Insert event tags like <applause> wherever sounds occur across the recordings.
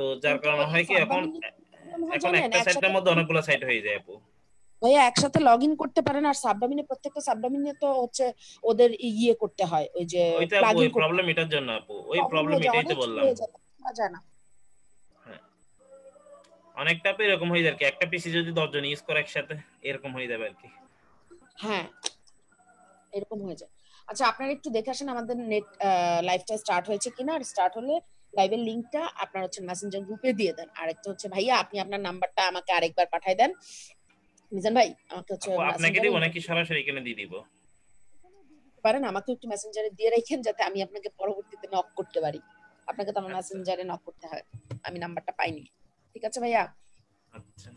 তো যার কারণে হয় কি এখন এখন একটা সাইটের মধ্যে অনেকগুলো সাইট হয়ে যায় আপু। ভাইয়া একসাথে লগ ইন করতে পারেন আর সাবডোমিনে প্রত্যেকটা সাবডোমিনে তো হচ্ছে ওদের ইয়ে করতে হয় ওই যে ওই প্রবলেম এটার জন্য আপু ওই প্রবলেম এটাই তো বললাম। যায় না। হ্যাঁ। অনেকটা তো এরকম হয়ে যায় আর কি একটা পিসি যদি দশজন ইউজ করে একসাথে এরকম হয়ে যাবে আর কি। হ্যাঁ এরকম হয়ে যায়। আচ্ছা আপনারা একটু দেখে আসেন আমাদের নেট লাইভটা স্টার্ট হয়েছে কিনা আর স্টার্ট হলে লাইভের লিঙ্কটা আপনার হচ্ছে মেসেঞ্জার গ্রুপে দিয়ে দেন। আর একটা হচ্ছে ভাইয়া আপনি আপনার নাম্বারটা আমাকে আরেকবার পাঠিয়ে দেন। মিজান ভাই আমাকে হচ্ছে আপনাকে দিব নাকি সরাসরি এখানে দিয়ে দিব? পারেন আমাকে একটু মেসেঞ্জারে দিয়ে রাখেন যাতে আমি আপনাকে পরবর্তীতে নক করতে পারি। আপনাকে তো আমার মেসেঞ্জারে নক করতে হয়। আমি নাম্বারটা পাইনি। ঠিক আছে ভাইয়া? আচ্ছা।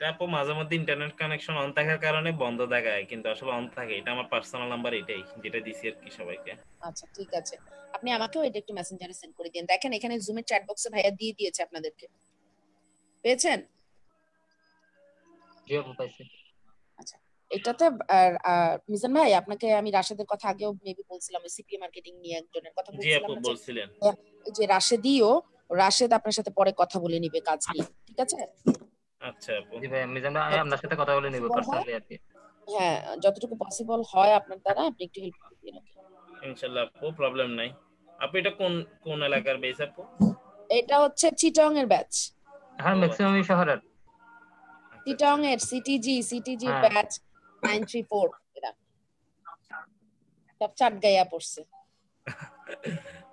আপু মাঝে মধ্যে ইন্টারনেট কানেকশন অন থাকার কারণে বন্ধ দেখায় কিন্তু আসলে অন থাকে। এটা আমার পার্সোনাল নাম্বার এটাই যেটা দিছি আর কি সবাইকে। আচ্ছা ঠিক আছে। আপনি আমাকেও এটা একটু মেসেঞ্জারে সেন্ড করে দিন দেখেন এখানে জুমের চ্যাট বক্সে ভাইয়া দিয়ে দিয়েছে আপনাদেরকে। পেয়েছেন? জি আপু পাইছি। আচ্ছা এটাতে মিজান ভাই আপনাকে আমি রাশেদের কথা আগেও মেবি বলছিলাম সিপি মার্কেটিং নিয়ে একজনের কথা জি আপু বলছিলেন। যে রাশেদিও রাশেদ আপনার সাথে পরে কথা বলে নিবে কাজ নিয়ে ঠিক আছে? আচ্ছা জি ভাই মিজান ভাই আপনার সাথে কথা বলে নিব পার্সোনালি আর কি। হ্যাঁ যতটুকু পসিবল হয় আপনার দ্বারা আপনি একটু হেল্প করে দিন ইনশাআল্লাহ আপু প্রবলেম নাই। আপু এটা কোন কোন এলাকার বেস আপু? এটা হচ্ছে চিটং এর ব্যাচ হ্যাঁ ম্যাক্সিমাম শহরের। চিটং এর সিটিজি সিটিজি ব্যাচ 934 এরা সব চাট গায়া পড়ছে।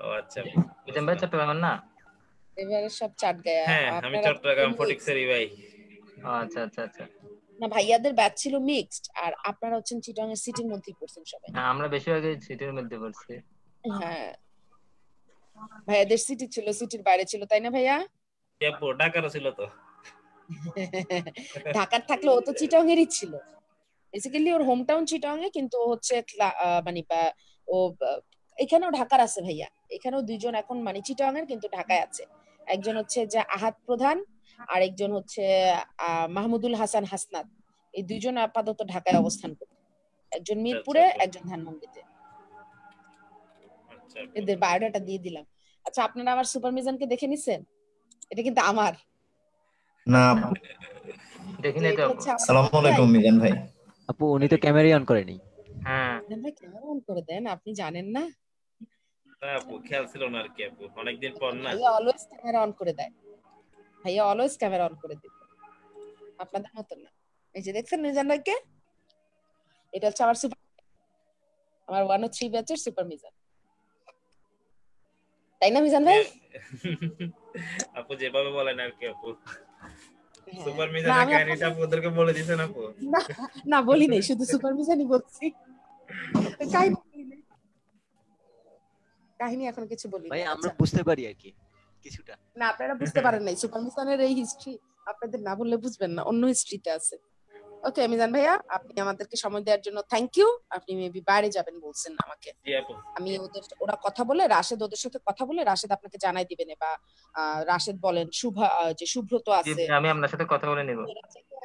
ও আচ্ছা মিজান ভাই চট্টগ্রামের না? এবারে সব চাট গায়া হ্যাঁ আমি চট্টগ্রাম ফটিকসেরই ভাই। আচ্ছা আচ্ছা আচ্ছা। না ভাইয়াদের ব্যাচ ছিল মিক্সড আর আপনারা হচ্ছেন চিটং এর সিটির মধ্যেই পড়ছেন সবাই। হ্যাঁ আমরা বেশিরভাগই সিটির মধ্যে পড়ছি। হ্যাঁ। ভাইয়াদের সিটি ছিল সিটির বাইরে ছিল তাই না ভাইয়া? ঢাকারও ছিল তো। ঢাকার থাকলে ও তো চিটং এরই ছিল। বেসিক্যালি ওর হোম টাউন চিটং এ কিন্তু হচ্ছে মানে ও এখানেও ঢাকার আছে ভাইয়া। এখানেও দুইজন এখন মানে চিটং এর কিন্তু ঢাকায় আছে। একজন হচ্ছে যে আহাত প্রধান আর একজন হচ্ছে মাহমুদুল হাসান হাসনাত। এই দুইজন আপাতত ঢাকায় অবস্থান করে একজন মিরপুরে একজন ধানমন্ডিতে। এদের বায়োডাটা দিয়ে দিলাম। আচ্ছা আপনারা আমার সুপার মিজানকে দেখে নিছেন? এটা কিন্তু আমার। না দেখি নাই তো আসসালামু আলাইকুম মিজান ভাই। আপু উনি তো ক্যামেরাই অন করেনি। হ্যাঁ। ভাই ক্যামেরা অন করে দেন আপনি জানেন না। আপু খেয়াল ছিল না আর কি আপু। অনেকদিন পর না। অলওয়েজ ক্যামেরা অন করে দেয়। ভাইয়া অলওয়েজ ক্যামেরা অন করে দিবে। আপনাদের মতো না। এই যে দেখছেন মিজান ভাইকে? এটা হচ্ছে আমার সুপার আমার ওয়ান ও থ্রি ব্যাচের সুপার মিজান। তাই না মিজান ভাই? <laughs> আপু যেভাবে বলেন আর কি আপু। সুপার মিজানের কাহিনীটা আপু ওদেরকে বলে দিয়েছেন আপু। না বলি নাই শুধু সুপার মিজানই বলছি। কাহিনী এখন কিছু বলি ভাই আমরা বুঝতে পারি আর কি। কিছুটা। না আপনারা বুঝতে পারেন নাই। সুপার মিজানের এই হিস্ট্রি আপনাদের না বললে বুঝবেন না অন্য হিস্ট্রিতে আছে। ওকে মিজান ভাইয়া আপনি আমাদেরকে সময় দেওয়ার জন্য থ্যাংক ইউ আপনি মেবি বাইরে যাবেন বলছেন আমাকে। আমি ওদের ওরা কথা বলে রাশেদ ওদের সাথে কথা বলে রাশেদ আপনাকে জানাই দিবেন বা রাশেদ বলেন শুভা যে সুব্রত আছে। আমি আপনার সাথে কথা বলে নিব।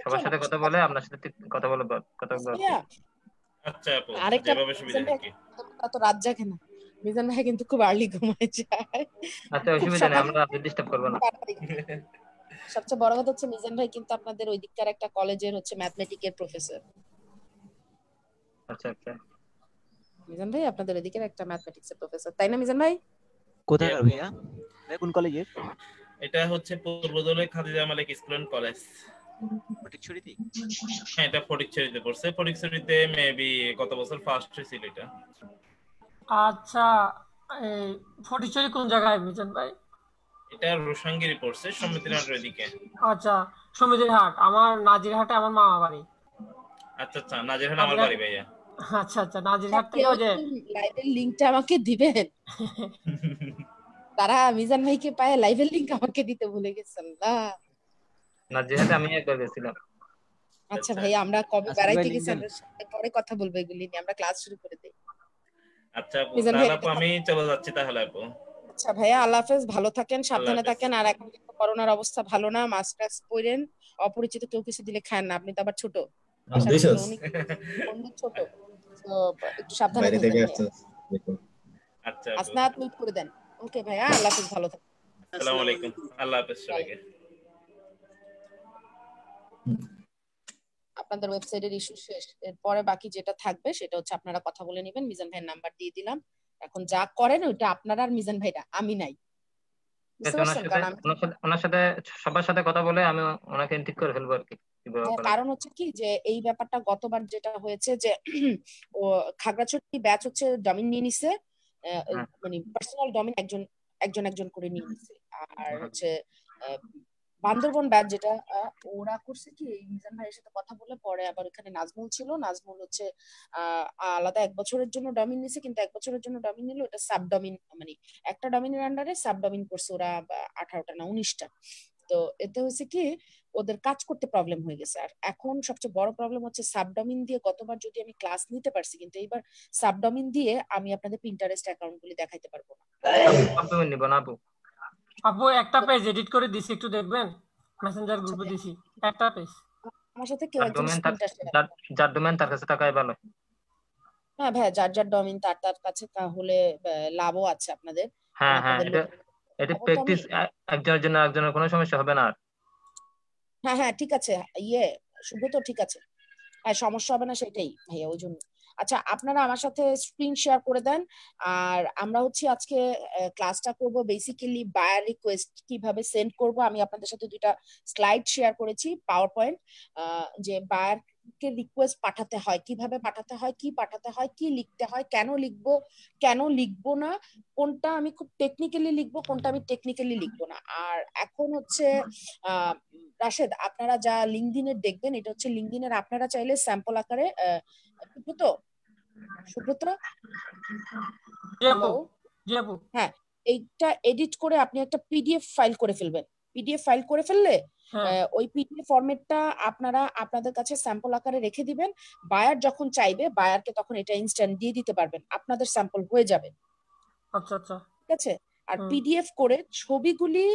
সবার সাথে কথা বলে আপনার সাথে কথা বলে কথা বলব। আচ্ছা আপু আরেকটা যেভাবে সুবিধা নাকি তো রাত জাগে না। মিজান ভাই কিন্তু খুব আর্লি ঘুমায় যায়। আচ্ছা অসুবিধা নেই আমরা ডিস্টার্ব করব না। সবচেয়ে বড় কথা হচ্ছে মিজান ভাই কিন্তু আপনাদের ওই দিককার একটা কলেজের হচ্ছে ম্যাথমেটিকের প্রফেসর আচ্ছা আচ্ছা। মিজান ভাই আপনাদের ওইদিকের একটা ম্যাথমেটিক্সের প্রফেসর তাই না মিজান ভাই? কোথায় ভাইয়া? কোন কলেজের এটা হচ্ছে পূর্বদলে Khadija Malik school and college. ফটিকছড়িতে? হ্যাঁ এটা ফটিকছড়িতে পড়ছে। ফটিকছড়িতে মেবি কত বছর ফার্স্ট হয়েছিল এটা। আচ্ছা এই ফটিকছড়ি কোন জায়গায় মিজান ভাই? এটা রোশাঙ্গিরি পড়ছে সমিতিনাটের দিকে আচ্ছা সমিতিরহাট আমার নাজিরহাটে আমার মামা বাড়ি। আচ্ছা আচ্ছা নাজিরহাট আমার বাড়ি ভাইয়া। আচ্ছা আচ্ছা নাজিরহাট থেকে ওই যে লাইভের লিংকটা আমাকে দিবেন। <laughs> তারা মিজান ভাইকে পায় লাইভের লিংক আমাকে দিতে ভুলে গেছেন না। নাজিরহাটে আমি একবার গেছিলাম। আচ্ছা ভাই আমরা কবে বেড়াইতে গেছি পরে কথা বলব এগুলি নিয়ে আমরা ক্লাস শুরু করে দেই। আচ্ছা আপু তাহলে আপু আমি চলে যাচ্ছি তাহলে আপু। আচ্ছা ভাইয়া আল্লাহ হাফেজ ভালো থাকেন সাবধানে থাকেন আর এখন করোনার অবস্থা ভালো না মাস্ক টাস্ক পরেন অপরিচিত কেউ কিছু দিলে খান না আপনি তো আবার ছোট। ছোট তো একটু সাবধানে আচ্ছা আসনাত করে দেন। ওকে ভাইয়া আল্লাহ হাফেজ ভালো থাকেন। আসসালামু আলাইকুম। আল্লাহ হাফেজ সবাইকে। আপনাদের ওয়েবসাইটের ইস্যু শেষ। এরপরে বাকি যেটা থাকবে সেটা হচ্ছে আপনারা কথা বলে নেবেন। মিজান ভাইয়ের নাম্বার দিয়ে দিলাম। এখন যা করেন ওইটা আপনারা আর মিজান ভাইরা আমি নাই। ওনার সাথে সবার সাথে কথা বলে আমি ওনাকে ঠিক করে ফেলব আর কি হ্যাঁ, করা কারণ হচ্ছে কি যে এই ব্যাপারটা গতবার যেটা হয়েছে যে ও খাগড়াছড়ি ব্যাচ হচ্ছে ডমিন নিয়ে নিছে হ্যাঁ। মানে পার্সোনাল ডমিন একজন একজন একজন করে নিয়ে নিছে। আর হ্যাঁ। হচ্ছে বান্দরবন ব্যাচ যেটা ওরা করছে কি মিজান ভাইয়ের সাথে কথা বলে পরে আবার ওখানে নাজমুল ছিল। নাজমুল হচ্ছে আলাদা এক বছরের জন্য ডমিন নিছে, কিন্তু এক বছরের জন্য ডমিন নিল। ওটা সাব ডমিন মানে একটা ডমিনের আন্ডারে সাব ডমিন করছে ওরা আঠারোটা না উনিশটা। তো এতে হয়েছে কি, ওদের কাজ করতে প্রবলেম হয়ে গেছে। আর এখন সবচেয়ে বড় প্রবলেম হচ্ছে সাবডমিন দিয়ে গতবার যদি আমি ক্লাস নিতে পারছি, কিন্তু এইবার সাবডমিন দিয়ে আমি আপনাদের পিন্টারেস্ট অ্যাকাউন্ট গুলি দেখাইতে পারব না। আপু একটা পেজ এডিট করে দিছি একটু দেখবেন? মেসেঞ্জার গ্রুপে দিছি একটা পেজ আমার সাথে কেউ একজন যার ডোমেন তার কাছে টাকাই ভালো। হ্যাঁ ভাই যার যার ডমিন তার তার কাছে তাহলে লাভও আছে আপনাদের। হ্যাঁ হ্যাঁ এটা এটা প্র্যাকটিস একজনের জন্য একজনের কোনো সমস্যা হবে না আর। হ্যাঁ হ্যাঁ ঠিক আছে। ইয়ে শুভ তো ঠিক আছে। হ্যাঁ সমস্যা হবে না সেটাই। ভাইয়া ওই জন্য। আচ্ছা আপনারা আমার সাথে স্ক্রিন শেয়ার করে দেন। আর আমরা হচ্ছে আজকে ক্লাসটা করব বেসিক্যালি বায়ার রিকোয়েস্ট কীভাবে সেন্ড করব। আমি আপনাদের সাথে দুইটা স্লাইড শেয়ার করেছি পাওয়ার পয়েন্ট যে বায়ার কে রিকোয়েস্ট পাঠাতে হয় কীভাবে পাঠাতে হয় কি পাঠাতে হয় কি লিখতে হয় কেন লিখব কেন লিখব না কোনটা আমি খুব টেকনিক্যালি লিখব কোনটা আমি টেকনিক্যালি লিখব না। আর এখন হচ্ছে রাশেদ আপনারা যা লিঙ্কডিনের দেখবেন এটা হচ্ছে লিঙ্কডিনের আপনারা চাইলে স্যাম্পল আকারে আহ, সুব্রত? আপু এইটা এডিট করে আপনি একটা পিডিএফ ফাইল করে ফেলবেন। পিডিএফ ফাইল করে ফেললে হ্যাঁ। ওই পিডিএফ ফরম্যাটটা আপনারা আপনাদের কাছে স্যাম্পল আকারে রেখে দিবেন। বায়ার যখন চাইবে বায়ারকে তখন এটা ইনস্ট্যান্ট দিয়ে দিতে পারবেন। আপনাদের স্যাম্পল হয়ে যাবে। আচ্ছা আচ্ছা। ঠিক আছে? আর পিডিএফ করে ছবিগুলি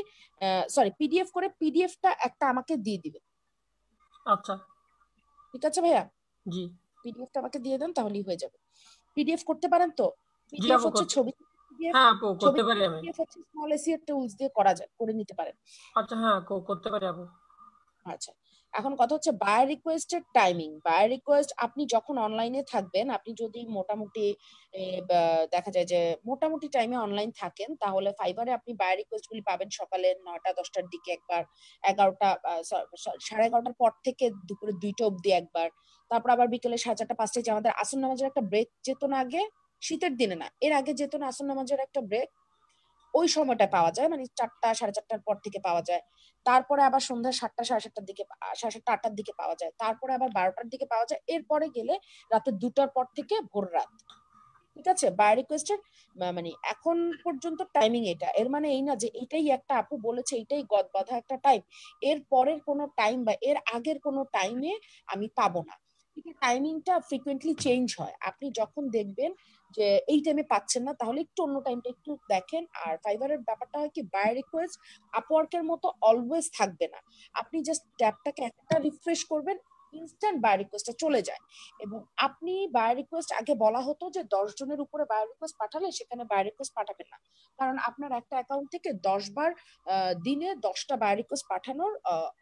সরি পিডিএফ করে পিডিএফটা একটা আমাকে দিয়ে দিবেন। আচ্ছা। ঠিক আছে ভাইয়া? জি। পিডিএফটা আমাকে দিয়ে দেন তাহলেই হয়ে যাবে। পিডিএফ করতে পারেন তো? পিডিএফ হচ্ছে ছবি হ্যাঁ করতে পারি আমি। পিডিএফ হচ্ছে স্মল এসিআর টুলস দিয়ে করা যায় করে নিতে পারেন। আচ্ছা হ্যাঁ করতে পারি আপু আচ্ছা। এখন কথা হচ্ছে বায়ার রিকোয়েস্টের টাইমিং বায়ার রিকোয়েস্ট আপনি যখন অনলাইনে থাকবেন, আপনি যদি মোটামুটি দেখা যায় যে মোটামুটি টাইমে অনলাইন থাকেন, তাহলে ফাইবারে আপনি বায়ার রিকোয়েস্ট গুলি পাবেন সকালে নয়টা, দশটার দিকে একবার, এগারোটা সাড়ে এগারোটার পর থেকে দুপুরে দুইটা অবধি একবার। তারপর আবার বিকেলে সাড়ে চারটা, পাঁচটায় যে আমাদের আসন নামাজের একটা ব্রেক যেত না আগে, শীতের দিনে না, এর আগে যেত না আসন নামাজের একটা ব্রেক ওই সময়টা পাওয়া যায় মানে চারটা, সাড়ে চারটার পর থেকে পাওয়া যায়। তারপরে আবার সন্ধ্যা সাতটা, সাড়ে সাতটার দিকে, সাড়ে সাতটা, আটটার দিকে পাওয়া যায়। তারপরে আবার বারোটার দিকে পাওয়া যায়। এরপরে গেলে রাতে দুটার পর থেকে ভোর রাত। ঠিক আছে? বাই রিকোয়েস্টের মানে এখন পর্যন্ত টাইমিং এটা। এর মানে এই না যে এটাই একটা আপু বলেছে, এটাই গদ বাঁধা একটা টাইম এর পরের কোনো টাইম বা এর আগের কোনো টাইমে আমি পাবো না। টাইমিংটা ফ্রিকুয়েন্টলি চেঞ্জ হয়। আপনি যখন দেখবেন যে এই টাইমে পাচ্ছেন না, তাহলে একটু অন্য টাইমটা একটু দেখেন। আর ফাইবারের ব্যাপারটা হয় কি বাই রিকোয়েস্ট আপওয়ার্কের মতো অলওয়েজ থাকবে না। আপনি জাস্ট ট্যাবটাকে একটা রিফ্রেশ করবেন ইনস্ট্যান্ট বাই রিকোয়েস্টটা চলে যায়। এবং আপনি বাই রিকোয়েস্ট আগে বলা হতো যে দশ জনের উপরে বাই রিকোয়েস্ট পাঠালে সেখানে বাই রিকোয়েস্ট পাঠাবেন না। কারণ আপনার একটা অ্যাকাউন্ট থেকে দশ বার দিনে দশটা বাই রিকোয়েস্ট পাঠানোর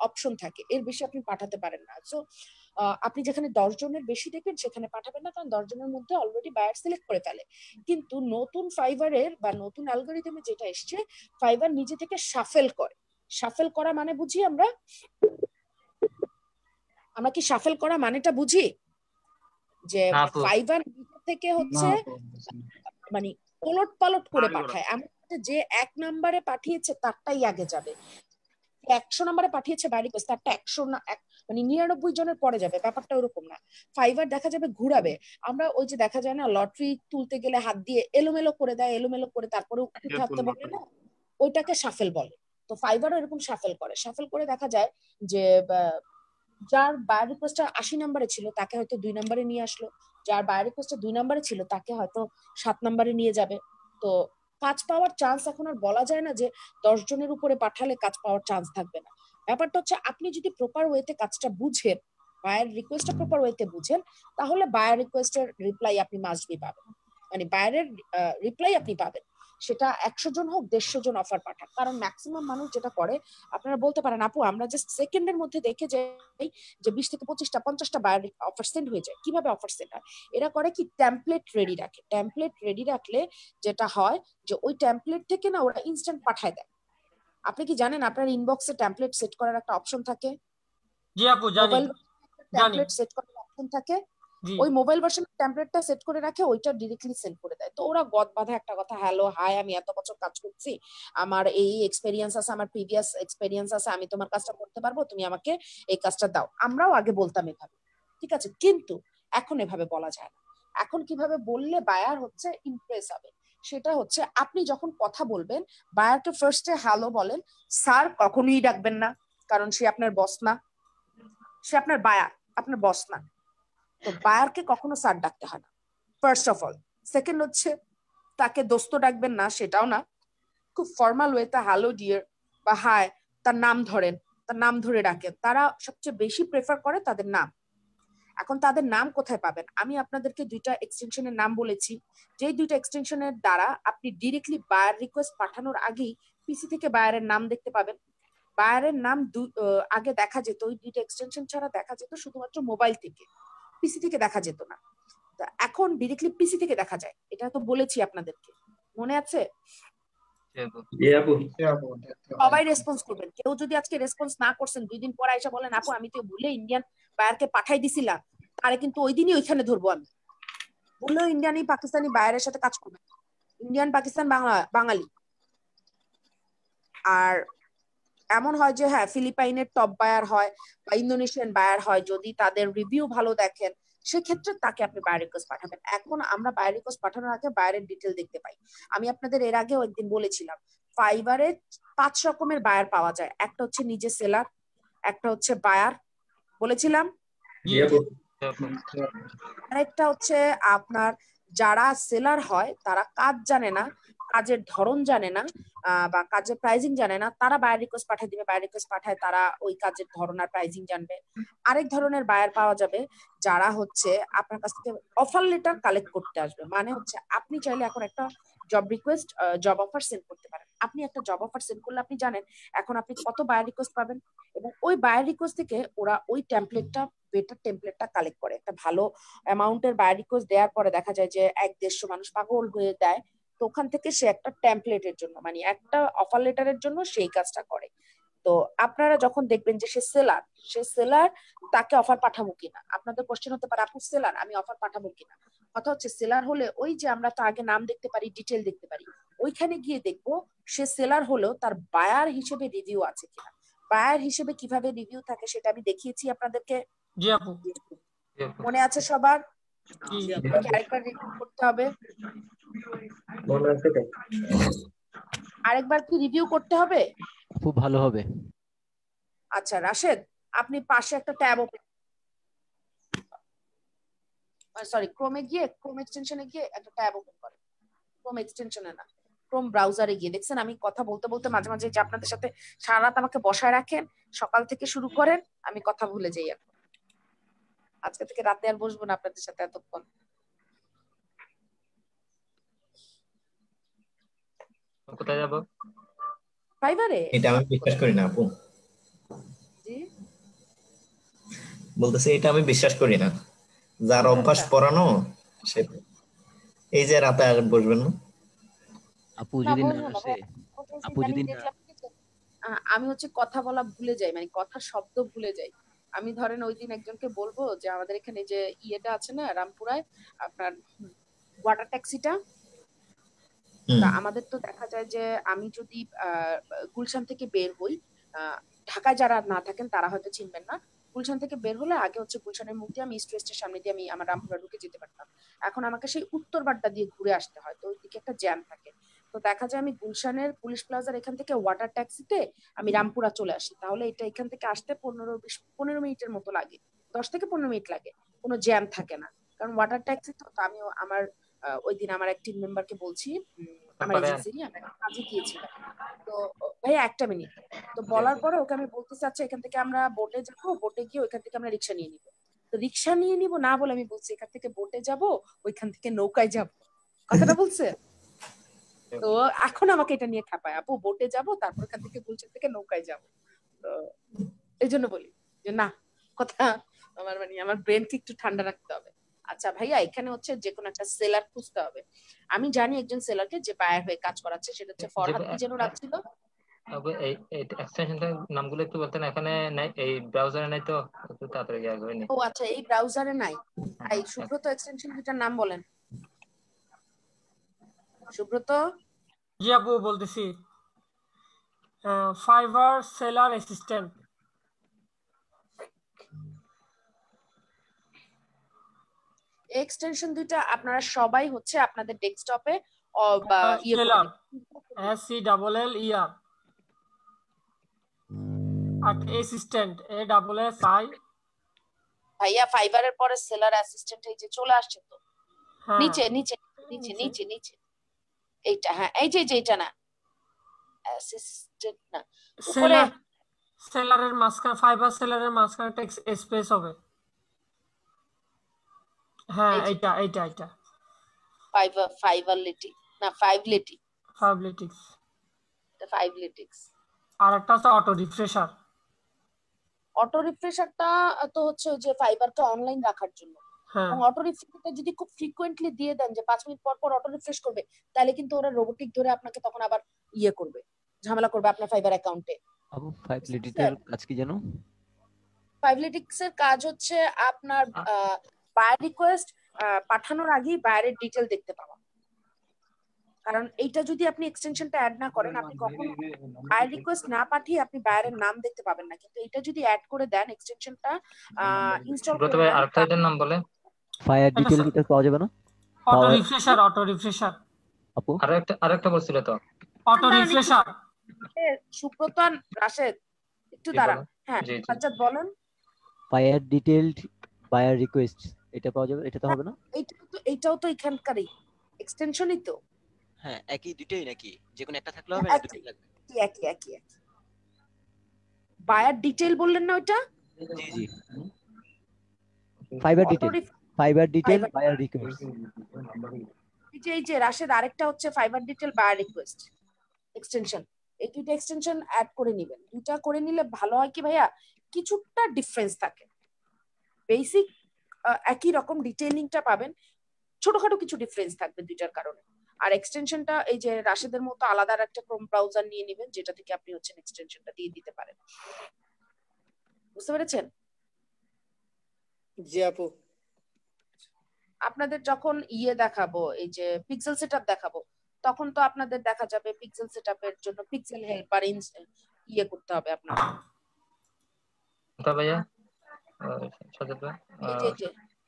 অপশন থাকে। এর বেশি আপনি পাঠাতে পারেন না। সো আপনি যেখানে দশ জনের বেশি দেখবেন সেখানে পাঠাবেন না, কারণ দশ জনের মধ্যে অলরেডি বায়ার সিলেক্ট করে ফেলে। কিন্তু নতুন ফাইবারের বা নতুন অ্যালগোরিদমে যেটা এসছে ফাইবার নিজে থেকে সাফেল করে। সাফেল করা মানে বুঝি আমরা? আমরা কি সাফেল করা মানেটা বুঝি? যে। ফাইবার থেকে হচ্ছে মানে ওলট পালট করে পাঠায়। এমন যে এক নম্বরে পাঠিয়েছে তারটাই আগে যাবে। একশো নম্বরে পাঠিয়েছে বাড়ি কোর্স তারটা একশো না মানে নিরানব্বই জনের পরে যাবে। ব্যাপারটা ওরকম না। ফাইবার দেখা যাবে ঘুরাবে। আমরা ওই যে দেখা যায় না লটারি তুলতে গেলে হাত দিয়ে এলোমেলো করে দেয় এলোমেলো করে তারপরে থাকতে বলে না? ওইটাকে সাফেল বলে। তো ফাইবারও এরকম সাফেল করে। সাফেল করে দেখা যায় যে বা- যার বায়ার রিকোয়েস্টটা আশি নম্বরে ছিল, তাকে হয়তো দুই নম্বরে নিয়ে আসলো। যার বায়ার রিকোয়েস্টটা দুই নম্বরে ছিল, তাকে হয়তো সাত নম্বরে নিয়ে যাবে। তো কাজ পাওয়ার চান্স এখন আর বলা যায় না যে দশ জনের উপরে পাঠালে কাজ পাওয়ার চান্স থাকবে না। ব্যাপারটা হচ্ছে আপনি যদি প্রপার ওয়েতে কাজটা বুঝেন বায়ার রিকোয়েস্টটা প্রপার ওয়েতে বুঝেন, তাহলে বায়ার রিকোয়েস্টের রিপ্লাই আপনি মাস্ট বি পাবেন। মানে বায়ারের রিপ্লাই আপনি পাবেন। সেটা একশো জন হোক দেড়শো জন অফার পাঠান কারণ ম্যাক্সিমাম মানুষ যেটা করে আপনারা বলতে পারেন আপু আমরা জাস্ট সেকেন্ডের মধ্যে দেখে যাই যে বিশ থেকে পঁচিশটা পঞ্চাশটা বায়ার অফার সেন্ড হয়ে যায়। কীভাবে অফার সেন্ড হয়? এরা করে কি টেমপ্লেট রেডি রাখে। টেমপ্লেট রেডি রাখলে যেটা হয় যে ওই টেমপ্লেট থেকে না ওরা ইনস্ট্যান্ট পাঠায় দেয়। আপনি কি জানেন আপনার ইনবক্সে টেমপ্লেট সেট করার একটা অপশন থাকে? জি আপু জানি। টেমপ্লেট সেট করার অপশন থাকে? ওই মোবাইল ভার্সন টেমপ্লেটটা সেট করে রাখে, ওইটা ডিরেক্টলি সেন্ড করে দেয়। তো ওরা গদ বাঁধা একটা কথা হ্যালো হাই আমি এত বছর কাজ করছি। আমার এই এক্সপেরিয়েন্স আছে, আমার প্রিভিয়াস এক্সপেরিয়েন্স আছে, আমি তোমার কাজটা করতে পারব, তুমি আমাকে এই কাজটা দাও। আমরাও আগে বলতাম এভাবে, ঠিক আছে? কিন্তু এখন এভাবে বলা যায় না। এখন কীভাবে বললে বায়ার হচ্ছে ইমপ্রেস হবে? সেটা হচ্ছে আপনি যখন কথা বলবেন বায়ারকে ফার্স্টে হ্যালো বলেন স্যার কখনোই ডাকবেন না, কারণ সে আপনার বস না। সে আপনার বায়ার আপনার বস না। তো বায়ারকে কখনো স্যার ডাকতে হয় না। ফার্স্ট অফ অল সেকেন্ড হচ্ছে, তাকে দোস্ত ডাকবেন না, সেটাও না। খুব ফর্মাল ওয়েতে হ্যালো ডিয়ার বা হাই তার নাম ধরেন, তার নাম ধরে ডাকেন। তারা সবচেয়ে বেশি প্রেফার করে তাদের নাম। এখন তাদের নাম কোথায় পাবেন? আমি আপনাদেরকে দুইটা এক্সটেনশনের নাম বলেছি। যেই দুইটা এক্সটেনশনের দ্বারা আপনি ডিরেক্টলি বায়ার রিকোয়েস্ট পাঠানোর আগেই পিসি থেকে বায়ারের নাম দেখতে পাবেন। বায়ারের নাম আগে দেখা যেত। ওই দুইটা এক্সটেনশন ছাড়া দেখা যেত শুধুমাত্র মোবাইল থেকে। পিসি থেকে দেখা যেত না। তা এখন ডিরেক্টলি পিসি থেকে দেখা যায়। এটা তো বলেছি আপনাদেরকে। মনে আছে? সবাই রেসপন্স করবেন। কেউ যদি আজকে রেসপন্স না করছেন দুই দিন পর এসে বলেন আপু আমি তো ভুলে ইন্ডিয়ান বায়ারকে পাঠাই দিছিলাম। তারে কিন্তু ওই দিনই ওইখানে ধরবো আমি। বললেও ইন্ডিয়ানি পাকিস্তানি বায়ারের সাথে কাজ করবেন ইন্ডিয়ান পাকিস্তান বাংলা বাঙালি। আর এমন হয় যে হ্যাঁ ফিলিপাইনের টপ বায়ার হয় বা ইন্দোনেশিয়ান বায়ার হয় যদি তাদের রিভিউ ভালো দেখেন সেক্ষেত্রে তাকে আপনি বায়ার রিকোয়েস্ট পাঠাবেন। এখন আমরা বায়ার রিকোয়েস্ট পাঠানোর আগে বায়ারের ডিটেল দেখতে পাই। আমি আপনাদের এর আগেও একদিন বলেছিলাম ফাইবারে পাঁচ রকমের বায়ার পাওয়া যায়। একটা হচ্ছে নিজে সেলার একটা হচ্ছে বায়ার বলেছিলাম? আরেকটা হচ্ছে আপনার যারা সেলার হয় তারা কাজ জানে না কাজের ধরন জানে না বা কাজের প্রাইজিং জানে না, তারা বায়ার রিকোয়েস্ট পাঠিয়ে দিবে বায়ার রিকোয়েস্ট পাঠায় তারা ওই কাজের ধরন আর প্রাইজিং জানবে। আরেক ধরনের বায়ার পাওয়া যাবে, যারা হচ্ছে আপনার কাছ থেকে অফার লেটার কালেক্ট করতে আসবে। মানে হচ্ছে আপনি চাইলে এখন একটা job request job offer send করতে পারেন। আপনি একটা জব অফার সেন্ড করলে আপনি জানেন এখন আপনি কত বায়ার রিকোয়েস্ট পাবেন এবং ওই বায়ার রিকোয়েস্ট থেকে ওরা ওই টেমপ্লেটটা বেটার টেমপ্লেটটা কালেক্ট করে। একটা ভালো অ্যামাউন্টের বায়ার রিকোয়েস্ট দেওয়ার পরে দেখা যায় যে এক দেড়শো মানুষ পাগল হয়ে দেয়। তো ওখান থেকে সে একটা টেমপ্লেটের জন্য মানে একটা অফার লেটারের জন্য সেই কাজটা করে। তো আপনারা যখন দেখবেন যে সে সেলার সে সেলার তাকে অফার পাঠাবো কিনা? আপনাদের কোশ্চেন হতে পারে আপু সেলার আমি অফার পাঠাবো কিনা? কথা হচ্ছে সেলার হলে ওই যে আমরা তো আগে নাম দেখতে পারি ডিটেল দেখতে পারি ওইখানে গিয়ে দেখব সে সেলার হলেও তার বায়ার হিসেবে রিভিউ আছে কিনা। বায়ার হিসেবে কীভাবে রিভিউ থাকে সেটা আমি দেখিয়েছি আপনাদেরকে। জি আপু। মনে আছে সবার? আরেকবার রিভিউ করতে হবে। আছে তো? আরেকবার কি রিভিউ করতে হবে? খুব ভালো হবে। আচ্ছা রাশেদ আপনি পাশে একটা ট্যাব ওপেন সরি ক্রোমে গিয়ে ক্রোম এক্সটেনশনে গিয়ে একটা ট্যাব ওপেন করেন। ক্রোম এক্সটেনশনে না ক্রোম ব্রাউজারে গিয়ে। দেখছেন আমি কথা বলতে বলতে মাঝে মাঝে যে আপনাদের সাথে সারা রাত আমাকে বসায় রাখেন সকাল থেকে শুরু করেন আমি কথা ভুলে যাই এখন। আজকে থেকে রাতে আর বসবো না আপনাদের সাথে এতক্ষণ। কোথায় যাব? ফাইবারে? এটা আমি বিশ্বাস করি না আপু। জি? বলতেছি এটা আমি বিশ্বাস করি না। যার অভ্যাস পড়ানো সে এই যে রাতে আর বসবেন না। আপু যদি না আসে আপু যদি না- আমি হচ্ছে কথা বলা ভুলে যাই মানে কথা শব্দ ভুলে যাই। আমি ধরেন ওই দিন একজনকে বলব যে আমাদের এখানে যে ইয়েটা আছে না রামপুরায় আপনার ওয়াটার ট্যাক্সিটা তা আমাদের তো দেখা যায় যে আমি যদি আহ, গুলশান থেকে বের হই আহ, ঢাকায় যারা না থাকেন তারা হয়তো চিনবেন না। গুলশান থেকে বের হলে আগে হচ্ছে গুলশানের মুখ দিয়ে আমি ইস্ট ওয়েস্টের সামনে দিয়ে আমি আমার রামপুরা ঢুকে যেতে পারতাম। এখন আমাকে সেই উত্তর বাড্ডা দিয়ে ঘুরে আসতে হয় তো ওইদিকে একটা জ্যাম থাকে। তো দেখা যায় আমি গুলশানের পুলিশ প্লাজার এখান থেকে ওয়াটার ট্যাক্সিতে আমি রামপুরা চলে আসি। তাহলে এটা এখান থেকে আসতে পনেরো বিশ পনেরো মিনিটের মতো লাগে। দশ থেকে পনেরো মিনিট লাগে। কোনো জ্যাম থাকে না। কারণ ওয়াটার ট্যাক্সি তো আমিও আমার ওই দিন আমার এক টিম মেম্বারকে বলছি আমার এজেন্সিরই আমি কাজে গিয়েছিলাম তো ভাইয়া একটা মিনিট। তো বলার পরে ওকে আমি বলতে চাচ্ছি এখান থেকে আমরা বোটে যাব বোটে গিয়ে ওইখান থেকে আমরা রিক্সা নিয়ে নিবো। তো রিক্সা নিয়ে নিবো না বলে আমি বলছি এখান থেকে বোটে যাব ওইখান থেকে নৌকায় যাব। কথাটা বলছে? তো এখন আমাকে এটা নিয়ে খাপায় আপু বোটে যাব তারপর এখান থেকে গুলশান থেকে নৌকায় যাব। তো এই জন্য বলি যে না কথা আমার মানে আমার ব্রেনকে একটু ঠান্ডা রাখতে হবে। আচ্ছা ভাইয়া এখানে হচ্ছে যে কোনো একটা সেলার খুঁজতে হবে। আমি জানি একজন সেলারকে যে বায়ার হয়ে কাজ করাচ্ছে সেটা হচ্ছে ফরহাদ কি যেন রাখছিল? এই এক্সটেনশনটার নামগুলো একটু বলতেন এখানে নাই এই ব্রাউজারে নাই তো একটু তাড়াতাড়ি গিয়ে আগে ও আচ্ছা এই ব্রাউজারে নাই? এই সুব্রত এক্সটেনশন দুটার নাম বলেন। সুব্রত? জি আপু বলতেছি। ফাইবার সেলার অ্যাসিস্ট্যান্ট এক্সটেনশন দুইটা আপনারা সবাই হচ্ছে আপনাদের ডেস্কটপে বা ইয়ে seller S C double L E R R assistant A double S I ভাইয়া ফাইবারের পরে সেলার অ্যাসিস্ট্যান্ট এই যে চলে আসছে তো। হ্যাঁ। নিচে নিচে। নিচে নিচে নিচে। এইটা হ্যাঁ এই যে যে এইটা না। অ্যাসিস্ট্যান্ট না। উপরে সেলার সেলারের মাঝখানে ফাইবার সেলারের মাঝখানে একটা স্পেস হবে। হ্যাঁ যে। এইটা এইটা এইটা। ফাইবার ফাইবার লিটি না ফাইভ লিটি ফাইবলিটিক্স ফাইভ লিটিক্স আর একটা আছে অটো রিফ্রেশার অটো রিফ্রেশারটা তো হচ্ছে ওই যে ফাইবারটা অনলাইন রাখার জন্য। অটো রিফ্রেশারটা যদি খুব ফ্রিকোয়েন্টলি দিয়ে দেন যে পাঁচ মিনিট পর পর অটো রিফ্রেশ করবে তাহলে কিন্তু ওরা রোবোটিক ধরে আপনাকে তখন আবার ইয়ে করবে ঝামেলা করবে আপনার ফাইবার অ্যাকাউন্টে আপু ফাইভ কাজ কি জানো? ফাইভলিটিক্সের কাজ হচ্ছে আপনার বায়ার রিকোয়েস্ট পাঠানোর আগেই বায়ারের ডিটেল দেখতে পাওয়া। কারণ এইটা যদি আপনি এক্সটেনশনটা অ্যাড না করেন আপনি কখনো বায়ার রিকোয়েস্ট না পাঠিয়ে আপনি বায়ারের নাম দেখতে পাবেন না। কিন্তু এটা যদি অ্যাড করে দেন এক্সটেনশনটা ইনস্টল ব্রত করে আরেকটা নাম বলে। ফায়ার এটা ডিটেল ডিটেল পাওয়া যাবে না? অটো রিফ্রেশার অটো রিফ্রেশার আপু? আরও একটা আরেকটা বলছিল তো। অটো রিফ্রেশার আর রাশেদ একটু দাঁড়ান। বলেন। হ্যাঁ। সাজ্জাদ বলেন। ফায়ার ডিটেলড বায়ার রিকোয়েস্ট এটা পাওয়া যাবে? এটা তো হবে না? এইটা তো এইটাও তো এখানকারই। এক্সটেনশনই তো। হ্যাঁ একই দুটোই নাকি? যে কোনো একটা থাকলে হবে না একই। দুটোই লাগবে। একই একই একই। বায়ার ডিটেল বললেন না ওইটা? জি জি। Fiverr detail Fiverr detail buyer request এই যে এই যে রাশেদ আরেকটা হচ্ছে Fiverr detail buyer request extension এই দুইটা এক্সটেনশন অ্যাড করে নেবেন। দুইটা করে নিলে ভালো হয় কি ভাইয়া? কিছুটা ডিফারেন্স থাকে। বেসিক একই রকম ডিটেইলিংটা পাবেন। ছোটখাটো কিছু ডিফারেন্স থাকবে দুইটার কারণে। আর এক্সটেনশনটা এই যে রাশেদের মতো আলাদা আর একটা ক্রোম ব্রাউজার নিয়ে নেবেন যেটা থেকে আপনি হচ্ছে এক্সটেনশনটা দিয়ে দিতে পারেন। বুঝতে পেরেছেন? জি আপু। আপনাদের যখন ইয়ে দেখাবো এই যে পিক্সেল সেটআপ দেখাবো তখন তো আপনাদের দেখা যাবে পিক্সেল সেটআপের জন্য পিক্সেল হেল্পার ইয়ে করতে হবে আপনার ওটা ভাইয়া? সাজাদ ভাই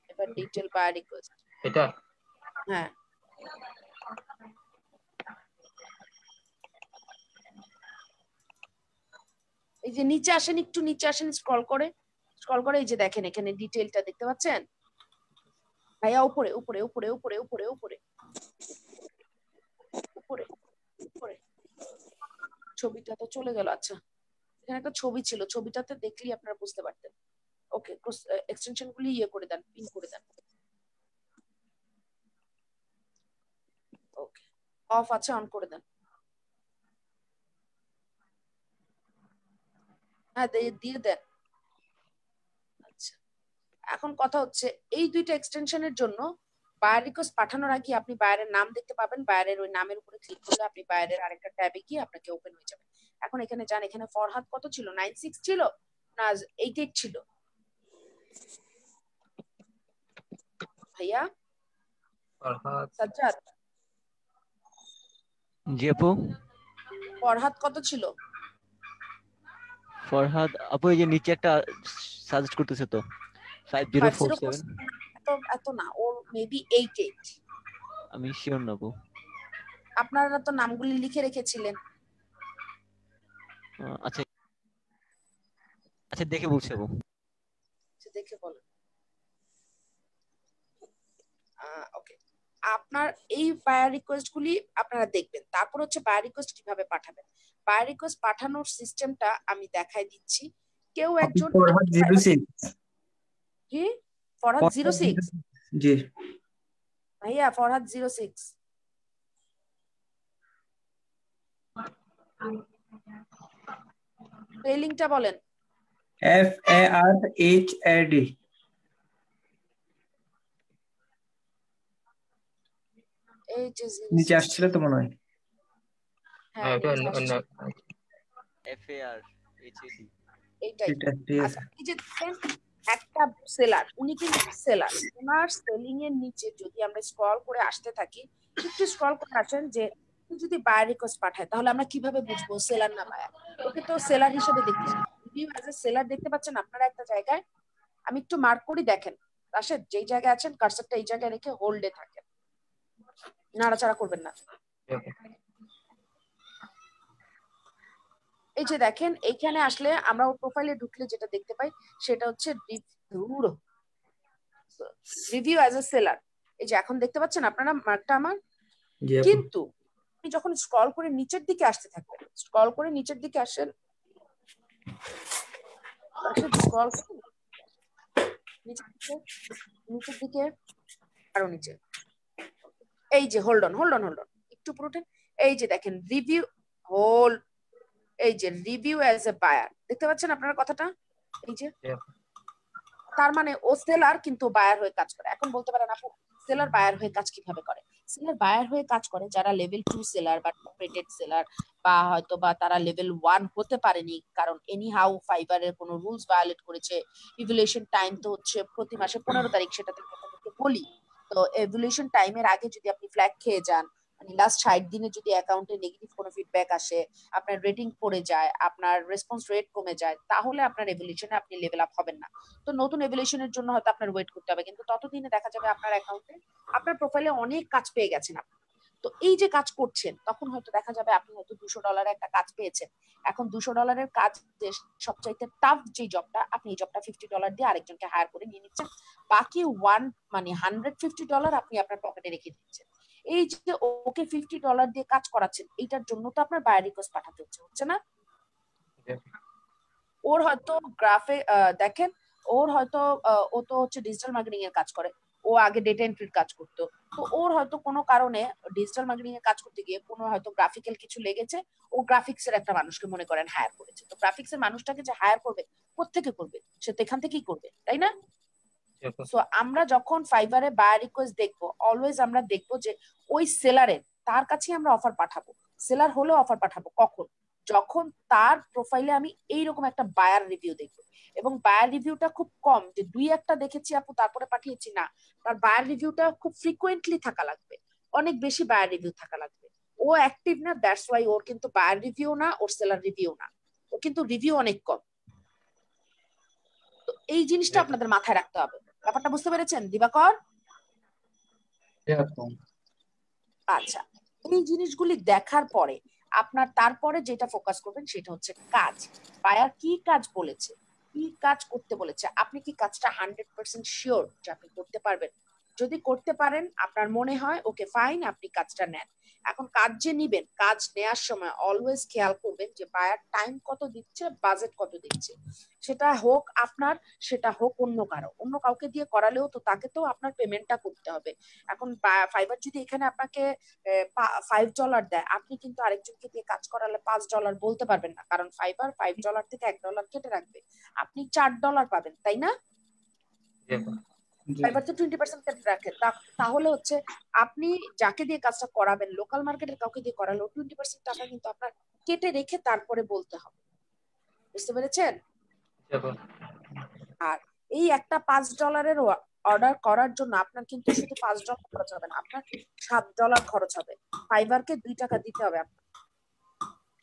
এবার ডিটেল বায়ার রিকোয়েস্ট এটা? হ্যাঁ। এই যে নিচে আসেন একটু নিচে আসেন স্ক্রল করে। স্ক্রল করে এই যে দেখেন এখানে ডিটেলটা দেখতে পাচ্ছেন? ভাইয়া উপরে উপরে উপরে উপরে উপরে উপরে উপরে উপরে ছবিটা তো চলে গেল আচ্ছা এখানে একটা ছবি ছিল ছবিটাতে দেখলেই আপনারা বুঝতে পারতেন ওকে এক্সটেনশন গুলি ইয়ে করে দেন পিন করে দেন ওকে অফ আছে অন করে দেন হ্যাঁ দিয়ে দেন এখন কথা হচ্ছে এই দুইটা এক্সটেনশনের জন্য বায়ার রিকোয়েস্ট পাঠানোর আগে আপনি বায়ারের নাম দেখতে পাবেন বায়ারের ওই নামের উপরে ক্লিক করলে আপনি বায়ারের আরেকটা ট্যাবে গিয়ে আপনাকে ওপেন হয়ে যাবে। এখন এখানে যান এখানে ফরহাদ কত ছিল? নাইন সিক্স ছিল না এইট এইট ছিল? ভাইয়া? ফরহাদ। সাজ্জাদ? জি আপু? ফরহাদ কত ছিল? ফরহাদ আপু এই যে নিচে একটা সাজেস্ট করতেছে তো। ফাইভ জিরো ফোর 504 এত না মেবি এইট আমি শিওর না আপু আপনারা তো নামগুলি লিখে রেখেছিলেন আহ, আচ্ছা আচ্ছা দেখে বলছি আচ্ছা, দেখে বলেন ওকে আপনার এই বায়ার রিকোয়েস্ট গুলি আপনারা দেখবেন তারপর হচ্ছে বায়ার রিকোয়েস্ট কীভাবে পাঠাবেন বায়ার রিকোয়েস্ট পাঠানোর সিস্টেমটা আমি দেখাই দিচ্ছি কেউ একজন জি ফরহাদ জিরো সিক্স জি। ভাইয়া ফরহাদ জিরো সিক্স স্পেলিংটা বলেন। F A R H A D নিচে আসছিল তো মনে হয়। F A R H A D এইটাই। এটা আচ্ছা এই যে দেখেন একটা সেলার উনি কিন্তু সেলার ওনার সেলিং এর নিচে যদি আমরা স্ক্রল করে আসতে থাকি, একটু স্ক্রল করে আসেন যে যদি বায়ার রিকোয়েস্ট পাঠায়, তাহলে আমরা কীভাবে বুঝব সেলার না বায়ার ওকে তো সেলার হিসেবে দেখতে রিভিউ অ্যাজ এ সেলার দেখতে পাচ্ছেন আপনারা একটা জায়গায়, আমি একটু মার্ক করি দেখেন। রাশেদ, যেই জায়গায় আছেন কার্সারটা এই জায়গায় রেখে হোল্ডে থাকেন। নাড়াচাড়া করবেন না। এই যে দেখেন এইখানে আসলে আমরা ওর প্রোফাইলে ঢুকলে যেটা দেখতে পাই সেটা হচ্ছে রিভিউ। অ্যাজ এ সেলার এই যে এখন দেখতে পাচ্ছেন আপনারা মার্কটা আমার? কিন্তু আপনি যখন স্ক্রল করে নিচের দিকে আসতে থাকবেন স্ক্রল করে নিচের দিকে আসেন স্ক্রল নিচের দিকে নিচের দিকে আরও নিচে। এই যে hold on hold on hold on একটু পুরোটা এই যে দেখেন রিভিউ হোল এই যে রিভিউ অ্যাজ এ বায়ার দেখতে পাচ্ছেন আপনারা কথাটা? এই যে তার মানে ও সেলার কিন্তু বায়ার হয়ে কাজ করে। এখন বলতে পারেন আপু সেলার বায়ার হয়ে কাজ কীভাবে করে? সেলার বায়ার হয়ে কাজ করে যারা লেভেল টু সেলার বা টপরেটেড সেলার বা হয়তো বা তারা লেভেল ওয়ান হতে পারেনি কারণ এনি হাউ ফাইবারের কোনো রুলস ভায়োলেট করেছে। ইভুলেশন টাইম তো হচ্ছে প্রতি মাসে পনেরো তারিখ সেটা বলি। তো এভুলেশন টাইমের আগে যদি আপনি ফ্ল্যাগ খেয়ে যান মানে লাস্ট ষাট দিনে যদি অ্যাকাউন্টে নেগেটিভ কোনো ফিডব্যাক আসে, আপনার রেটিং পড়ে যায়, আপনার রেসপন্স রেট কমে যায়, তাহলে আপনার এভুলেশনে আপনি লেভেল আপ হবেন না। তো নতুন এভুলেশনের জন্য হয়তো আপনার ওয়েট করতে হবে, কিন্তু ততদিনে দেখা যাবে আপনার অ্যাকাউন্টে আপনার প্রোফাইলে অনেক কাজ পেয়ে গেছেন আপনি। তো এই যে কাজ করছেন, তখন হয়তো দেখা যাবে আপনি হয়তো দুশো ডলারের একটা কাজ পেয়েছেন। এখন দুশো ডলারের কাজ যে সবচাইতে টাফ যে জবটা আপনি এই জবটা ফিফটি ডলার দিয়ে আরেকজনকে হায়ার করে নিয়ে নিচ্ছেন। বাকি ওয়ান মানে হান্ড্রেড ফিফটি ডলার আপনি আপনার পকেটে রেখে দিচ্ছেন। এই যে ওকে ফিফটি ডলার দিয়ে কাজ করাচ্ছেন, এইটার জন্য তো আপনার বায়ার রিকোয়েস্ট পাঠাতে হচ্ছে হচ্ছে না? ওর হয়তো গ্রাফে দেখেন, ওর হয়তো ও তো হচ্ছে ডিজিটাল মার্কেটিং এর কাজ করে, ও আগে ডেটা এন্ট্রির কাজ করতো, তো ওর হয়তো কোনো কারণে ডিজিটাল মার্কেটিং এর কাজ করতে গিয়ে কোনো হয়তো গ্রাফিক্যাল কিছু লেগেছে, ও গ্রাফিক্স এর একটা মানুষকে মনে করেন হায়ার করেছে, তো গ্রাফিক্স এর মানুষটাকে যে হায়ার করবে, কোত্থেকে করবে? সে তো এখান থেকেই করবে, তাই না? সো আমরা যখন ফাইবারে বায়ার রিকোয়েস্ট দেখব অলওয়েজ আমরা দেখব যে ওই সেলারের তার কাছে আমরা অফার পাঠাবো। সেলার হলেও অফার পাঠাবো কখন? যখন তার প্রোফাইলে আমি এইরকম একটা বায়ার রিভিউ দেখব। এবং বায়ার রিভিউটা খুব কম যে দুই একটা দেখেছি আপু তারপরে পাঠিয়েছি না। তার বায়ার রিভিউটা খুব ফ্রিকোয়েন্টলি থাকা লাগবে। অনেক বেশি বায়ার রিভিউ থাকা লাগবে। ও অ্যাক্টিভ না দ্যাটস ওয়াই ওর কিন্তু বায়ার রিভিউ না ওর সেলার রিভিউ না। ও কিন্তু রিভিউ অনেক কম। তো এই জিনিসটা আপনাদের মাথায় রাখতে হবে। ব্যাপারটা বুঝতে পেরেছেন দিবাকর? আচ্ছা এই জিনিসগুলি দেখার পরে আপনার তারপরে যেটা ফোকাস করবেন সেটা হচ্ছে কাজ। বায়ার কি কাজ বলেছে? কি কাজ করতে বলেছে? আপনি কি কাজটা হান্ড্রেড পার্সেন্ট শিওর যে আপনি করতে পারবেন? যদি করতে পারেন, আপনার মনে হয়, ওকে ফাইন আপনি কাজটা নেন। এখন কাজ যে নিবেন, কাজ নেয়ার সময় অলওয়েজ খেয়াল করবেন যে বায়ার টাইম কত দিচ্ছে বাজেট কত দিচ্ছে। সেটা হোক আপনার, সেটা হোক অন্য কারও। অন্য কাউকে দিয়ে করালেও তো তাকে তো আপনার পেমেন্টটা করতে হবে। এখন ফাইবার যদি এখানে আপনাকে ফাইভ ডলার দেয়, আপনি কিন্তু আরেকজনকে দিয়ে কাজ করালে পাঁচ ডলার বলতে পারবেন না। কারণ ফাইবার ফাইভ ডলার থেকে এক ডলার কেটে রাখবে। আপনি চার ডলার পাবেন, তাই না? ফাইবার তো টোয়েন্টি পার্সেন্ট রাখে তাহলে হচ্ছে আপনি যাকে দিয়ে কাজটা করাবেন লোকাল মার্কেটের কাউকে দিয়ে করালেও টোয়েন্টি পার্সেন্ট টাকা কিন্তু আপনার কেটে রেখে তারপরে বলতে হবে। বুঝতে পেরেছেন? আর এই একটা পাঁচ ডলারের অর্ডার করার জন্য আপনার কিন্তু শুধু পাঁচ ডলার খরচ হবে না আপনার সাত ডলার খরচ হবে। ফাইবারকে দুই টাকা দিতে হবে আপনার।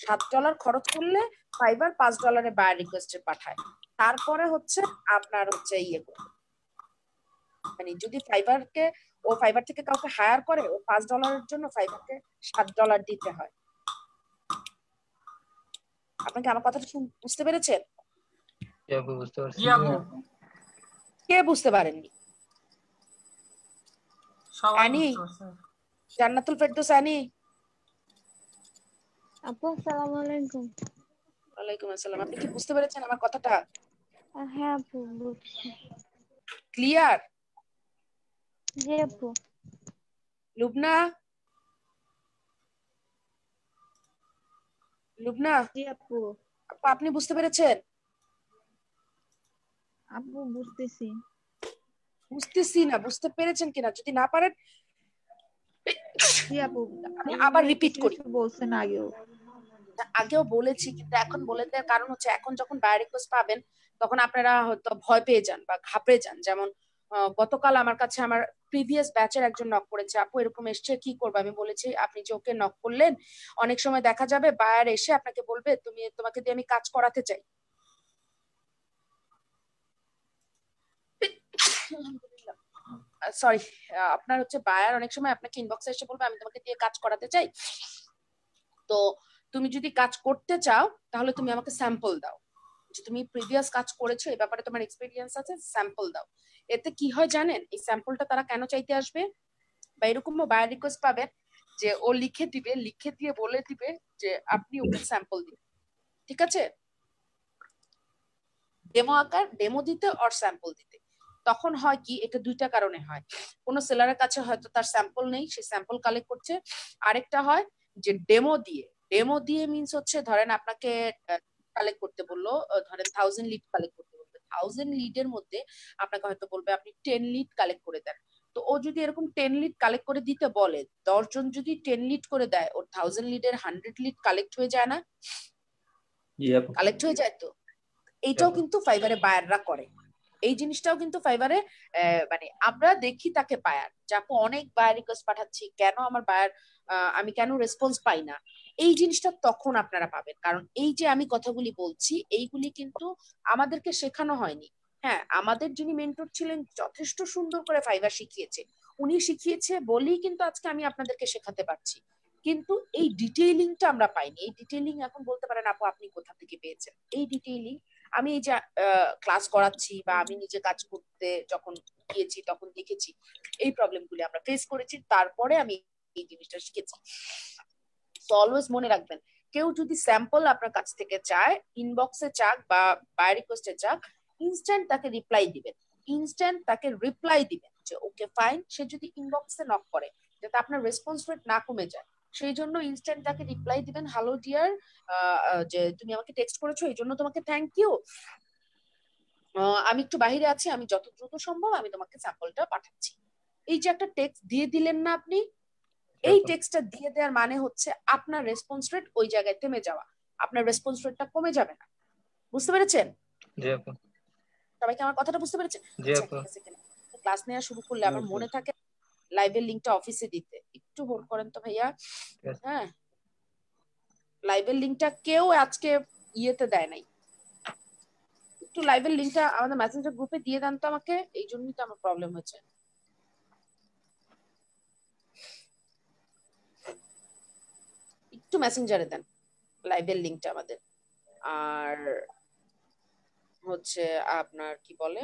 সাত ডলার খরচ করলে ফাইবার পাঁচ ডলারে বায়ার রিকোয়েস্টে পাঠায়। তারপরে হচ্ছে আপনার হচ্ছে ইয়ে করবে। মানে যদি ফাইবারকে ও ফাইবার থেকে কাউকে হায়ার করে ও পাঁচ ডলারের জন্য ফাইবারকে সাত ডলার দিতে হয়। আপনাকে আমার কথাটা শুন- বুঝতে পেরেছেন? কে বুঝতে পারেননি? সবাই আনি? জান্নাতুল ফেরদৌস আনি। আপু আসসালামু আলাইকুম। ওয়ালাইকুম আসসালাম। আপনি কি বুঝতে পেরেছেন আমার কথাটা? হ্যাঁ আপু বুঝছি। ক্লিয়ার জি আপু লুবনা লুবনা জি আপু আপু আপনি বুঝতে পেরেছেন? আপু বুঝতেছি। বুঝতেছি না বুঝতে পেরেছেন কিনা? যদি না পারেন জি আপু আমি আবার রিপিট করি। বলছেন আগেও। আগেও বলেছি কিন্তু এখন বলে দেওয়ার কারণ হচ্ছে এখন যখন বায়ো রিকোয়েস্ট পাবেন তখন আপনারা হয়তো ভয় পেয়ে যান বা ঘাবড়ে যান। যেমন গতকাল আমার কাছে আমার প্রিভিয়াস ব্যাচের একজন নক করেছে, আপু, এরকম এসছে, কি করব? আমি বলেছি, আপনি যে ওকে নক করলেন, অনেক সময় দেখা যাবে বায়ার এসে আপনাকে বলবে, তুমি, তোমাকে দিয়ে আমি কাজ করাতে চাই। সরি আপনার হচ্ছে বায়ার অনেক সময় আপনাকে ইনবক্সে এসে বলবে, আমি তোমাকে দিয়ে কাজ করাতে চাই। তো তুমি যদি কাজ করতে চাও, তাহলে তুমি আমাকে স্যাম্পল দাও। যে তুমি প্রিভিয়াস কাজ করেছ এই ব্যাপারে তোমার এক্সপিরিয়েন্স আছে স্যাম্পল দাও। এতে কি হয় জানেন? এই স্যাম্পলটা তারা কেন চাইতে আসবে? বা এরকমও বায়ার রিকোয়েস্ট পাবেন যে ও লিখে দিবে, লিখে দিয়ে বলে দিবে যে আপনি ওকে স্যাম্পল দিন। ঠিক আছে? ডেমো আকার ডেমো দিতে অর স্যাম্পল দিতে। তখন হয় কি, এটা দুইটা কারণে হয়। কোনো সেলারের কাছে হয়তো তার স্যাম্পল নেই, সে স্যাম্পল কালেক্ট করছে। আরেকটা হয় যে ডেমো দিয়ে। ডেমো দিয়ে মিনস হচ্ছে ধরেন আপনাকে কালেক্ট করতে বলল ধরেন থাউজেন্ড লিড কালেক্ট করতে বলবে থাউজেন্ড লিডের মধ্যে আপনাকে হয়তো বলবে আপনি টেন লিড কালেক্ট করে দেন। তো ও যদি এরকম টেন লিড কালেক্ট করে দিতে বলে দশজন যদি টেন লিড করে দেয় ওর থাউজেন্ড লিডের হান্ড্রেড লিড কালেক্ট হয়ে যায় না? কালেক্ট হয়ে যায় তো? এইটাও কিন্তু ফাইবারে বায়াররা করে। এই জিনিসটাও কিন্তু ফাইবারে মানে আমরা দেখি তাকে বায়ার যে আপু অনেক বায়ার রিকোয়েস্ট পাঠাচ্ছি কেন আমার বায়ার আমি কেন রেসপন্স পাই না? এই জিনিসটা তখন আপনারা পাবেন। কারণ এই যে আমি কথাগুলি বলছি, এইগুলি কিন্তু আমাদেরকে শেখানো হয়নি। হ্যাঁ আমাদের যিনি মেন্টর ছিলেন, যথেষ্ট সুন্দর করে ফাইবার শিখিয়েছে। উনি শিখিয়েছে, বলেই কিন্তু আজকে আমি আপনাদেরকে শেখাতে পারছি। কিন্তু এই ডিটেইলিংটা আমরা পাইনি। এই ডিটেইলিং এখন বলতে পারেন আপু, আপনি কোথা থেকে পেয়েছেন? এই ডিটেইলিং আমি এই যে ক্লাস করাচ্ছি বা আমি নিজে কাজ করতে যখন গিয়েছি, তখন দেখেছি, এই প্রবলেমগুলি আমরা ফেস করেছি, তারপরে আমি এই জিনিসটা শিখেছি। তো অলওয়েজ মনে রাখবেন। কেউ যদি স্যাম্পল আপনার কাছ থেকে চায় ইনবক্সে চাক বা বাই রিকোয়েস্টে চাক ইনস্ট্যান্ট তাকে রিপ্লাই দিবেন। ইনস্ট্যান্ট তাকে রিপ্লাই দিবেন যে ওকে ফাইন সে যদি ইনবক্সে নক করে, যাতে আপনার রেসপন্স রেট না কমে যায়। সেই জন্য ইনস্ট্যান্ট তাকে রিপ্লাই দিবেন হ্যালো ডিয়ার যে, তুমি আমাকে টেক্সট করেছ, এই জন্য তোমাকে থ্যাংক ইউ আমি একটু বাহিরে আছি, আমি যত দ্রুত সম্ভব আমি তোমাকে স্যাম্পলটা পাঠাচ্ছি। এই যে একটা টেক্সট দিয়ে দিলেন না আপনি এই টেক্সটটা দিয়ে দেওয়ার মানে হচ্ছে আপনার রেসপন্স রেট ওই জায়গায় থেমে যাওয়া। আপনার রেসপন্স রেটটা কমে যাবে না। বুঝতে পেরেছেন? জি আপু। সবাইকে আমার কথাটা বুঝতে পেরেছেন? জি আপু। ক্লাস নেওয়া শুরু করলে আমার মনে থাকে লাইভের লিংকটা অফিসে দিতে। একটু হোল্ড করেন তো ভাইয়া। হ্যাঁ। লাইভের লিংকটা কেউ আজকে ইয়েতে দেয় নাই। একটু লাইভের লিংকটা আমাদের মেসেঞ্জার গ্রুপে দিয়ে দেন তো আমাকে। এই জন্যই তো আমার প্রবলেম হয়েছে একটু মেসেঞ্জারে দেন লাইভের লিংকটা আমাদের। আর হচ্ছে আপনার কি বলে?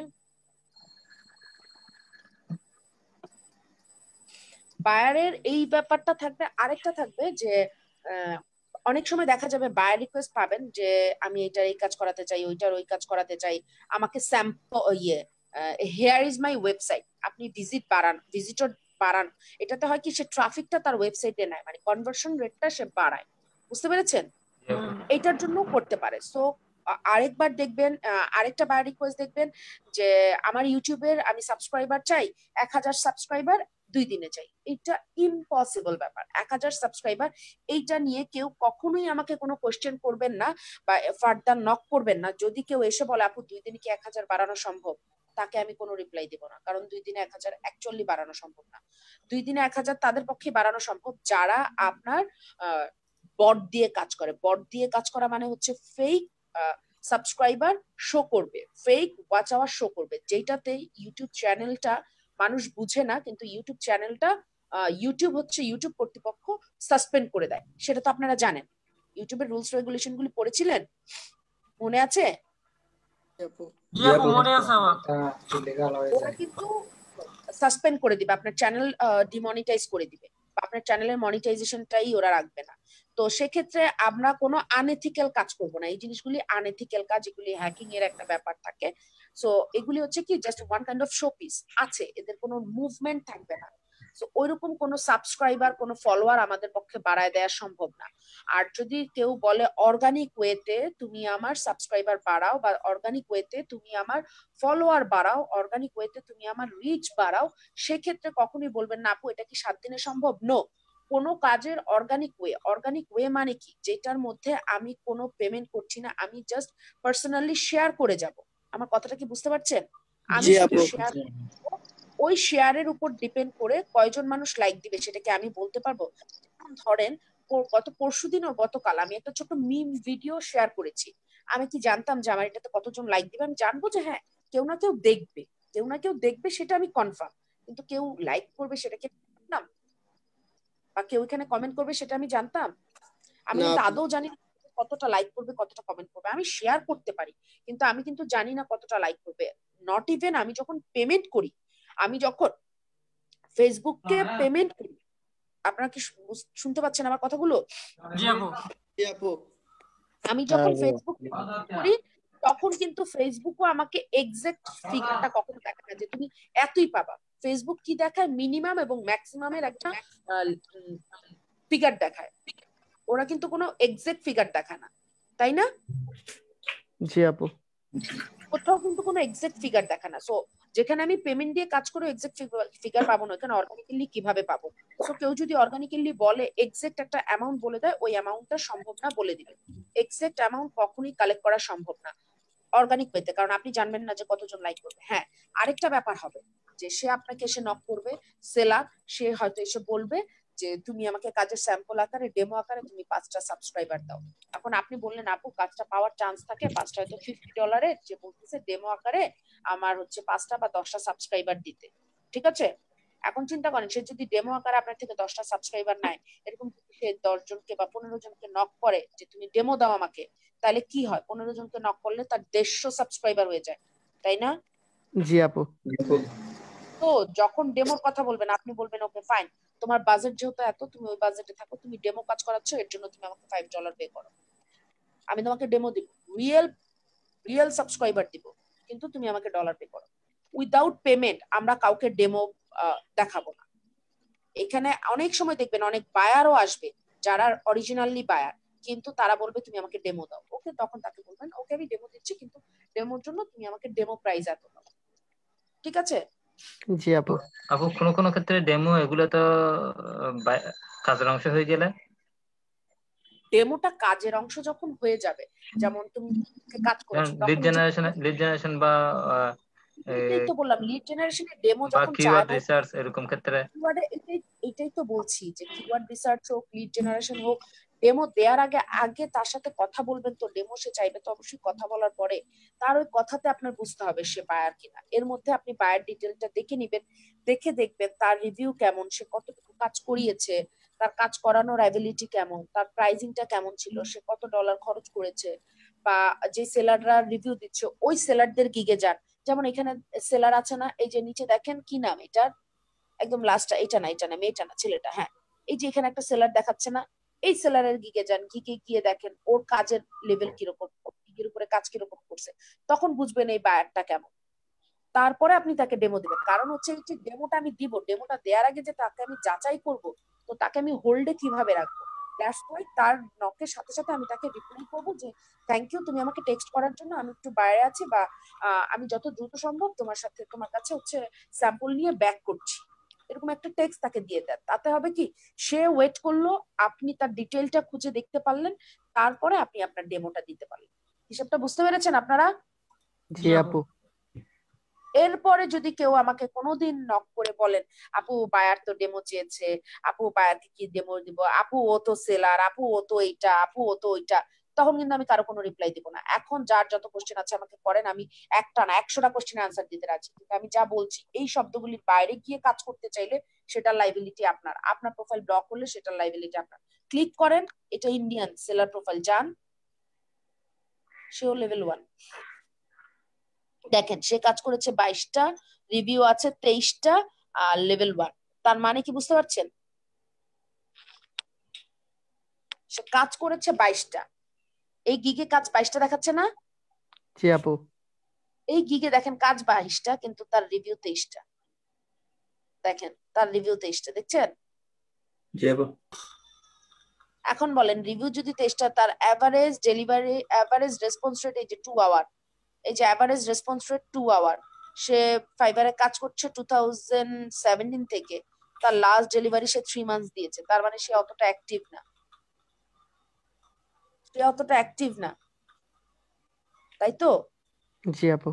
বায়ারের এই ব্যাপারটা থাকবে, আরেকটা থাকবে যে অনেক সময় দেখা যাবে বায়ার রিকোয়েস্ট পাবেন যে, আমি এটার এই কাজ করাতে চাই, ওইটার ওই কাজ করাতে চাই, আমাকে স্যাম্পল ইয়ে হেয়ার ইজ মাই ওয়েবসাইট আপনি ভিজিট বাড়ান ভিজিটর বাড়ান। এটাতে হয় কি সে ট্রাফিকটা তার ওয়েবসাইটে নেয় মানে কনভার্সন রেটটা সে বাড়ায়। বুঝতে পেরেছেন? এটার জন্য করতে পারে। সো আরেকবার দেখবেন আরেকটা বায়ার রিকোয়েস্ট দেখবেন যে আমার ইউটিউবের আমি সাবস্ক্রাইবার চাই এক হাজার সাবস্ক্রাইবার দুই দিনে চাই। এটা ইম্পসিবল ব্যাপার। এক হাজার সাবস্ক্রাইবার এইটা নিয়ে কেউ কখনোই আমাকে কোনো কোয়েশ্চেন করবেন না বা ফার্দার নক করবেন না। যদি কেউ এসে বলে আপু দুই দিনে কি এক হাজার বাড়ানো সম্ভব? তাকে আমি কোনো রিপ্লাই দেবো না। কারণ দুই দিনে এক হাজার অ্যাকচুয়ালি বাড়ানো সম্ভব না। দুই দিনে এক হাজার তাদের পক্ষে বাড়ানো সম্ভব। যারা আপনার বট দিয়ে কাজ করে। বট দিয়ে কাজ করা মানে হচ্ছে ফেক সাবস্ক্রাইবার শো করবে। ফেক ওয়াচ আওয়ার শো করবে। যেটাতে ইউটিউব চ্যানেলটা মানুষ বুঝে না, কিন্তু ইউটিউব চ্যানেলটা ইউটিউব হচ্ছে ইউটিউব কর্তৃপক্ষ সাসপেন্ড করে দেয়। সেটা তো আপনারা জানেন। ইউটিউবের রুলস রেগুলেশন গুলি পড়েছিলেন? মনে আছে? ওরা কিন্তু সাসপেন্ড করে দিবে। আপনার চ্যানেল ডিমনিটাইজ করে দিবে। আপনার চ্যানেলের মনিটাইজেশনটাই ওরা রাখবে না। তো সেক্ষেত্রে আমরা কোনো আনএথিক্যাল কাজ করব না। এই জিনিসগুলি আনএথিক্যাল কাজ এগুলি হ্যাকিং এর একটা ব্যাপার থাকে। সো এগুলি হচ্ছে কি just one kind of showpiece আছে। এদের কোনো মুভমেন্ট থাকবে না। ওইরকম কোনো সাবস্ক্রাইবার কোনো ফলোয়ার আমাদের পক্ষে বাড়ায় দেওয়া সম্ভব না। আর যদি কেউ বলে অর্গানিক ওয়েতে তুমি আমার সাবস্ক্রাইবার বাড়াও বা অর্গানিক ওয়েতে তুমি আমার ফলোয়ার বাড়াও অর্গানিক ওয়েতে তুমি আমার রিচ বাড়াও সেক্ষেত্রে কখনোই বলবেন না আপু এটা কি সাত দিনে সম্ভব? নো কোনো কাজের অর্গানিক ওয়ে অর্গানিক ওয়ে মানে কি? যেটার মধ্যে আমি কোনো পেমেন্ট করছি না আমি জাস্ট পার্সোনালি শেয়ার করে যাব। আমার কথাটা কি বুঝতে পারছেন? আমি শুধু শেয়ার ওই শেয়ারের উপর ডিপেন্ড করে কয়জন মানুষ লাইক দিবে সেটাকে আমি বলতে পারব? ধরেন গত পরশুদিন ও গতকাল আমি একটা ছোট মিম ভিডিও শেয়ার করেছি। আমি কি জানতাম যে আমার এটাতে কতজন লাইক দিবে? আমি জানব যে হ্যাঁ কেউ না কেউ দেখবে। কেউ না কেউ দেখবে সেটা আমি কনফার্ম কিন্তু কেউ লাইক করবে সেটাকে জানতাম বা কেউ এখানে কমেন্ট করবে সেটা আমি জানতাম? আমি কিন্তু আদৌ জানি কতটা লাইক করবে কতটা কমেন্ট করবে। আমি শেয়ার করতে পারি। কিন্তু আমি কিন্তু জানি না কতটা লাইক করবে। নট ইভেন আমি যখন পেমেন্ট করি আমি যখন ফেসবুককে পেমেন্ট করি আপনারা কি শুনতে পাচ্ছেন আমার কথাগুলো? জি আপু। জি আপু। আমি যখন হ্যাঁ, ফেসবুক করি তখন কিন্তু ফেসবুকও আমাকে এক্সাক্ট ফিগারটা কখনো দেখায় না যে তুমি এতই পাবা। ফেসবুক কি দেখায়? মিনিমাম এবং ম্যাক্সিমামের একটা ফিগার দেখায়। ওরা কিন্তু কোনো এক্সাক্ট ফিগার দেখায় না। তাই না? জি আপু। কোথাও কিন্তু কোনো এক্সাক্ট ফিগার দেখায় না। সো যেখানে আমি পেমেন্ট দিয়ে কাজ করে এক্সাক্ট ফিগার পাবো না, এখানে অর্গানিক্যালি কীভাবে পাবো? সো কেউ যদি অর্গানিক্যালি বলে এক্সাক্ট একটা অ্যামাউন্ট বলে দেয়, ওই অ্যামাউন্টটা সম্ভব না বলে দিবে। এক্সাক্ট অ্যামাউন্ট কখনোই কালেক্ট করা সম্ভব না অর্গানিক পেতে কারণ আপনি জানবেন না যে কতজন লাইক করবে। হ্যাঁ আরেকটা ব্যাপার হবে যে, সে আপনাকে এসে নক করবে সেলার সে হয়তো এসে বলবে যে তুমি আমাকে কাজের স্যাম্পল আকারে ডেমো আকারে তুমি পাঁচটা সাবস্ক্রাইবার দাও। এখন আপনি বললেন আপু কাজটা পাওয়ার চান্স থাকে পাঁচটা হয়তো ফিফটি ডলারের যে বলতেছে ডেমো আকারে আমার হচ্ছে পাঁচটা বা দশটা সাবস্ক্রাইবার দিতে। ঠিক আছে? এখন চিন্তা করেন সে যদি ডেমো আকারে আপনার থেকে দশটা সাবস্ক্রাইবার নেয় এরকম যদি সে দশ জনকে বা পনেরো জনকে নক করে যে তুমি ডেমো দাও আমাকে তাহলে কি হয়? পনেরো জনকে নক করলে তার দেড়শো সাবস্ক্রাইবার হয়ে যায়। তাই না? জি আপু। তো যখন ডেমোর কথা বলবেন, আপনি বলবেন ওকে ফাইন তোমার বাজেট যেহেতু এত, তুমি ওই বাজেটে থাকো, তুমি ডেমো কাজ করাচ্ছ, এর জন্য তুমি আমাকে ফাইভ ডলার পে করো। আমি তোমাকে ডেমো দিব রিয়েল রিয়েল সাবস্ক্রাইবার দিব, কিন্তু তুমি আমাকে ডলার পে করো। উইদাউট পেমেন্ট আমরা কাউকে ডেমো দেখাবো না। এখানে অনেক সময় দেখবেন, অনেক বায়ারও আসবে, যারা অরিজিনালি বায়ার কিন্তু তারা বলবে, তুমি আমাকে ডেমো দাও। ওকে তখন তাকে বলবেন ওকে আমি ডেমো দিচ্ছি, কিন্তু ডেমোর জন্য তুমি আমাকে ডেমো প্রাইস এত দাও। ঠিক আছে? জি আপু। আপু কোনো কোনো ক্ষেত্রে ডেমো এগুলো তো কাজের অংশ হয়ে গেলে? ডেমোটা কাজের অংশ যখন হয়ে যাবে যেমন তুমি কাজ করেছ তখন লিড যে- জেনারেশন লিড জেনারেশন বা এটাই তো বললাম লিড জেনারেশনের ডেমো যখন কিওয়ার্ড রিসার্চ এরকম ক্ষেত্রে? এটাই তো বলছি যে কিওয়ার্ড রিসার্চ হোক লিড জেনারেশন হোক ডেমো দেওয়ার আগে আগে তার সাথে কথা বলবেন তো ডেমো সে চাইবে তো অবশ্যই কথা বলার পরে তার ওই কথাতে আপনার বুঝতে হবে সে বায়ার কিনা। এর মধ্যে আপনি বায়ার ডিটেলটা দেখে নিবেন, দেখে দেখবেন তার রিভিউ কেমন, সে কতটুকু কাজ করিয়েছে, তার কাজ করানোর অ্যাবিলিটি কেমন, তার প্রাইজিংটা কেমন ছিল, সে কত ডলার খরচ করেছে, বা যে সেলাররা রিভিউ দিচ্ছে, ওই সেলারদের গিগে যান। যেমন এখানে সেলার আছে না, এই যে নিচে দেখেন কি নাম এটার? একদম লাস্টটা এটা না এটা না মেয়েটা না, ছেলেটা হ্যাঁ। এই যে এখানে একটা সেলার দেখাচ্ছে না এই সেলারের গিগে যান গিগে গিয়ে দেখেন ওর কাজের লেভেল কীরকম গিগের উপরে কাজ কীরকম করছে। তখন বুঝবেন এই বায়ারটা কেমন। তারপরে আপনি তাকে ডেমো দেবেন। কারণ হচ্ছে এই যে ডেমোটা আমি দিব ডেমোটা দেওয়ার আগে যে তাকে আমি যাচাই করব, তো তাকে আমি হোল্ডে কীভাবে রাখব? দ্যাটস ওয়াই তার নকের সাথে সাথে আমি তাকে রিপ্লাই করব যে থ্যাংক ইউ তুমি আমাকে টেক্সট করার জন্য আমি একটু বাইরে আছি বা আমি যত দ্রুত সম্ভব তোমার সাথে, তোমার কাছে হচ্ছে স্যাম্পল নিয়ে ব্যাক করছি। এরকম একটা টেক্সট তাকে দিয়ে দেন। তাতে হবে কি সে ওয়েট করল আপনি তার ডিটেলটা খুঁজে দেখতে পারলেন তারপরে আপনি আপনার ডেমোটা দিতে পারলেন। হিসাবটা বুঝতে পেরেছেন আপনারা? জি আপু। এরপরে যদি কেউ আমাকে কোনোদিন নক করে বলেন আপু বায়ার তো ডেমো চেয়েছে আপু বায়ারকে কি ডেমো দিব? আপু ও তো সেলার আপু ও তো এইটা আপু ও তো ওইটা। তখন কিন্তু আমি কারও কোনো রিপ্লাই দিব না। এখন যার যত কোশ্চেন আছে আমাকে করেন, আমি একটা না, একশোটা কোশ্চেনের আনসার দিতে রাজি। কিন্তু আমি যা বলছি, এই শব্দগুলির বাইরে গিয়ে কাজ করতে চাইলে সেটার লাইবিলিটি আপনার। আপনার প্রোফাইল ব্লক করলে সেটার লাইবিলিটি আপনার। ক্লিক করেন, এটা ইন্ডিয়ান সেলার প্রোফাইল যান। সেও লেভেল ওয়ান দেখেন, সে কাজ করেছে বাইশটা রিভিউ আছে তেইশটা, আর লেভেল ওয়ান তার মানে কি বুঝতে পারছেন? সে কাজ করেছে বাইশটা। এই গিগে কাজ বাইশটা দেখাচ্ছে না? জি আপু। এই গিগে দেখেন কাজ বাইশটা কিন্তু তার রিভিউ তেইশটা। দেখেন তার রিভিউ তেইশটা দেখছেন? জি আপু। এখন বলেন রিভিউ যদি তেইশটা তার average delivery average response rate এই যে টু আওয়ার এই যে average response rate two hour সে ফাইবারে কাজ করছে টু থাউজেন্ড সেভেন্টিন থেকে তার লাস্ট ডেলিভারি সে থ্রি মান্থস দিয়েছে তার মানে সে অতটা অ্যাক্টিভ না। সে অতটা অ্যাক্টিভ না। তাই তো? জি আপু।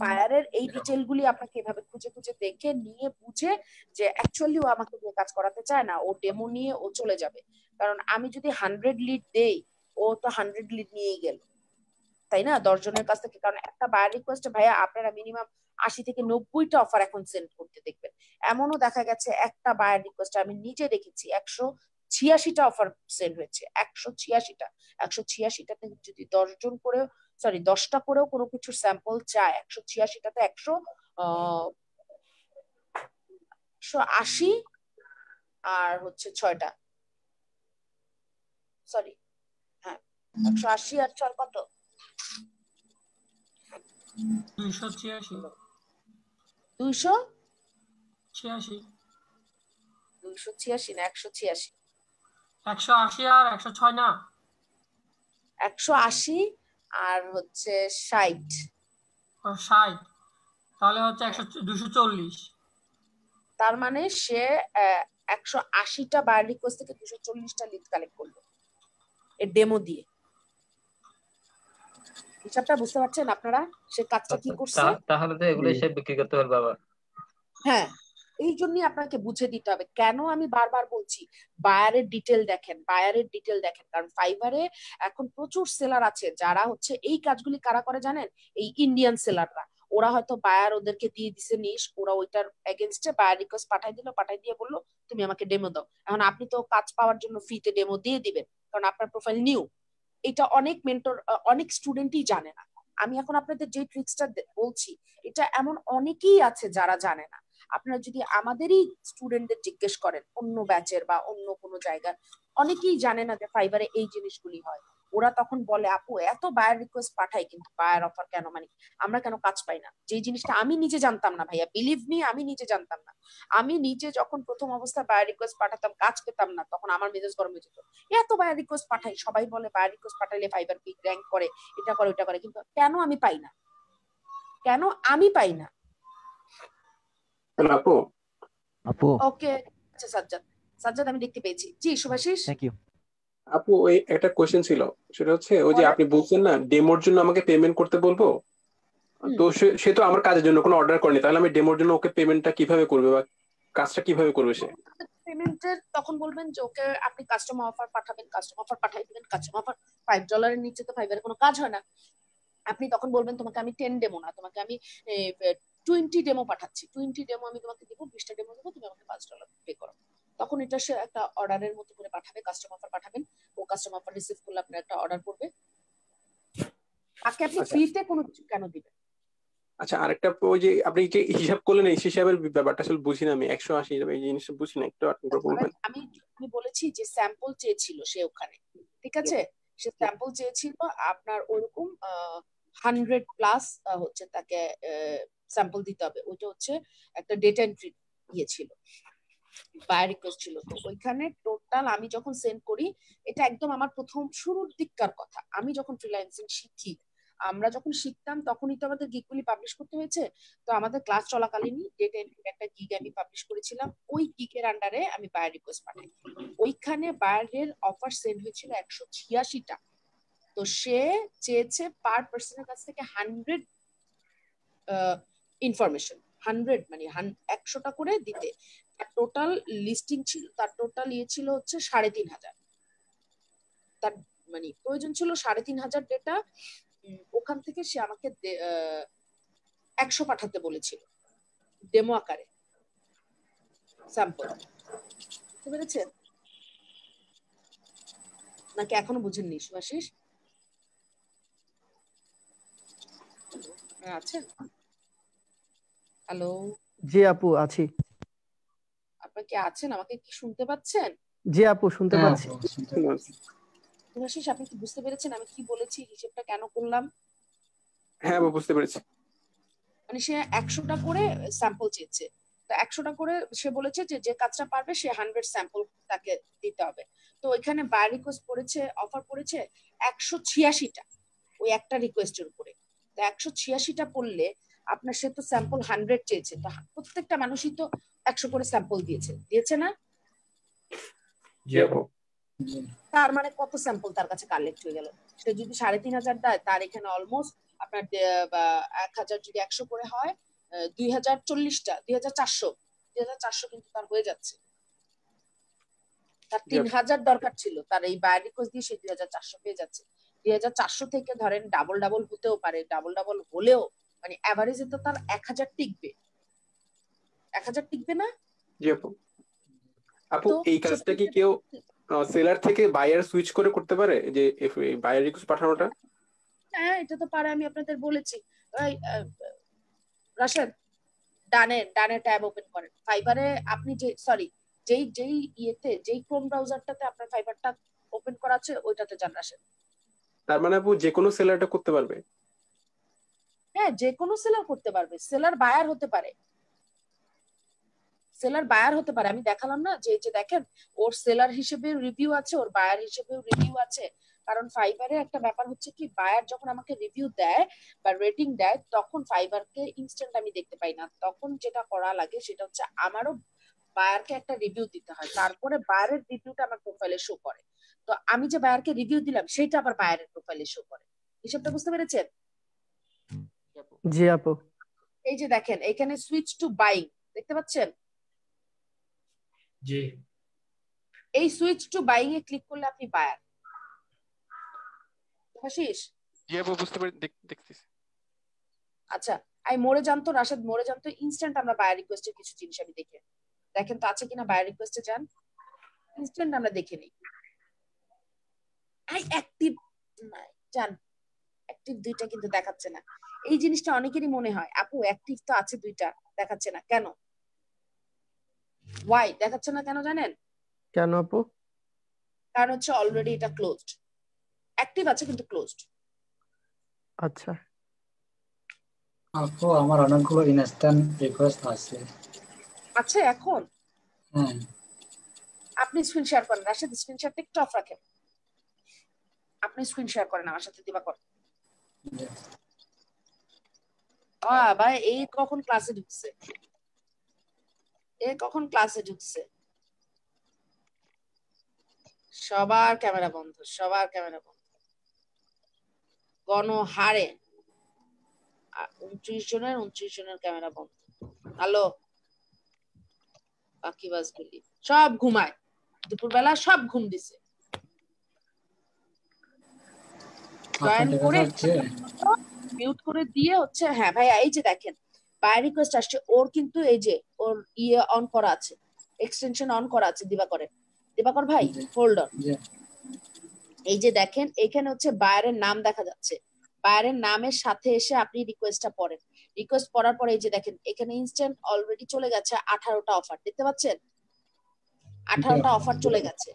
বায়ারের এই ডিটেল গুলি আপনাকে এভাবে খুঁজে খুঁজে দেখে নিয়ে বুঝে যে অ্যাকচুয়ালি ও আমাকে দিয়ে কাজ করাতে চায় না ও ডেমো নিয়ে ও চলে যাবে। কারণ আমি যদি হান্ড্রেড লিড দেই ও তো হান্ড্রেড লিড নিয়েই গেল। তাই না? দশ জনের কাছ থেকে। কারণ একটা বায়ার রিকোয়েস্টে ভাইয়া আপনারা মিনিমাম আশি থেকে নব্বইটা অফার এখন সেন্ড করতে দেখবেন। এমনও দেখা গেছে একটা বায়ার রিকোয়েস্ট আমি নিজে দেখেছি একশো ছিয়াশিটা অফার সেন্ড হয়েছে একশো ছিয়াশিটা একশো ছিয়াশিটাতে যদি দশজন করে সরি দশটা করেও কোনো কিছুর স্যাম্পল চায় একশো ছিয়াশিটাতে একশো একশো আশি আর হচ্ছে ছয়টা। সরি হ্যাঁ একশো আশি আর ছয় কত? দুইশো ছিয়াশি। দুইশো? ছিয়াশি। দুইশো ছিয়াশি না একশো ছিয়াশি। একশো আশি আর একশো ছয় না? একশো আশি আর হচ্ছে ষাট। ষাট। তাহলে হচ্ছে একশো দুশো চল্লিশ। তার মানে সে একশো আশিটা বায়ার রিকোয়েস্ট থেকে দুশো চল্লিশটা লিড কালেক্ট করল। এর ডেমো দিয়ে। হিসাবটা বুঝতে পারছেন আপনারা? সে কাজটা কি করছে? তাহলে তো এগুলো সে বিক্রি করতে পারবে আবার। হ্যাঁ। এই জন্যই আপনাকে বুঝে দিতে হবে। কেন আমি বারবার বলছি, বায়ারের ডিটেল দেখেন, বায়ারের ডিটেল দেখেন। কারণ ফাইবারে এখন প্রচুর সেলার আছে যারা হচ্ছে এই কাজগুলি কারা করে জানেন? এই ইন্ডিয়ান সেলাররা ওরা হয়তো বায়ার ওদেরকে দিয়ে দিছে নিস ওরা ওইটার এগেনস্টে বায়ার রিকোয়েস্ট পাঠাই দিল পাঠাই দিয়ে বলল, তুমি আমাকে ডেমো দাও। এখন আপনি তো কাজ পাওয়ার জন্য ফ্রিতে ডেমো দিয়ে দিবেন, কারণ আপনার প্রোফাইল নিউ এটা অনেক মেন্টর অনেক স্টুডেন্টই জানে না। আমি এখন আপনাদের যে ট্রিক্সটা বলছি, এটা এমন অনেকেই আছে যারা জানে না। আপনারা যদি আমাদেরই স্টুডেন্টদের জিজ্ঞেস করেন অন্য ব্যাচের বা অন্য কোনো জায়গার, অনেকেই জানে না যে ফাইবারে এই জিনিসগুলি হয়। ওরা তখন বলে, আপু, এত বায়ার রিকোয়েস্ট পাঠাই, কিন্তু বায়ার অফার কেন? মানে আমরা কেন কাজ পাই না? যে জিনিসটা আমি নিজে জানতাম না ভাইয়া বিলিভ মি আমি নিজে জানতাম না। আমি নিজে যখন প্রথম অবস্থায় বায়ার রিকোয়েস্ট পাঠাতাম, কাজ পেতাম না, তখন আমার মেজাজ গরম হয়ে যেত। এত বায়ার রিকোয়েস্ট পাঠাই, সবাই বলে বায়ার রিকোয়েস্ট পাঠাইলে ফাইবার কি র্যাঙ্ক করে, এটা করে ওটা করে, কিন্তু কেন আমি পাই না? কেন আমি পাই না? হ্যালো আপু? আপু। ওকে আচ্ছা সাজ্জাদ। সাজ্জাদ আমি দেখতে পেয়েছি। জি শুভাশিস। থ্যাংক ইউ আপু ওই একটা কোশ্চেন ছিল। সেটা হচ্ছে ওই যে আপনি বলছেন না ডেমোর জন্য আমাকে পেমেন্ট করতে বলব? তো সে- তো আমার কাজের জন্য কোনো অর্ডার করেনি। তাহলে আমি ডেমোর জন্য ওকে পেমেন্টটা কীভাবে করবে বা কাজটা কীভাবে করবে সে? পেমেন্টের তখন বলবেন যে ওকে আপনি কাস্টমার অফার পাঠাবেন কাস্টমার অফার পাঠাই দিবেন কাস্টমার অফার ফাইভ ডলারের নিচে তো ফাইভের কোনো কাজ হয় না। আপনি তখন বলবেন তোমাকে আমি টেন ডেমো না। তোমাকে আমি টোয়েন্টি ডেমো পাঠাচ্ছি। টোয়েন্টি ডেমো আমি তোমাকে দিব বিশটা ডেমো দেবো তুমি আমাকে পাঁচ ডলার পে করো। তখন এটা সে একটা অর্ডারের মতো করে পাঠাবে কাস্টমার অফার পাঠাবেন ও কাস্টমার অফার রিসিভ করলে আপনার একটা অর্ডার করবে। তাকে আপনি আচ্ছা। ফ্রিতে কোনো কিছু কেন দিবেন? আচ্ছা আরেকটা ওই যে আপনি যে হিসাব করলেন এই হিসাবের ব্যাপারটা আসলে বুঝি না আমি একশো আশি এই জিনিসটা বুঝি না একটু আপনি বলবেন। আমি আমি বলেছি যে স্যাম্পল চেয়েছিল সে ওখানে ঠিক আছে? সে স্যাম্পল চেয়েছিল আপনার ওরকম হান্ড্রেড প্লাস হচ্ছে তাকে স্যাম্পল দিতে হবে। ওইটা হচ্ছে একটা ডেটা এন্ট্রি ইয়ে ছিল বায়ার রিকোয়েস্ট ছিল। তো ওইখানে টোটাল আমি যখন সেন্ড করি, এটা একদম আমার প্রথম শুরুর দিককার কথা। আমি যখন ফ্রিল্যান্সিং শিখি, আমরা যখন শিখতাম তখনই তো আমাদের গিকগুলি পাবলিশ করতে হয়েছে। তো আমাদের ক্লাস চলাকালীনই ডেটা এন্ট্রির একটা গিগ আমি পাবলিশ করেছিলাম। ওই গিগের আন্ডারে আমি বায়ার রিকোয়েস্ট পাঠাই। ওইখানে বায়ারের অফার সেন্ড হয়েছিল একশো ছিয়াশিটা তো সে চেয়েছে পার পার্সনের কাছ থেকে হান্ড্রেড ইনফরমেশন হান্ড্রেড মানে একশোটা করে দিতে। টোটাল লিস্টিং ছিল, তার টোটাল ইয়ে ছিল হচ্ছে সাড়ে তিন হাজার। তার মানে প্রয়োজন ছিল সাড়ে তিন হাজার ডেটা ওখান থেকে সে আমাকে একশো পাঠাতে বলেছিল ডেমো আকারে। স্যাম্পল বুঝতে পেরেছেন? নাকি এখনও বুঝেননি? সুভাষিস আছেন হ্যালো জি আপু আছি। আপনার কি আছেন? আমাকে কি শুনতে পাচ্ছেন? জি আপু শুনতে হ্যাঁ, পাচ্ছি। সুভাষিস আপনি কি বুঝতে পেরেছেন আমি কি বলেছি হিসেবটা কেন করলাম? হ্যাঁ আপু বুঝতে পেরেছি। মানে সে একশোটা করে স্যাম্পল চেয়েছে। তা একশোটা করে সে বলেছে যে যে কাজটা পারবে সে হান্ড্রেড স্যাম্পল তাকে দিতে হবে। তো এখানে বায়ার রিকোয়েস্ট পড়েছে অফার পড়েছে একশো ছিয়াশিটা ওই একটা রিকোয়েস্টের উপরে। তো একশো ছিয়াশিটা পড়লে আপনার সে তো স্যাম্পল হান্ড্রেড চেয়েছে। তো প্রত্যেকটা মানুষই তো একশো করে স্যাম্পল দিয়েছে। দিয়েছে না? তার মানে কত স্যাম্পল তার কাছে কালেক্ট হয়ে গেল? সে যদি সাড়ে তিন হাজার দেয় তার এখানে অলমোস্ট আপনার এক হাজার যদি একশো করে হয় দুই হাজার চল্লিশটা দুই হাজার চারশো দুই হাজার চারশো কিন্তু তার হয়ে যাচ্ছে। তার তিন হাজার দরকার ছিল। তার এই বায়ার রিকোয়েস্ট দিয়ে সে দুই হাজার চারশো পেয়ে যাচ্ছে। দুই হাজার চারশো থেকে ধরেন ডাবল ডাবল হতেও পারে ডাবল ডাবল হলেও মানে অ্যাভারেজে তো তার এক হাজার টিকবে। এক হাজার টিকবে না? জি আপু। আপু এই কাজটা কি কেউ সেলার থেকে বায়ার সুইচ করে করতে পারে? যে বায়ার রিকোয়েস্ট পাঠানোটা? হ্যাঁ এটা তো পারে আমি আপনাদের বলেছি। রাশেদ ডানে ডানে ট্যাব ওপেন করেন। ফাইবারে আপনি যে সরি যেই যেই ইয়েতে যেই ক্রোম ব্রাউজারটাতে আপনার ফাইবারটা ওপেন করা আছে ওইটাতে যান রাশেদ। তার মানে আপু যে কোনো সেলার এটা করতে পারবে। হ্যাঁ যে কোনো সেলার করতে পারবে। সেলার বায়ার হতে পারে। সেলার বায়ার হতে পারে। আমি দেখালাম না যে যে দেখেন, ওর সেলার হিসেবে রিভিউ আছে, ওর বায়ার হিসেবেও রিভিউ আছে। কারণ ফাইবারে একটা ব্যাপার হচ্ছে কি বায়ার যখন আমাকে রিভিউ দেয় বা রেটিং দেয়, তখন ফাইবারকে ইনস্ট্যান্ট আমি দেখতে পাই না। তখন যেটা করা লাগে, সেটা হচ্ছে আমারও বায়ারকে একটা রিভিউ দিতে হয়। তারপরে বায়ারের রিভিউটা আমার প্রোফাইলে শো করে। তো আমি যে বায়ারকে রিভিউ দিলাম সেটা আবার বায়ারের প্রোফাইলে শো করে। হিসাবটা বুঝতে পেরেছেন? জি আপু। এই যে দেখেন এখানে সুইচ টু বাইং দেখতে পাচ্ছেন? জি। এই সুইচ টু বাইং এ ক্লিক করলে আপনি বায়ার হাসিস জি আপু বুঝতে পারি দেখতেছি। আচ্ছা আই মরে জানতো রাশেদ মরে জানতো ইনস্ট্যান্ট আমরা বায়ার রিকোয়েস্টের কিছু জিনিস আমি দেখে। দেখেন তো আছে কিনা বায়ার রিকোয়েস্টে যান ইনস্ট্যান্ট আমরা দেখে নিই। আই অ্যাক্টিভ নাই যান অ্যাক্টিভ দুইটা কিন্তু দেখাচ্ছে না। এই জিনিসটা অনেকেরই মনে হয় আপু অ্যাক্টিভ তো আছে দুইটা দেখাচ্ছে না। কেন? ওয়াই দেখাচ্ছে না কেন জানেন? কেন আপু? কারণ হচ্ছে অলরেডি এটা ক্লোজড অ্যাক্টিভ আছে কিন্তু ক্লোজড আচ্ছা। আপু আমার অনেকগুলো ইনস্ট্যান্ট রিকোয়েস্ট আছে। আছে এখন? হ্যাঁ। আপনি স্ক্রিন শেয়ার করেন রাশেদ স্ক্রিন শেয়ারটা একটু অফ রাখেন। আপনি স্ক্রিন শেয়ার করেন আমার সাথে দিবা কর। ভাই এই কখন ক্লাসে ঢুকছে? এ কখন ক্লাসে ঢুকছে? সবার ক্যামেরা বন্ধ সবার ক্যামেরা বন্ধ। গণহারে। উনত্রিশ জনের উনত্রিশ জনের ক্যামেরা বন্ধ। হ্যালো বাকি বাসগুলি সব ঘুমায়। দুপুরবেলা সব ঘুম দিছে। জয়েন করে মিউট করে দিয়ে হচ্ছে হ্যাঁ ভাইয়া এই যে দেখেন বায়ার রিকোয়েস্ট আসছে ওর কিন্তু এই যে ওর ইয়ে অন করা আছে এক্সটেনশন অন করা আছে দিবাকরের। দিবাকর ভাই হোল্ড অন জি। এই যে দেখেন এখানে হচ্ছে বায়ারের নাম দেখা যাচ্ছে। বায়ারের নামের সাথে এসে আপনি রিকোয়েস্টটা পড়েন। রিকোয়েস্ট পড়ার পরে এই যে দেখেন এখানে ইনস্ট্যান্ট অলরেডি চলে গেছে আঠারোটা অফার দেখতে পাচ্ছেন? আঠারোটা অফার চলে গেছে।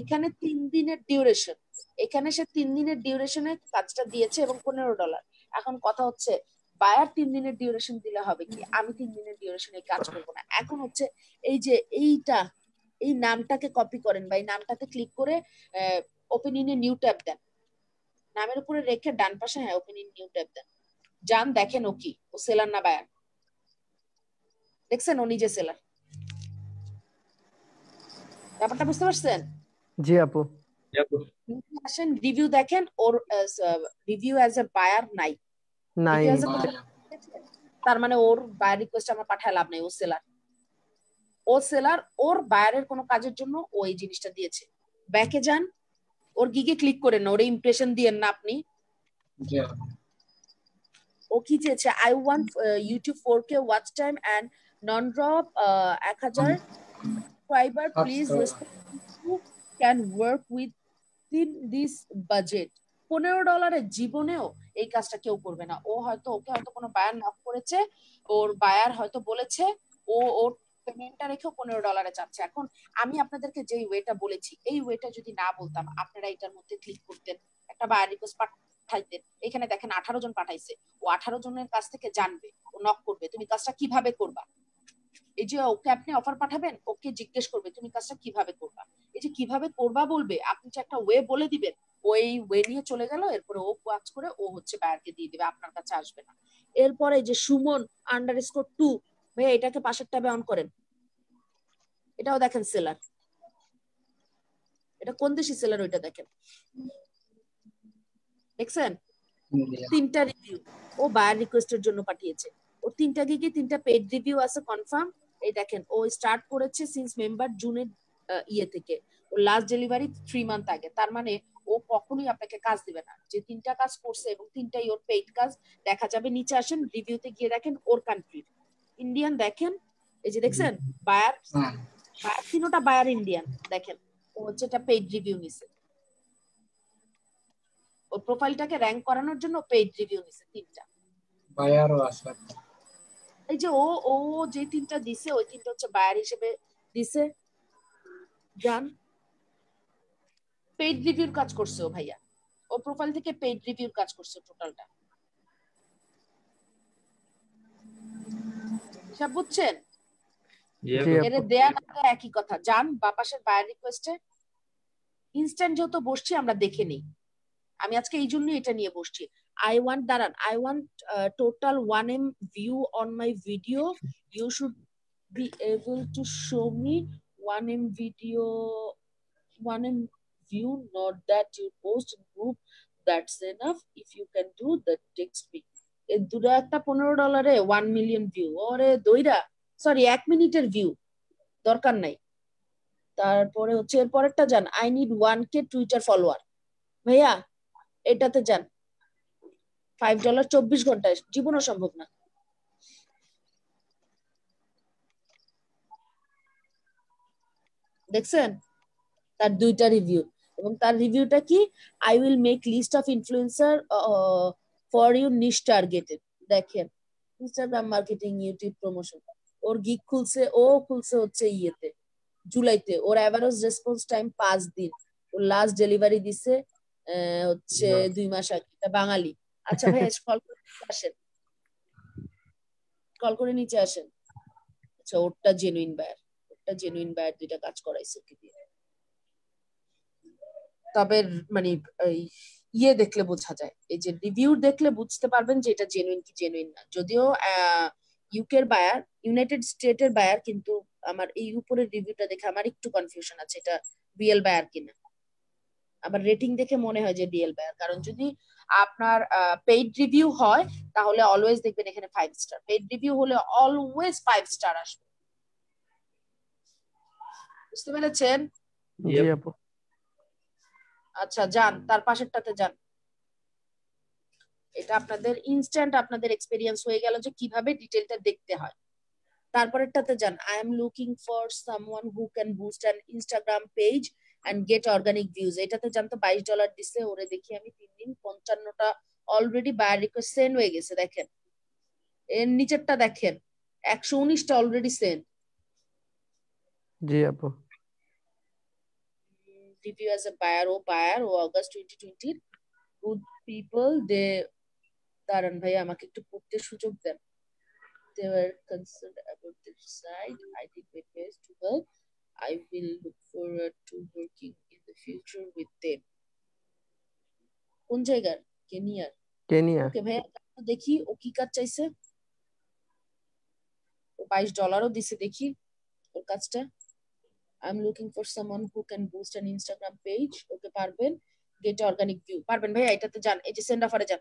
এখানে তিন দিনের ডিউরেশন এখানে সে তিন দিনের ডিউরেশনে কাজটা দিয়েছে এবং পনেরো ডলার এখন কথা হচ্ছে বায়ার তিন দিনের ডিউরেশন দিলে হবে কি? আমি তিন দিনের ডিউরেশনে কাজ করব না। এখন হচ্ছে এই যে এইটা, এই নামটাকে কপি করেন বা এই নামটাকে ক্লিক করে open in a new tab দেন। নামের উপরে রেখে ডান পাশে হ্যাঁ ওপেন ইন নিউ ট্যাব দেন। যান, দেখেন ও কি? ও সেলার না বায়ার দেখছেন? ও নিজে সেলার ব্যাপারটা বুঝতে পারছেন? জি আপু। আসেন রিভিউ দেখেন ওর রিভিউ অ্যাজ এ বায়ার নাই। নাই। তার মানে ওর বায়ার রিকোয়েস্ট আমার পাঠায় লাভ নাই ও সেলার ও সেলার ওর বায়ারের কোনো কাজের জন্য ও এই জিনিসটা দিয়েছে। ব্যাকে যান ওর গিগে ক্লিক করেন না ওর ইমপ্রেশন দিয়েন না আপনি। ও কি চেয়েছে? I want YouTube four K watch time and non drop এক হাজার subscriber please can work with in this budget পনেরো ডলারের জীবনেও এই কাজটা কেউ করবে না। ও হয়তো, ওকে হয়তো কোনো বায়ার নক করেছে, ওর বায়ার হয়তো বলেছে, ও ওর পেমেন্টটা রেখেও পনেরো ডলারে চাচ্ছে। এখন আমি আপনাদেরকে যেই ওয়েটা বলেছি, এই ওয়েটা যদি না বলতাম, আপনারা এটার মধ্যে ক্লিক করতেন, একটা বায়ার রিকোয়েস্ট পাঠাইতেন। এখানে দেখেন আঠারো জন পাঠাইছে। ও আঠারো জনের কাছ থেকে জানবে, ও নক করবে। তুমি কাজটা কীভাবে করবা? এই যে ওকে আপনি অফার পাঠাবেন ওকে জিজ্ঞেস করবে তুমি কাজটা কীভাবে করবা? এই যে কীভাবে করবা বলবে আপনি যে একটা ওয়ে বলে দিবেন ওই ওয়ে নিয়ে চলে গেল এরপরে ও কাজ করে ও হচ্ছে বায়ারকে দিয়ে দিবে আপনার কাছে আসবে না। এরপরে যে সুমন আন্ডার স্কোর টু ভাইয়া এটাকে পাশের ট্যাবে অন করেন। এটাও দেখেন সেলার এটা কোন দেশি সেলার ওইটা দেখেন। দেখছেন? তিনটা রিভিউ ও বায়ার রিকোয়েস্টের জন্য পাঠিয়েছে। ও তিনটা গিগে তিনটা পেড রিভিউ আছে কনফার্ম এই দেখেন ও স্টার্ট করেছে সিন্স মেম্বার জুনের ইয়ে থেকে। ও লাস্ট ডেলিভারি থ্রি মান্থ আগে। তার মানে ও কখনোই আপনাকে কাজ দিবে না। যে তিনটা কাজ করছে এবং তিনটাই ওর পেইড কাজ দেখা যাবে নিচে আসেন রিভিউতে গিয়ে দেখেন ওর কান্ট্রির ইন্ডিয়ান দেখেন এই যে দেখছেন বায়ার বায়ার তিনোটা বায়ার ইন্ডিয়ান দেখেন ও হচ্ছে এটা পেইড রিভিউ নিছে। ওর প্রোফাইলটাকে র্যাঙ্ক করানোর জন্য পেইড রিভিউ নিছে তিনটা। বায়ারও আছে এই যে ও ও যে তিনটা দিছে ওই তিনটা হচ্ছে বায়ার হিসেবে দিছে। জান? পেইড রিভিউর কাজ করছে ও ভাইয়া। ও প্রোফাইল থেকে পেইড রিভিউর কাজ করছে টোটালটা সব বুঝছেন? এর দেয়া না একই কথা। জান বাপাসের বায়ার রিকোয়েস্টে ইনস্ট্যান্ট যেহেতু বসছি আমরা দেখে নিই। আমি আজকে এই জন্যই এটা নিয়ে বসছি। দাঁড়ান I want total one M view on my video you should be able to show me one M video one M view not that you post group that's enough if you can do that text me এর দুটো একটা পনেরো ডলারে one million view ওরে দইরা sorry এক মিনিটের view দরকার নাই। তারপরে হচ্ছে এর পরেরটা যান I need one K Twitter follower ভাইয়া, এটাতে যান ফাইভ ডলার চব্বিশ ঘন্টায় জীবনও সম্ভব না। দেখছেন? তার দুইটা রিভিউ এবং তার রিভিউটা কি? I will make list of influencer for you niche targeted দেখেন ইনস্টাগ্রাম মার্কেটিং ইউটিউব প্রমোশন ওর গিগ খুলছে ও খুলছে হচ্ছে ইয়েতে জুলাইতে। ওর অ্যাভারেজ রেসপন্স টাইম পাঁচ দিন। ওর লাস্ট ডেলিভারি দিছে হচ্ছে দুই মাস আগে। এটা বাঙালি। আচ্ছা ভাই কল করে আসেন। কল করে নিচে আসেন। আচ্ছা ওরটা জেনুইন বায়ার ওরটা জেনুইন বায়ার দুইটা কাজ করাইছে ওকে দিয়ে। তবে মানে এই ইয়ে দেখলে বোঝা যায়। এই যে রিভিউ দেখলে বুঝতে পারবেন যে এটা জেনুইন কি জেনুইন না। যদিও ইউকের বায়ার ইউনাইটেড স্টেটের বায়ার কিন্তু আমার এই উপরের রিভিউটা দেখে আমার একটু কনফিউশন আছে, এটা রিয়েল বায়ার কিনা। আবার রেটিং দেখে মনে হয় যে রিয়েল বায়ার কারণ যদি আপনার পেইড রিভিউ হয় তাহলে অলওয়েজ দেখবেন এখানে ফাইভ স্টার পেইড রিভিউ হলে অলওয়েজ ফাইভ স্টার আসবে। বুঝতে পেরেছেন? আচ্ছা যান তার পাশেরটাতে যান। এটা আপনাদের ইনস্ট্যান্ট আপনাদের এক্সপেরিয়েন্স হয়ে গেল যে কীভাবে ডিটেলটা দেখতে হয়। তারপরেরটাতে যান। I am looking for someone who can boost an Instagram page and get organic views এটাতে জানতো বাইশ ডলার দিছে ওরে দেখি আমি তিন দিন পঞ্চান্নটা অলরেডি বায়ার রিকোয়েস্ট সেন্ড হয়ে গেছে দেখেন। এর নিচেরটা দেখেন একশো উনিশটা অলরেডি সেন্ড জি আপু। Review as a buyer ও buyer ও অগাস্ট টোয়েন্টি টোয়েন্টির গুড পিপল দে দাঁড়ান ভাই আমাকে একটু পড়তে সুযোগ দেন। They were concerned about the site I did my best to help I will look forward to working in the future with them. কোন জায়গার? কেনিয়ার। কেনিয়া। ওকে ভাইয়া দেখি ও কি কাজ চাইছে। ও বাইশ ডলারও দিছে দেখি ওর কাজটা। I am looking for someone who can boost an Instagram page okay পারবেন। গেট অর্গানিক ভিউ পারবেন ভাইয়া এটাতে যান। এই যে সেন্ড অফারে যান।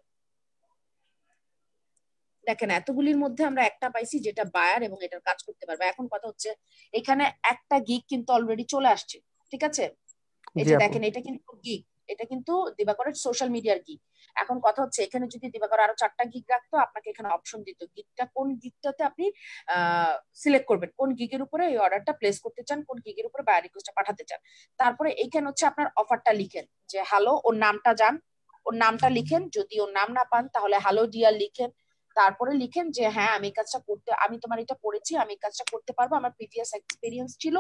দেখেন এতগুলির মধ্যে আমরা একটা পাইছি যেটা বায়ার এবং এটার কাজ করতে পারবে। এখন কথা হচ্ছে এখানে একটা গিগ কিন্তু অলরেডি চলে আসছে ঠিক আছে? এই যে দেখেন এটা কিন্তু গিগ এটা কিন্তু দিবাকরের সোশ্যাল মিডিয়ার গিক এখন কথা হচ্ছে এখানে যদি দিবাকর আরও চারটা গিগ রাখতো আপনাকে এখানে অপশন দিত। গিগটা কোন গিগটাতে আপনি সিলেক্ট করবেন? কোন গিগের উপরে এই অর্ডারটা প্লেস করতে চান? কোন গিগের উপরে বায়ার রিকোয়েস্টটা পাঠাতে চান? তারপরে এইখানে হচ্ছে আপনার অফারটা লিখেন যে হ্যালো ওর নামটা যান। ওর নামটা লিখেন যদি ওর নাম না পান তাহলে হ্যালো ডিয়ার লিখেন। তারপরে লিখেন যে হ্যাঁ আমি কাজটা করতে আমি তোমার এটা পড়েছি আমি কাজটা করতে পারব। আমার প্রিভিয়াস এক্সপিরিয়েন্স ছিল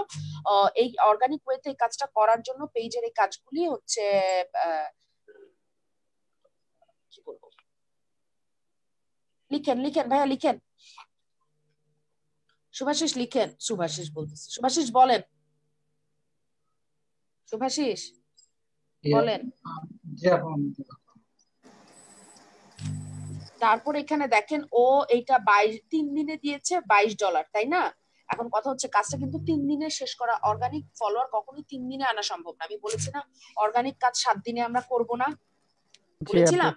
এই অর্গানিক ওয়েতে এই কাজটা করার জন্য পেজের এই কাজগুলি হচ্ছে কি বলব? লিখেন লিখেন ভাইয়া লিখেন। শুভাশিস লিখেন। শুভাশিস বলতেছে। শুভাশিস বলেন। শুভাশিস বলেন। আমি দিলাম। তারপর এখানে দেখেন ও এইটা বাইশ তিন দিনে দিয়েছে বাইশ ডলার তাই না? এখন কথা হচ্ছে কাজটা কিন্তু তিন দিনে শেষ করা অর্গানিক ফলোয়ার কখনোই তিন দিনে আনা সম্ভব না। আমি বলেছি না অর্গানিক কাজ সাত দিনে আমরা করব না। বলেছিলাম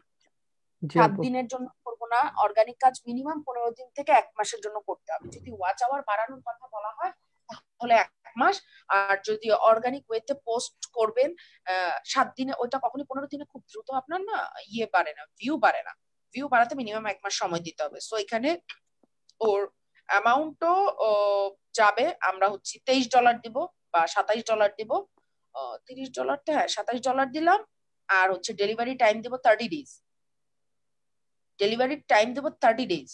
সাত দিনের জন্য করব না অর্গানিক কাজ মিনিমাম পনেরো দিন থেকে এক মাসের জন্য করতে হবে। যদি ওয়াচ আওয়ার বাড়ানোর কথা বলা হয় তাহলে এক মাস। আর যদি অর্গানিক ওয়েতে পোস্ট করবেন আহ, সাত দিনে ওইটা কখনই পনেরো দিনে খুব দ্রুত আপনার না ইয়ে বাড়ে না ভিউ বাড়ে না। ভিউ বাড়াতে মিনিমাম এক মাস সময় দিতে হবে। সো এখানে ওর অ্যামাউন্টও যাবে আমরা হচ্ছে তেইশ ডলার দিব বা সাতাইশ ডলার দিব। তিরিশ ডলারটা হ্যাঁ সাতাইশ ডলার দিলাম আর হচ্ছে ডেলিভারি টাইম দিব থার্টি ডেজ ডেলিভারি টাইম দেবো থার্টি ডেজ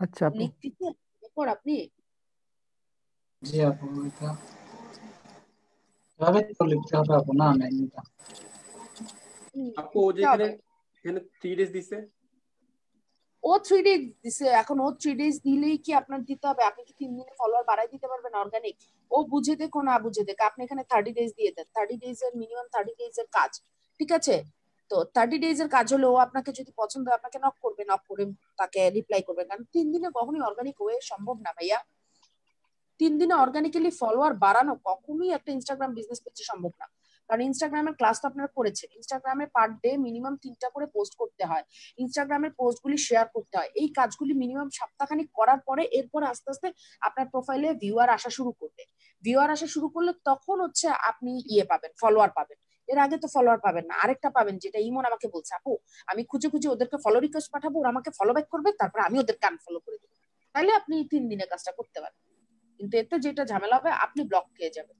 আচ্ছা লিখতেছেন এরপর আপনি? জি আপু এটা এভাবে তো লিখতে হবে আপু না আপু যেখানে। এখানে থ্রি ডেজ দিছে? ও থ্রি ডেজ দিছে। এখন ও থ্রি ডেজ দিলেই কি আপনার দিতে হবে? আপনি কি তিন দিনে ফলোয়ার বাড়াই দিতে পারবেন অর্গানিক ও বুঝে না বুঝে দেখো। আপনি এখানে থার্টি ডেজ দিয়ে দেন। থার্টি ডেজ এর মিনিমাম থার্টি ডেজ এর কাজ। ঠিক আছে? তো থার্টি ডেজ এর কাজ হলে আপনাকে যদি পছন্দ আপনাকে নক করবে নক করে তাকে রিপ্লাই করবে। কারণ তিন দিনে কখনোই অর্গানিক হয়ে সম্ভব না ভাইয়া। তিন দিনে অর্গানিক্যালি ফলোয়ার বাড়ানো কখনোই একটা ইনস্টাগ্রাম বিজনেস পেজে সম্ভব না। কারণ ইনস্টাগ্রামের ক্লাস তো আপনারা করেছেন। ইনস্টাগ্রামে পার ডে মিনিমাম তিনটা করে পোস্ট করতে হয়। ইনস্টাগ্রামের পোস্টগুলি শেয়ার করতে হয়। এই কাজগুলি মিনিমাম সপ্তাহখানিক করার পরে এরপর আস্তে আস্তে আপনার প্রোফাইলে ভিউয়ার আসা শুরু করবে। ভিউয়ার আসা শুরু করলে তখন হচ্ছে আপনি ইয়ে পাবেন ফলোয়ার পাবেন। এর আগে তো ফলোয়ার পাবেন না। আরেকটা পাবেন যেটা ইমন আমাকে বলছে, আপু, আমি খুঁজে খুঁজে ওদেরকে ফলো রিকোয়েস্ট পাঠাবো, ওরা আমাকে ফলো ব্যাক করবে, তারপর আমি ওদেরকে আনফলো করে দেবো। তাহলে আপনি তিন দিনে কাজটা করতে পারেন। কিন্তু এতে যেটা ঝামেলা হবে, আপনি ব্লক খেয়ে যাবেন।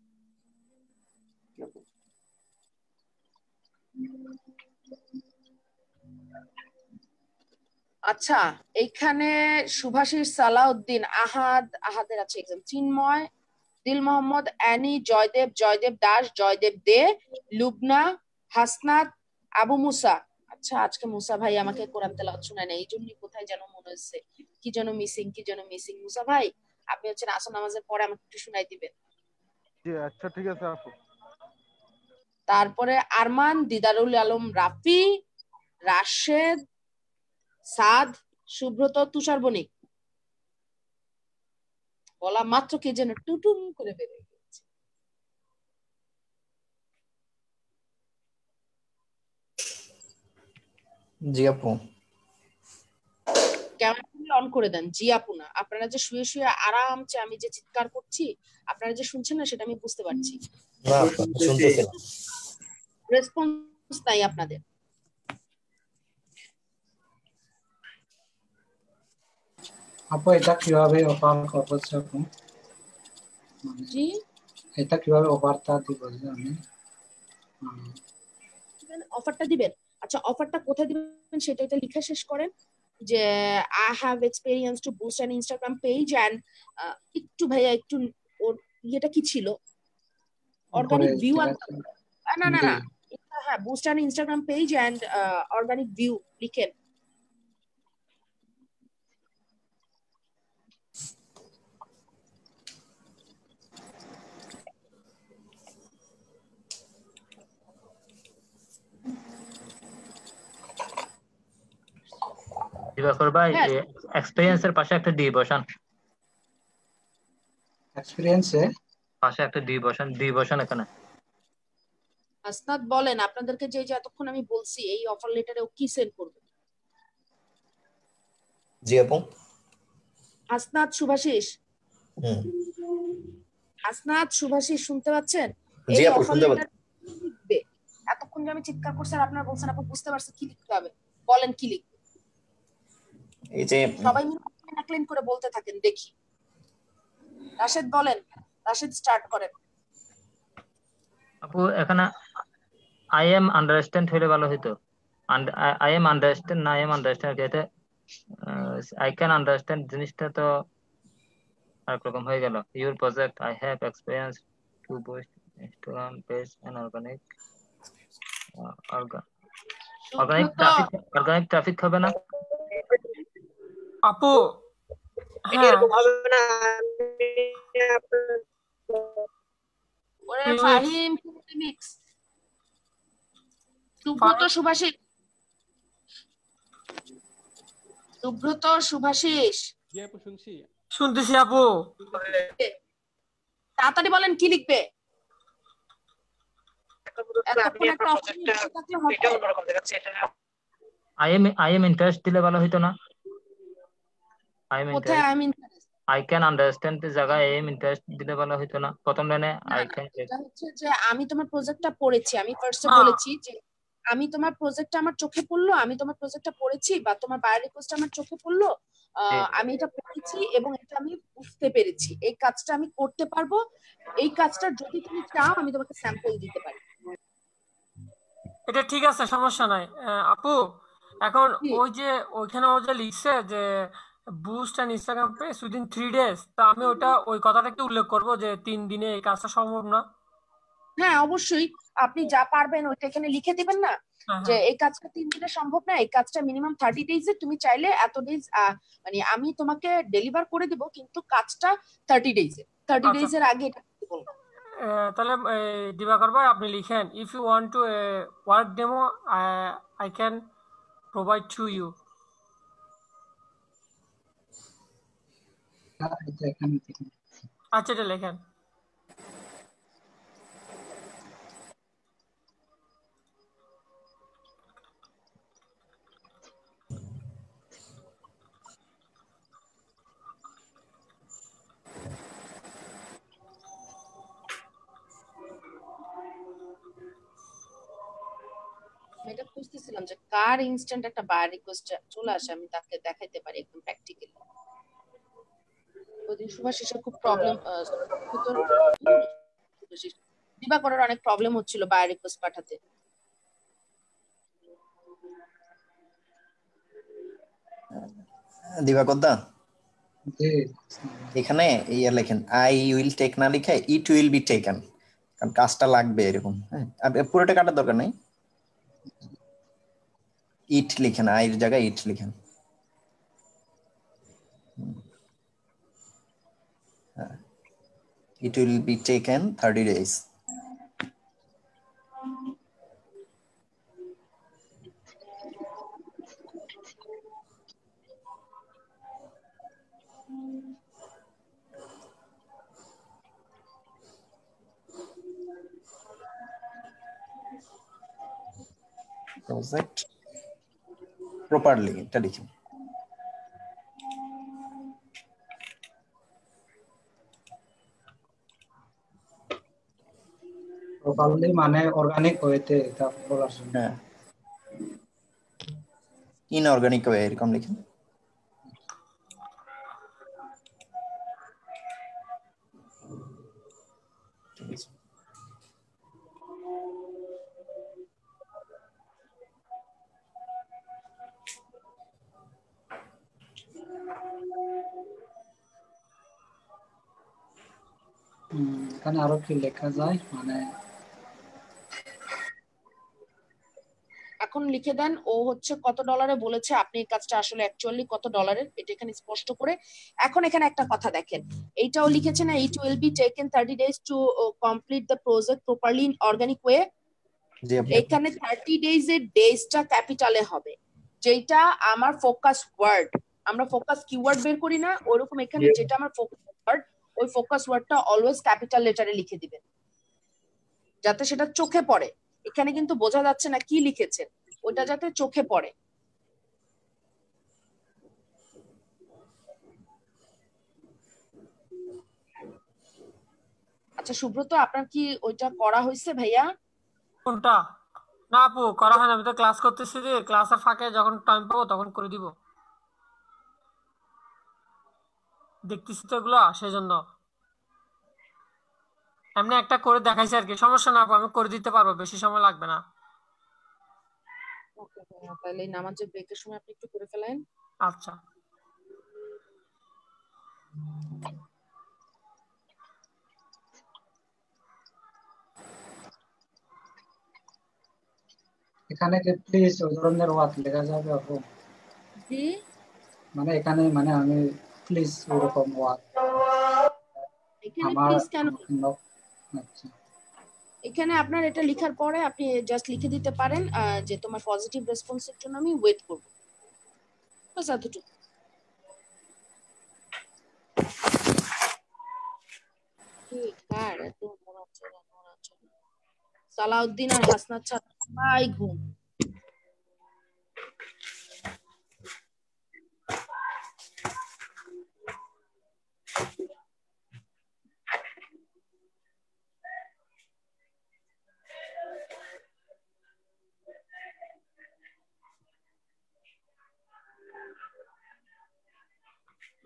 আচ্ছা এইখানে সুভাষিস সালাউদ্দিন আহাদ, আহাদের আছে এক্সাম চিন্ময়, দিল মোহাম্মদ, অ্যানি, জয়দেব জয়দেব দাস, জয়দেব দে, লুবনা, হাসনাত, আবু মুসা। আচ্ছা আজকে মুসা ভাই আমাকে কোরআন তেলাওয়াত শোনায় না এই জন্যই কোথায় যেন মনে হচ্ছে, কি যেন মিসিং কি যেন মিসিং মুসা ভাই, আপনি হচ্ছেন আসর নামাজের পরে আমাকে একটু শোনাই দিবেন। জি আচ্ছা ঠিক আছে আপু তারপরে আরমান দিদারুল আলম রাফি রাশেদ সাদ সুব্রত তুষার বণিক। বলা মাত্র কে যেন টুটুম করে বেরিয়ে গেছে জি আপু ক্যামেরা অন করে দেন জি আপু না। আপনারা যে শুয়ে শুয়ে আরামসে আমি যে চিৎকার করছি আপনারা যে শুনছেন না সেটা আমি বুঝতে পারছি। না শুনতেছি। না রেসপন্স নাই আপনাদের। আপু এটা কীভাবে অফার করব আপু? জি। এটা কীভাবে অফারটা দিব আমি? অফারটা দিবেন। আচ্ছা অফারটা কোথায় দিবেন সেটা এটা লিখে শেষ করেন যে I have experience to boost an Instagram page and একটু ভাইয়া একটু ওর ইয়েটা কি ছিল? অর্গানিক উপরে ভিউ দেখা যাচ্ছে। না না জি না এটা হ্যাঁ boost an Instagram page and organic view লিখেন দিবাকর ভাই হ্যাঁ। এক্সপেরিয়েন্সের পাশে একটা ডি বসান এক্সপিরিয়েন্সে পাশে একটা ডি বসান ডি বসান এখানে। হাসনাত বলেন আপনাদেরকে যে যে এতক্ষণ আমি বলছি এই অফার লেটারে ও কি সেন্ড করবে? জি আপু। হুম। হাসনাত শুনতে পাচ্ছেন? জি আপু, শুনতে লিখবে? এতক্ষণ যে আমি চিৎকার করছি আর আপনারা বলছেন আপনি বুঝতে পারছেন কি লিখতে হবে। বলেন কি লিখবে? এই যে সবাই মিলে করে বলতে থাকেন দেখি। রাশেদ বলেন। রাশেদ স্টার্ট করেন আপু এখানে আই এম আন্ডারস্ট্যান্ড হলে ভালো হতো আই এম আন্ডারস্ট্যান্ড না আই এম আন্ডারস্ট্যান্ড এতে আই ক্যান আন্ডারস্ট্যান্ড জিনিসটা তো আরেক রকম হয়ে গেল। Your project I have experience to boost Instagram page and organic organic traffic organic traffic হবে না? আপু হ্যাঁ। হবে না ওরে ফাহিম রিমিক্স সুব্রত সুভাষিস। সুব্রত সুভাষিস। জি আপু শুনছি। শুনতেছি আপু। তাড়াতাড়ি বলেন কি লিখবে? I am I am interest দিলে ভালো হতো না। I am interest I can understand জায়গায় আই এম ইন্টারেস্ট দিলে ভালো হতো না। প্রথম লাইনে আই ক্যান হচ্ছে যে আমি তোমার প্রজেক্টটা পড়েছি আমি ফার্স্টে। বলেছি যে আমি তোমার প্রজেক্টটা আমার চোখে পড়ল আমি তোমার প্রজেক্টটা পড়েছি বা তোমার বায়ো রিকোয়েস্ট আমার চোখে পড়ল আমি এটা পড়েছি এবং এটা আমি বুঝতে পেরেছি। এই কাজটা আমি করতে পারব এই কাজটা যদি তুমি চাও আমি তোমাকে স্যাম্পল দিতে পারি। এটা ঠিক আছে সমস্যা নাই। আপু এখন ওই যে ওইখানে ও যে লিখছে যে boost and Instagram page within three days তা আমি ওটা ওই কথাটা কি উল্লেখ করব যে তিন দিনে এই কাজটা সম্ভব না? হ্যাঁ অবশ্যই। আপনি যা পারবেন ওইটা এখানে লিখে দিবেন না হ্যাঁ, যে এই কাজটা তিন দিনে সম্ভব না এই কাজটা মিনিমাম থার্টি ডেজে তুমি চাইলে এত ডেজ মানে আমি তোমাকে ডেলিভার করে দিব কিন্তু কাজটা থার্টি ডেজে থার্টি। ডেজের আগে এটা বলব। আহ, তাহলে দিবাকর ভাই আপনি লিখেন if you want to work demo I can provide to you এটা এখানে থেকে আচ্ছা এটা লেখেন আমি এটা খুঁজতেছিলাম যে কার ইনস্ট্যান্ট একটা বায়ার রিকোয়েস্ট চলে আসে আমি তাকে দেখাইতে পারি একদম প্র্যাকটিক্যালি ওদিন সুভাষিসের খুব প্রবলেম দিবাকরের অনেক প্রবলেম হচ্ছিল বায়ার রিকোয়েস্ট পাঠাতে। দিবাকর দা এখানে ইয়ে লেখেন আই উইল টেক না লিখে ইট উইল বি টেকেন কারণ কাজটা লাগবে এরকম হ্যাঁ? আর পুরোটা কাটার দরকার নেই? ইট লিখেন আইয়ের জায়গায় ইট লিখেন। It will be taken 30 days. Project properly এটা লিখুন প্রপারলি মানে অর্গানিক ওয়েতে এটা বলার জন্য। হ্যাঁ। ইনঅর্গানিক ওয়ে এরকম লিখুন। ঠিক আছে উম, এখানে আরও কি লেখা যায়? মানে এখন লিখে দেন ও হচ্ছে কত ডলারে বলেছে আপনি এই কাজটা আসলে অ্যাকচুয়ালি কত ডলারের এটা এখানে স্পষ্ট করে। এখন এখানে একটা কথা দেখেন এইটাও লিখেছে না it will be taken thirty days to complete the project properly in organic way এখানে থার্টি ডেজ এর ডেজটা ক্যাপিটালে হবে। যেটা আমার ফোকাস ওয়ার্ড আমরা ফোকাস কিওয়ার্ড বের করি না ওরকম এখানে যেটা আমার ফোকাস ওয়ার্ড ওই ফোকাস ওয়ার্ডটা অলওয়েজ ক্যাপিটাল লেটারে লিখে দিবেন। যাতে সেটা চোখে পড়ে। এখানে কিন্তু বোঝা যাচ্ছে না কি লিখেছেন। ওটা যাতে চোখে পড়ে। আচ্ছা সুব্রত, আপনার কি ওইটা করা হয়েছে ভাইয়া? কোনটা? না আপু, করা হয় না। আমি তো ক্লাস করতেছি যে ক্লাসের ফাঁকে যখন টাইম পাবো তখন করে দিব। দেখতেছি তো এগুলো সেই জন্য এমনি একটা করে দেখাইছি আর কি। সমস্যা না আপু, আমি করে দিতে পারব, বেশি সময় লাগবে না। তাহলে নামাজের ব্রেকের সময় আপনি একটু করে ফেলেন। আচ্ছা। এখানে কি প্লিজ ওই ধরনের ওয়ার্ড লেখা যাবে আপু? জি। মানে এখানে মানে আমি প্লিজ ওরকম ওয়ার্ক এখানে প্লিজ কেন? আচ্ছা। এখানে আপনার এটা লেখার পরে আপনি জাস্ট লিখে দিতে পারেন যে তোমার পজিটিভ রেসপন্সের জন্য আমি ওয়েট করব। বাস এতটুকু। সালাউদ্দিন আর হাসনাত ছাত্র ঘুম।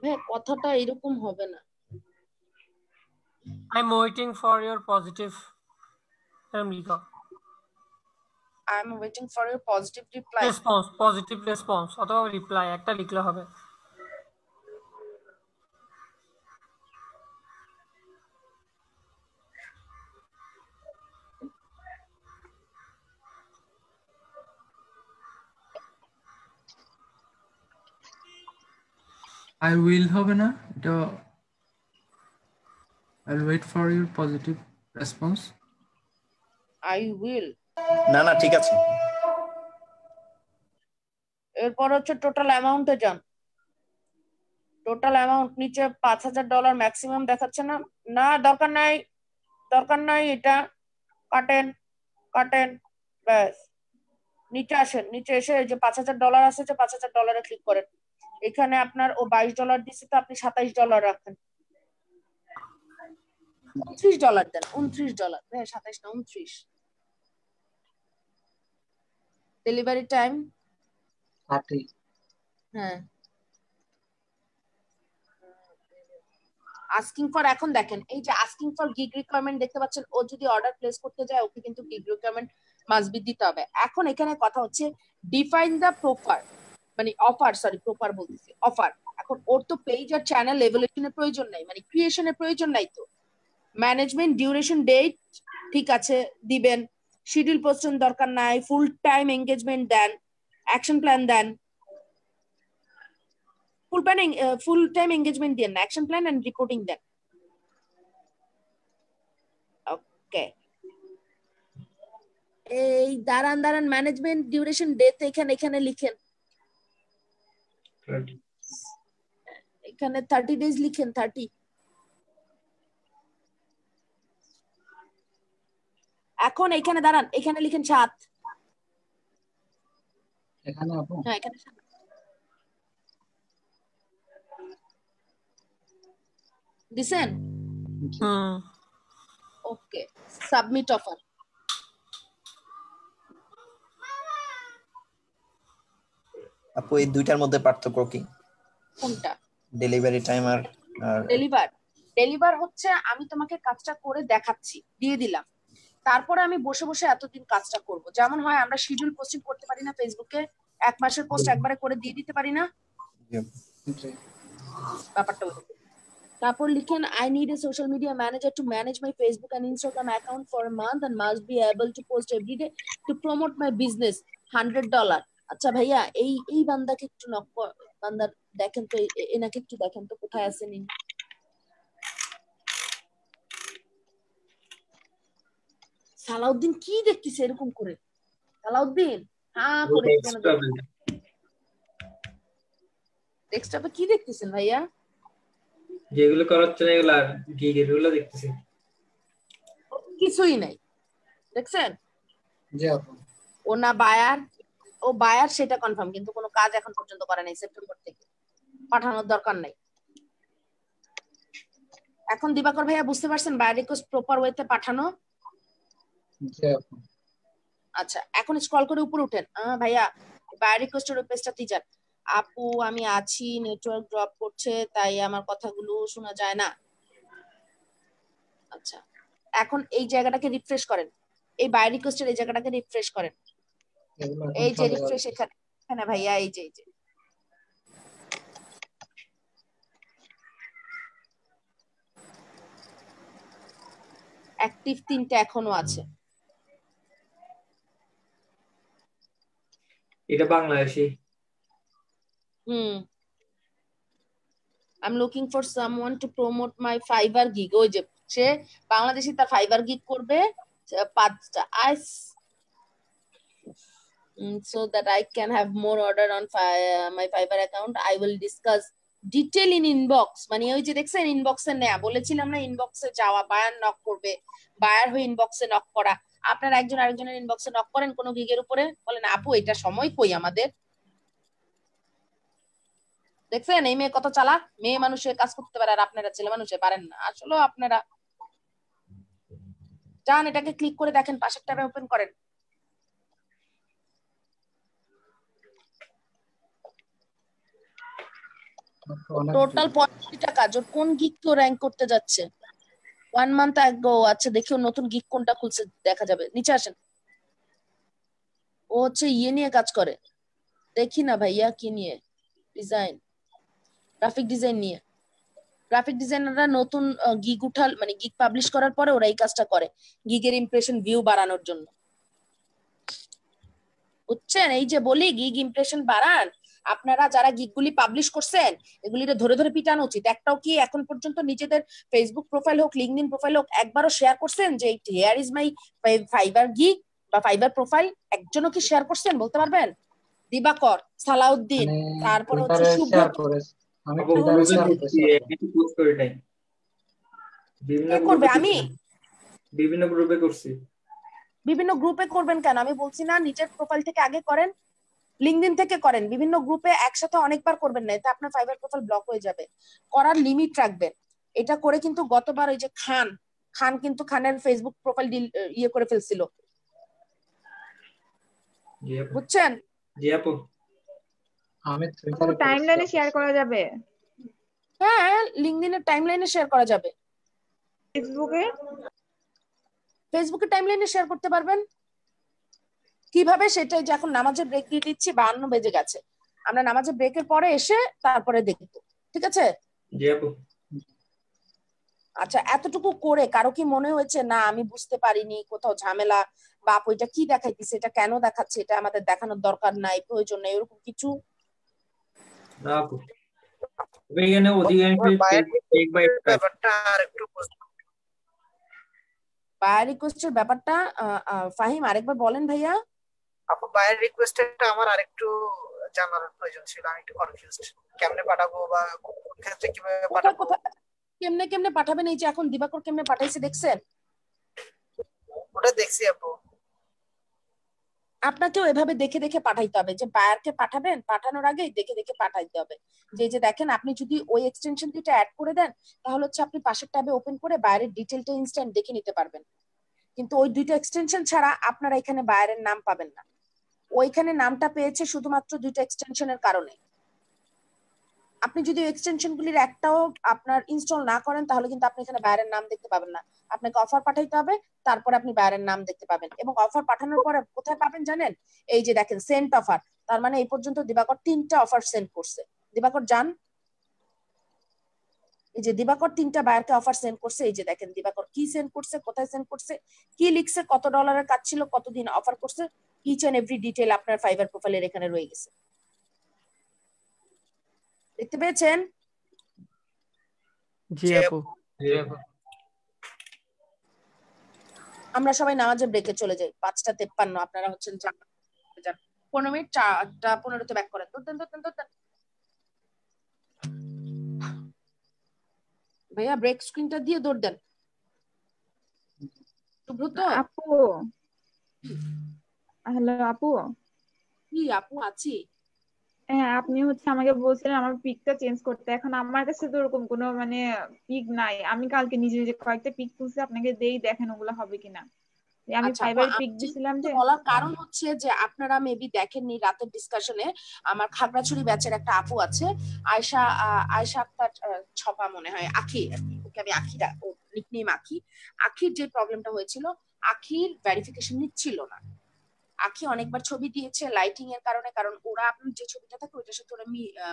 ভাই কথাটা এরকম হবে না। I am waiting for your positive লিখো। I am waiting for your positive reply response positive response অথবা রিপ্লাই একটা লিখলে হবে। আই উইল হবে না। এটা I wait for your positive response I will না না ঠিক আছে। এরপর হচ্ছে টোটাল অ্যামাউন্টে যান। টোটাল অ্যামাউন্ট নিচে পাঁচ হাজার ডলার ম্যাক্সিমাম দেখাচ্ছে না। না দরকার নাই। দরকার নাই এটা। কাটেন কাটেন ব্যাস। নিচে আসেন। নিচে এসে যে পাঁচ হাজার ডলার আছে যে পাঁচ হাজার ডলারে ক্লিক করেন। এখানে আপনার ও বাইশ ডলার দিচ্ছে তো আপনি সাতাইশ ডলার রাখেন। উনত্রিশ ডলার দেন উনত্রিশ ডলার হ্যাঁ সাতাইশ না উনত্রিশ। ডেলিভারি টাইম হ্যাঁ। আস্কিং ফর এখন দেখেন এই যে আস্কিং ফর গিগ রিকোয়ারমেন্ট দেখতে পাচ্ছেন ও যদি অর্ডার প্লেস করতে যায় ওকে কিন্তু গিগ রিকোয়ারমেন্ট মাস্ট বি দিতে হবে। এখন এখানে কথা হচ্ছে ডিফাইন দ্য প্রপার মানে অফার সরি প্রপার বলতেছি অফার এখন ওর তো পেজ আর চ্যানেল এভলিউশনের প্রয়োজন নাই মানে ক্রিয়েশনের প্রয়োজন নাই তো। ম্যানেজমেন্ট ডিউরেশন ডেট ঠিক আছে, দিবেন। শিডিউল পোস্টন দরকার নাই ফুল টাইম এঙ্গেজমেন্ট দেন action plan then. Full plan full time engagement then action plan and reporting দেন। ওকে এই দাঁড়ান দাঁড়ান ম্যানেজমেন্ট ডিউরেশন ডেট এখানে এখানে লিখেন। এখানে থার্টি ডেজ লিখেন থার্টি এখন এখানে দাঁড়ান এখানে লিখেন সাত। এখানে আপু। হ্যাঁ এখানে সাত। দিছেন? ওকে সাবমিট অফার আপু এই দুইটার মধ্যে পার্থক্য কি? কোনটা? ডেলিভারি টাইম আর ডেলিভার ডেলিভার হচ্ছে আমি তোমাকে কাজটা করে দেখাচ্ছি দিয়ে দিলাম। তারপরে আমি বসে বসে এতদিন কাজটা করব। যেমন হয় আমরা শিডিউল পোস্টিং করতে পারি না ফেসবুকে এক মাসের পোস্ট একবারে করে দিয়ে দিতে পারি না। ব্যাপারটা তারপর লিখেন I need a social media manager to manage my Facebook and Instagram account for month and must be able to post every day to promote my business hundred dollar আচ্ছা ভাইয়া এই এই বান্দাকে একটু নক বান্দার দেখেন তো এনাকে একটু দেখেন তো কোথায় আছেন ইনি? সালাউদ্দিন কি দেখতেছে এরকম করে? সালাউদ্দিন? হ্যাঁ করে ডেস্কটপে কি দেখতেছেন ভাইয়া? যেগুলো করাচ্ছে না এগুলা গিগেরগুলো দেখতেছি। কিছুই নাই। দেখছেন? জি আপু। ও না বায়ার ও বায়ার সেটা কনফার্ম কিন্তু কোনো কাজ এখন পর্যন্ত করে নাই সেপ্টেম্বর থেকে। পাঠানোর দরকার নাই। এখন দিবাকর ভাইয়া বুঝতে পারছেন বায়ার রিকোয়েস্ট প্রপার ওয়েতে পাঠানো? আচ্ছা এখন স্ক্রল করে উপরে উঠেন। ভাইয়া বায়ার রিকোয়েস্টের পেজটাতে যান আপু আমি আছি নেটওয়ার্ক ড্রপ করছে তাই আমার কথাগুলো শোনা যায় না। আচ্ছা এখন এই জায়গাটাকে রিফ্রেশ করেন। এই বায়ার রিকোয়েস্টের এই জায়গাটাকে রিফ্রেশ করেন। এই যে রিফ্রেশ এখানে এখানে ভাইয়া এই যে এই যে। অ্যাক্টিভ তিনটা এখনও আছে। এটা বাংলাদেশি। হুম। I am looking for someone to promote my Fiverr gig ওই যে সে বাংলাদেশি তার ফাইবার গিগ করবে পাঁচটা। I so that I can have more order on fi- uh, my Fiverr account. I will discuss detail in inbox. মানে ওই যে দেখছেন ইনবক্সে নেয়া। বলেছিলাম না ইনবক্সে যাওয়া বায়ার নক করবে। বায়ার হয়ে ইনবক্সে নক করা। আপনারা একজন আরেকজনের ইনবক্সে নক করেন কোনো গিগের উপরে। বলেন আপু এটা সময় কই আমাদের? দেখছেন এই মেয়ে কত চালাক? মেয়ে মানুষের কাজ করতে পারে আর আপনারা ছেলে মানুষে পারেন না। আসলে আপনারা যান এটাকে ক্লিক করে দেখেন পাশের ট্যাবে ওপেন করেন। টোটাল পঁয়ষট্টি টাকা। জোর কোন গিক তো র্যাঙ্ক করতে যাচ্ছে? ওয়ান মান্থ আগো আচ্ছা দেখি নতুন গিক কোনটা খুলছে, দেখা যাবে। নিচে আসেন। ও হচ্ছে ইয়ে নিয়ে কাজ করে। দেখি না ভাইয়া কি নিয়ে। ডিজাইন গ্রাফিক ডিজাইন নিয়ে। গ্রাফিক ডিজাইনাররা নতুন গিগ উঠাল মানে গিগ পাবলিশ করার পরে ওরা এই কাজটা করে। গিগের ইমপ্রেশন ভিউ বাড়ানোর জন্য। বুঝছেন? এই যে বলি গিগ ইমপ্রেশন বাড়ান আপনারা যারা গিগগুলি পাবলিশ করছেন এগুলিরে ধরে ধরে পিটানো উচিত। একটাও কি এখন পর্যন্ত নিজেদের ফেসবুক প্রোফাইল হোক লিঙ্কডিন প্রোফাইল হোক একবারও শেয়ার করছেন যে here is my Fiverr gig বা ফাইবার প্রোফাইল একজনও কি শেয়ার করছেন বলতে পারবেন? দিবাকর সালাউদ্দিন তারপর হচ্ছে বিভিন্ন করবে? আমি? বিভিন্ন গ্রুপে করছি। বিভিন্ন গ্রুপে করবেন কেন? আমি বলছি না নিজের প্রোফাইল থেকে আগে করেন। লিঙ্কডিন থেকে করেন। বিভিন্ন গ্রুপে একসাথে অনেকবার করবেন না এতে আপনার ফাইবার প্রোফাইল ব্লক হয়ে যাবে। করার লিমিট রাখবেন। এটা করে কিন্তু গতবার ওই যে খান খান কিন্তু খানের ফেসবুক প্রোফাইল ইয়ে করে ফেলছিল। জি বুঝছেন? জি আপু। আমি টুইটারে টাইম লাইনে শেয়ার করা। যাবে? হ্যাঁ লিঙ্কডিনের টাইমলাইনে শেয়ার করা যাবে। ফেসবুকে ফেসবুকে টাইমলাইনে শেয়ার করতে পারবেন। কীভাবে সেটাই যে এখন নামাজের ব্রেক দিয়ে দিচ্ছি বান্ন বেজে গেছে। আমরা নামাজের ব্রেকের পরে এসে তারপরে দেখব ঠিক আছে? আচ্ছা এতটুকু করে কারও কি মনে হয়েছে না আমি বুঝতে পারিনি কোথাও ঝামেলা বা আপু এটা কি দেখাইতেছে এটা কেন দেখাচ্ছে এটা আমাদের দেখানোর দরকার নাই প্রয়োজন নেই এরকম কিছু? এখানে ব্যাপারটা আর একটু বায়ার রিকোয়েস্টের ব্যাপারটা ফাহিম আরেকবার বলেন ভাইয়া। আপু বায়ের রিকোয়েস্টটা আমার আরেকটু জানার প্রয়োজন ছিল আমি একটু কনফিউজড কেমনে পাঠাবো বা কোন ক্ষেত্রে কীভাবে পাঠাবো? কেমনে কেমনে পাঠাবেন এই যে এখন দিবাকর কেমনে পাঠাইছে দেখছেন? ওটা দেখছি আপু। আপনাকেও এভাবে দেখে দেখে পাঠাইতে হবে যে বায়ারকে পাঠাবেন পাঠানোর আগে দেখে দেখে পাঠাইতে হবে। যে যে দেখেন আপনি যদি ওই এক্সটেনশন দুইটা অ্যাড করে দেন তাহলে হচ্ছে আপনি পাশের ট্যাবে ওপেন করে বায়ারের ডিটেলটা ইনস্ট্যান্ট দেখে নিতে পারবেন। কিন্তু ওই দুইটা এক্সটেনশন ছাড়া আপনারা এখানে বায়ারের নাম পাবেন না। ওইখানে নামটা পেয়েছে শুধুমাত্র দুইটা এক্সটেনশনের কারণে। আপনি যদি এক্সটেনশন গুলির একটাও আপনার ইনস্টল না করেন, তাহলে কিন্তু আপনি এখানে বায়ারের নাম দেখতে পাবেন না। আপনাকে অফার পাঠাইতে হবে, তারপরে আপনি বায়ারের নাম দেখতে পাবেন। এবং অফার পাঠানোর পরে কোথায় পাবেন জানেন? এই যে দেখেন সেন্ট অফার তার মানে এই পর্যন্ত দিবাকর তিনটা অফার সেন্ড করছে। দিবাকর যান এই যে দিবাকর তিনটা বায়ারকে অফার সেন্ড করছে, এই যে দেখেন, দিবাকর কি সেন্ড করছে, কোথায় সেন্ড করছে, কি লিখছে, কত ডলারের কাজ ছিল, কতদিন অফার করছে ইচ এন্ড এভরি ডিটেল আপনার ফাইবার প্রোফাইলের এখানে রয়ে গেছে। দেখতে পেয়েছেন? জি আপু। আমরা সবাই নামাজে ব্রেকে চলে যাই। পাঁচটা তেপ্পান্ন আপনারা হচ্ছেন পনেরো মিনিট চারটা পনেরোতে ব্যাক করেন। ধরতেন ধরতেন ভাইয়া ব্রেক স্ক্রিনটা দিয়ে দৌড় দেন। সুব্রত? আপু। হ্যালো আপু? কি আপু আছি। হ্যাঁ আপনি হচ্ছে আমাকে বলছিলেন আমার পিকটা চেঞ্জ করতে। এখন আমার কাছে তো ওরকম কোনো মানে পিক নাই। আমি কালকে নিজে নিজে কয়েকটা পিক তুলছি আপনাকে দেই দেখেন ওগুলো হবে কিনা। আমি আচ্ছা, ফাইবার পিক দিছিলাম যে বলার কারণ হচ্ছে যে আপনারা মেবি দেখেননি রাতের ডিসকাশনে আমার খাগড়াছড়ি ব্যাচের একটা আপু আছে আয়শা আয়শা আক্তার ছপা মনে হয় আখি আর কি। ওকে আমি আখিরা ও নিকনেম আখি। আখির যে প্রবলেমটা হয়েছিল আখির ভেরিফিকেশন নিচ্ছিল না। আখি অনেকবার ছবি দিয়েছে লাইটিং এর কারণে, কারণ ওরা আপনার যে ছবিটা থাকে ওইটার সাথে ওরা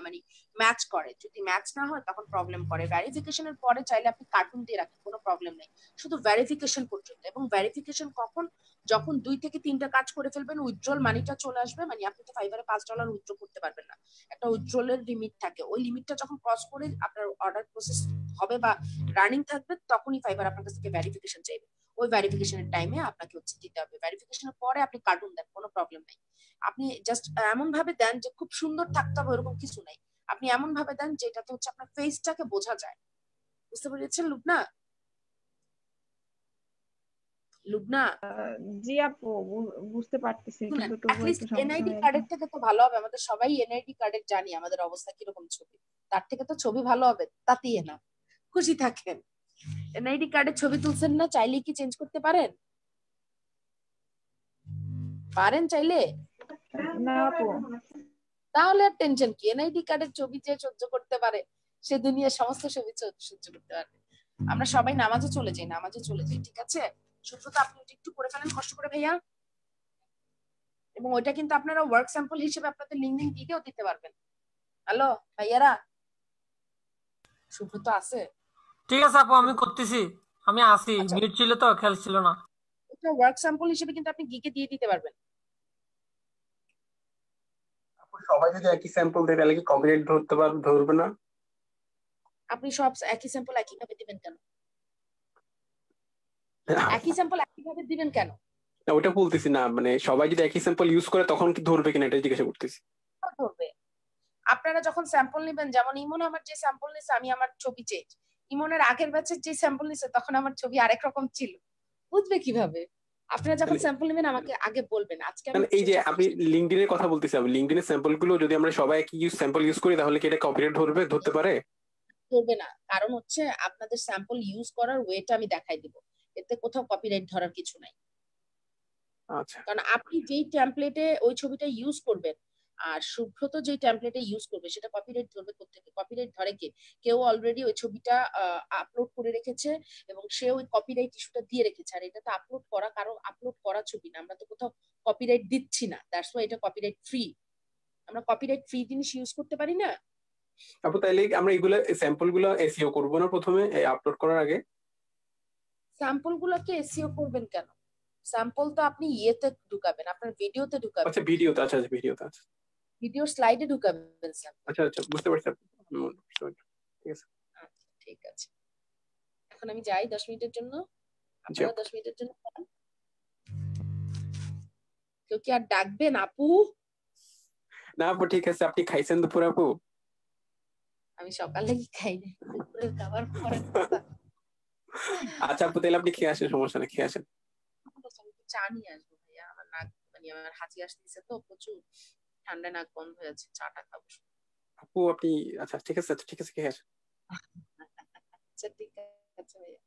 মানে ম্যাচ করে। যদি ম্যাচ না হয় তখন প্রবলেম করে। ভেরিফিকেশনের পরে চাইলে আপনি কার্টুন দিয়ে রাখেন, কোনো প্রবলেম নেই। শুধু ভেরিফিকেশন পর্যন্ত। এবং ভেরিফিকেশন কখন? যখন দুই থেকে তিনটা কাজ করে ফেলবেন উইথড্রল মানিটা চলে আসবে। মানে আপনি তো ফাইবারে পাঁচ ডলার উইথড্র করতে পারবেন না। একটা উইথড্রলের লিমিট থাকে। ওই লিমিটটা যখন ক্রস করে আপনার অর্ডার প্রসেস হবে বা রানিং থাকবে, তখনই ফাইবার আপনার কাছ থেকে ভেরিফিকেশন চাইবে। ওই ভেরিফিকেশনের টাইমে আপনাকে হচ্ছে দিতে হবে। ভেরিফিকেশনের পরে আপনি কার্টুন দেন কোনো প্রবলেম নাই। আপনি জাস্ট এমন ভাবে দেন যে খুব সুন্দর থাকতে হবে ওরকম কিছু নাই। আপনি এমন ভাবে দেন যেটাতে হচ্ছে আপনার ফেসটাকে বোঝা যায়। বুঝতে পেরেছেন লুবনা? লুবনা? জি আপু বুঝতে পারতেছি কিন্তু এনআইডি কার্ডের থেকে তো ভালো হবে আমাদের সবাই এনআইডি কার্ডের জানি আমাদের অবস্থা কীরকম ছবি। তার থেকে তো ছবি ভালো হবে তাতেই না। খুশি থাকেন। এনআইডি কার্ডের ছবি তুলছেন না চাইলে কি চেঞ্জ করতে পারেন? পারেন চাইলে? না আপু। তাহলে আর টেনশন কি? এনআইডি কার্ডের ছবি যে সহ্য করতে পারে সে দুনিয়ার সমস্ত ছবি সহ্য করতে পারবে। আমরা সবাই নামাজে চলে যাই নামাজে চলে যাই ঠিক আছে? সুব্রত আপনি ওটা একটু করে ফেলেন কষ্ট করে ভাইয়া। এবং ওইটা কিন্তু আপনারা ওয়ার্ক স্যাম্পল হিসেবে আপনাদের লিঙ্ক লিঙ্কডিন দিকেও দিতে পারবেন। হ্যালো ভাইয়ারা? সুব্রত আছে? ঠিক আছে আপু আমি করতেছি। আমি আসি মিউট ছিল তো খেয়াল ছিল না। ওটা ওয়ার্ক স্যাম্পল হিসেবে কিন্তু আপনি গিকে দিয়ে দিতে পারবেন। সবাই যদি একই স্যাম্পল দেয় তাহলে কি কপিরাইট ধরতে পার ধরবে না? আপনি সব একই স্যাম্পল একই ভাবে দিবেন কেন? একই স্যাম্পল একই ভাবে দিবেন কেন? না, ওটা বলতেছি না মানে সবাই যদি একই স্যাম্পল ইউজ করে তখন কি ধরবে কিনা এটা জিজ্ঞাসা করতেছি। ধরবে। আপনারা যখন স্যাম্পল নেবেন যেমন ইমন আমার যে স্যাম্পল নিছে আমি আমার ছবি চেঞ্জ ইমনের আগের ব্যাচের যে স্যাম্পল নিছে তখন আমার ছবি আরেক রকম ছিল। বুঝবে কীভাবে? আপনারা যখন স্যাম্পল নেবেন আমাকে আগে বলবেন। আজকে মানে এই যে আপনি লিঙ্কডিনের কথা বলতেছি আমি লিঙ্কডিনের স্যাম্পলগুলো যদি আমরা সবাই একই ইউজ স্যাম্পল ইউজ করি তাহলে কি এটা কপিরাইট ধরবে ধরতে পারে? ধরবে না। কারণ হচ্ছে আপনাদের স্যাম্পল ইউজ করার ওয়েটা আমি দেখাই দিব। এতে কোথাও কপিরাইট ধরার কিছু নাই। আচ্ছা। কারণ আপনি যেই টেমপ্লেটে ওই ছবিটা ইউজ করবেন আর শুভ্রত যেই টেমপ্লেটে ইউজ করবে সেটা কপিরাইট ধরবে কোথেকে কপিরাইট ধরে কে? কেউ অলরেডি ওই ছবিটা আপলোড করে রেখেছে এবং সে ওই কপিরাইট ইস্যুটা দিয়ে রেখেছে। আর এটা তো আপলোড করা কারণ আপলোড করা ছবি না। আমরা তো কোথাও কপিরাইট দিচ্ছি না। দ্যাটস ওয়াই এটা কপিরাইট ফ্রি আমরা কপিরাইট ফ্রি জিনিস ইউজ করতে পারি না? আপু তাহলে আমরা এগুলো স্যাম্পলগুলো এসইও করব না প্রথমে আপলোড করার আগে? স্যাম্পল গুলোকে এসইও করবেন কেন? স্যাম্পল তো আপনি ইয়েতে ঢুকাবেন আপনার ভিডিওতে ঢুকাবেন। আচ্ছা ভিডিওতে আচ্ছা আচ্ছা ভিডিওতে আচ্ছা। ভিডিও স্লাইডে ঢুকাবেন স্যাম্পল আচ্ছা আচ্ছা বুঝতে পারছি। ঠিক আছে। ঠিক আছে। এখন আমি যাই দশ মিনিটের জন্য। আপনারা দশ মিনিটের জন্য। কেউ কি আর ডাকবেন আপু? না আপু ঠিক আছে। আপনি খাইছেন দুপুরে আপু? আমি সকালে কি খাই না দুপুরের খাবার পরে আচ্ছা আপু তাহলে আপনি খেয়ে আসেন সমস্যা নেই খেয়ে আসেন। চা নিয়ে আসব ভাইয়া। আমার নাক মানে আমার হাঁচি আসতেছে তো প্রচুর। ঠান্ডা নাক বন্ধ হয়ে যাচ্ছে চাটা খাব। আপু আপনি আচ্ছা ঠিক আছে আচ্ছা ঠিক আছে আচ্ছা ঠিক আছে ভাইয়া।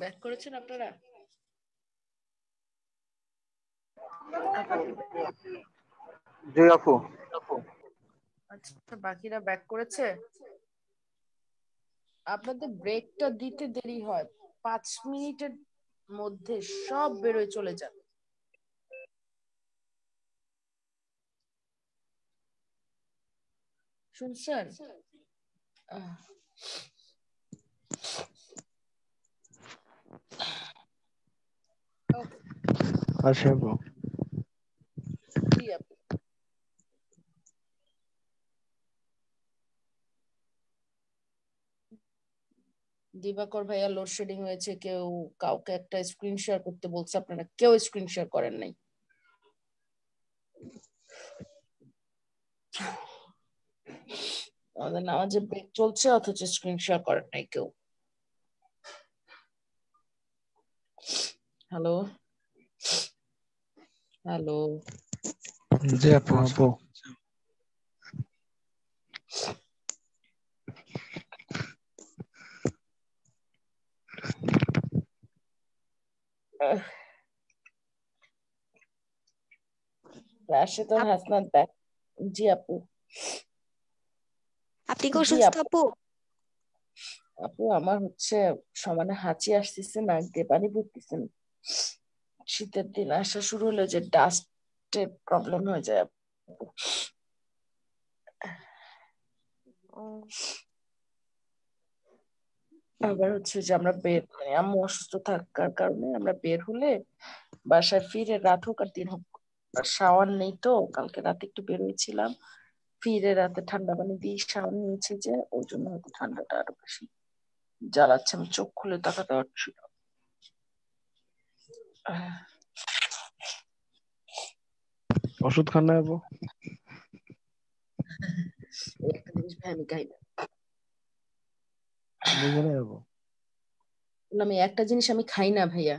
ব্যাক করেছেন আপনারা? জি আপু। আচ্ছা বাকিরা ব্যাক করেছে? আপনাদের ব্রেকটা দিতে দেরি হয়। পাঁচ মিনিটের মধ্যে সব বেরোয় চলে যাবে শুনছেন? আচ্ছা আপু জি আপু দিবাকর ভাইয়া লোডশেডিং হয়েছে, কেউ কাউকে একটা স্ক্রিন শেয়ার করতে বলছে, আপনারা কেউ স্ক্রিন শেয়ার করেন নাই। আমাদের নামাজে ব্রেক চলছে, অথচ স্ক্রিন শেয়ার করেন নাই কেউ। হ্যালো হ্যালো জি আপু আপু। রাশেদুল হাসনাত ব্যাক জি আপু আপনি কি অসুস্থ আপু আপু আপু আমার হচ্ছে সমানে হাঁচি আসতেছে নাক দিয়ে পানি পড়তেছে শীতের দিন আসা শুরু হলে যে ডাস্টের প্রবলেম হয়ে যায় আপু আবার হচ্ছে যে আমরা বের মানে আম্মু অসুস্থ থাকার কারণে আমরা বের হলে বাসায় ফিরে রাত হোক আর দিন হোক শাওয়ার নেই তো কালকে রাতে একটু বের হয়েছিলাম ফিরে রাতে ঠান্ডা পানি দিয়ে শাওয়ার নিয়েছি যে ওই জন্য হয়তো ঠান্ডাটা আরও বেশি জ্বালাচ্ছে আমি চোখ খুলে তাকাতে পারছি না। ওষুধ খান না <laughs> একটা জিনিস ভাই আমি খাই না আপু একটা জিনিস আমি খাই না ভাইয়া।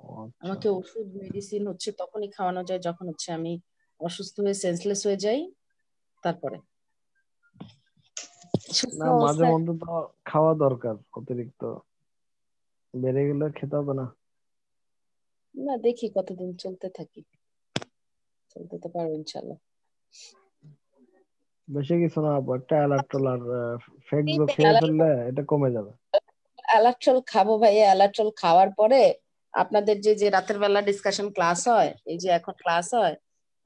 আচ্ছা। আমাকে ওষুধ মেডিসিন হচ্ছে তখনই খাওয়ানো যায় যখন হচ্ছে আমি অসুস্থ হয়ে সেন্সলেস হয়ে যাই তারপরে। না মাঝে মধ্যে তো খাওয়া দরকার অতিরিক্ত। বেড়ে গেলে খেতে হবে না। না দেখি কতদিন চলতে থাকি। চলতে তো পারব ইনশাল্লাহ। বেশি কিছু না আপু একটা অ্যালার্ট্রল আর ফেক্সো খেয়ে ফেললে এটা কমে যাবে। অ্যালাট্রল খাব ভাইয়া অ্যালাট্রল খাওয়ার পরে আপনাদের যে যে রাতের বেলা ডিসকাশন ক্লাস হয় এই যে এখন ক্লাস হয়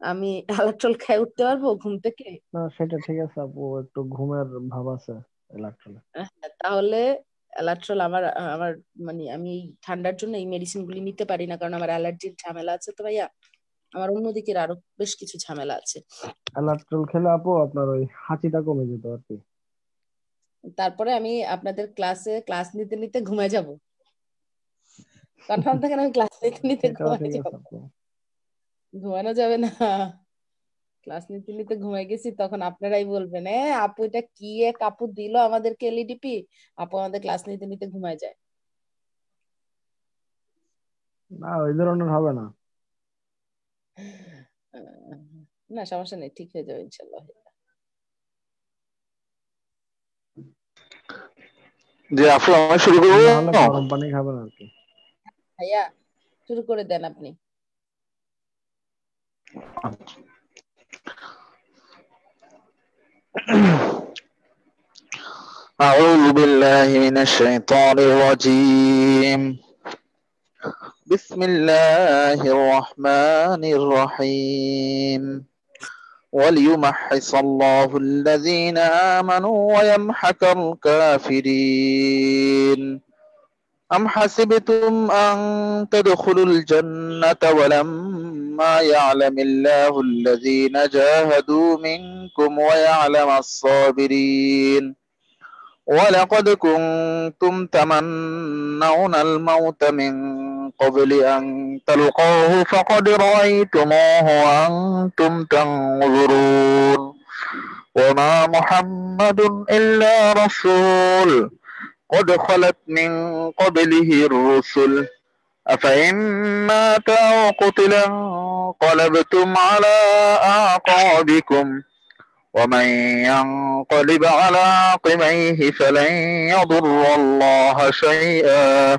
আমি অ্যালাট্রল খেয়ে উঠতে পারব ঘুম থেকে? না সেটা ঠিক আছে আপু একটু ঘুমের ভাব আছে অ্যালার্ট্রলে তাহলে অ্যালাট্রল আমার আমার মানে আমি ঠান্ডার জন্য এই মেডিসিন গুলি নিতে পারি না কারণ আমার অ্যালার্জির ঝামেলা আছে তো ভাইয়া। আমার অন্যদিকে আরও বেশ কিছু ঝামেলা আছে। খেলে আপু আপনার ওই হাঁচিটা কমে যেত আর কি। তারপরে আমি আপনাদের ক্লাসে ক্লাস নিতে নিতে ঘুমায় যাব। কনফার্ম থাকেন আমি ক্লাস নিতে নিতে ঘুমায় যাব। ঘুমানো যাবে না। ক্লাস নিতে নিতে ঘুমাই গেছি তখন আপনারাই বলবেন এ আপু এটা কি এক আপু দিল আমাদেরকে এলইডিপি আপু আমাদের ক্লাস নিতে নিতে ঘুমায় যায়। না ওই ধরনের হবে না। না সমস্যা নেই ঠিক হয়ে যাবে ইনশাল্লাহ জি আপু আমি শুরু করবো না হলে গরম পানি খাবেন আর কি ভাইয়া শুরু করে দেন আপনি أعوذ بالله من الشيطان الرجيم بسم الله الرحمن الرحيم. وليمحص الله الذين آمنوا ويمحق الكافرين. أم حسبتم أن تدخلوا الجنة ولما يعلم الله الذين جاهدوا منكم ويعلم الصابرين؟ ولقد كنتم تمنون الموت من قبل أن تلقوه فقد رأيتموه وأنتم تنظرون. وما محمد إلا رسول قد خلت من قبله الرسل. أفإن مات أو قتل انقلبتم على أعقابكم. ومن ينقلب على عقبيه فلن يضر الله شيئا.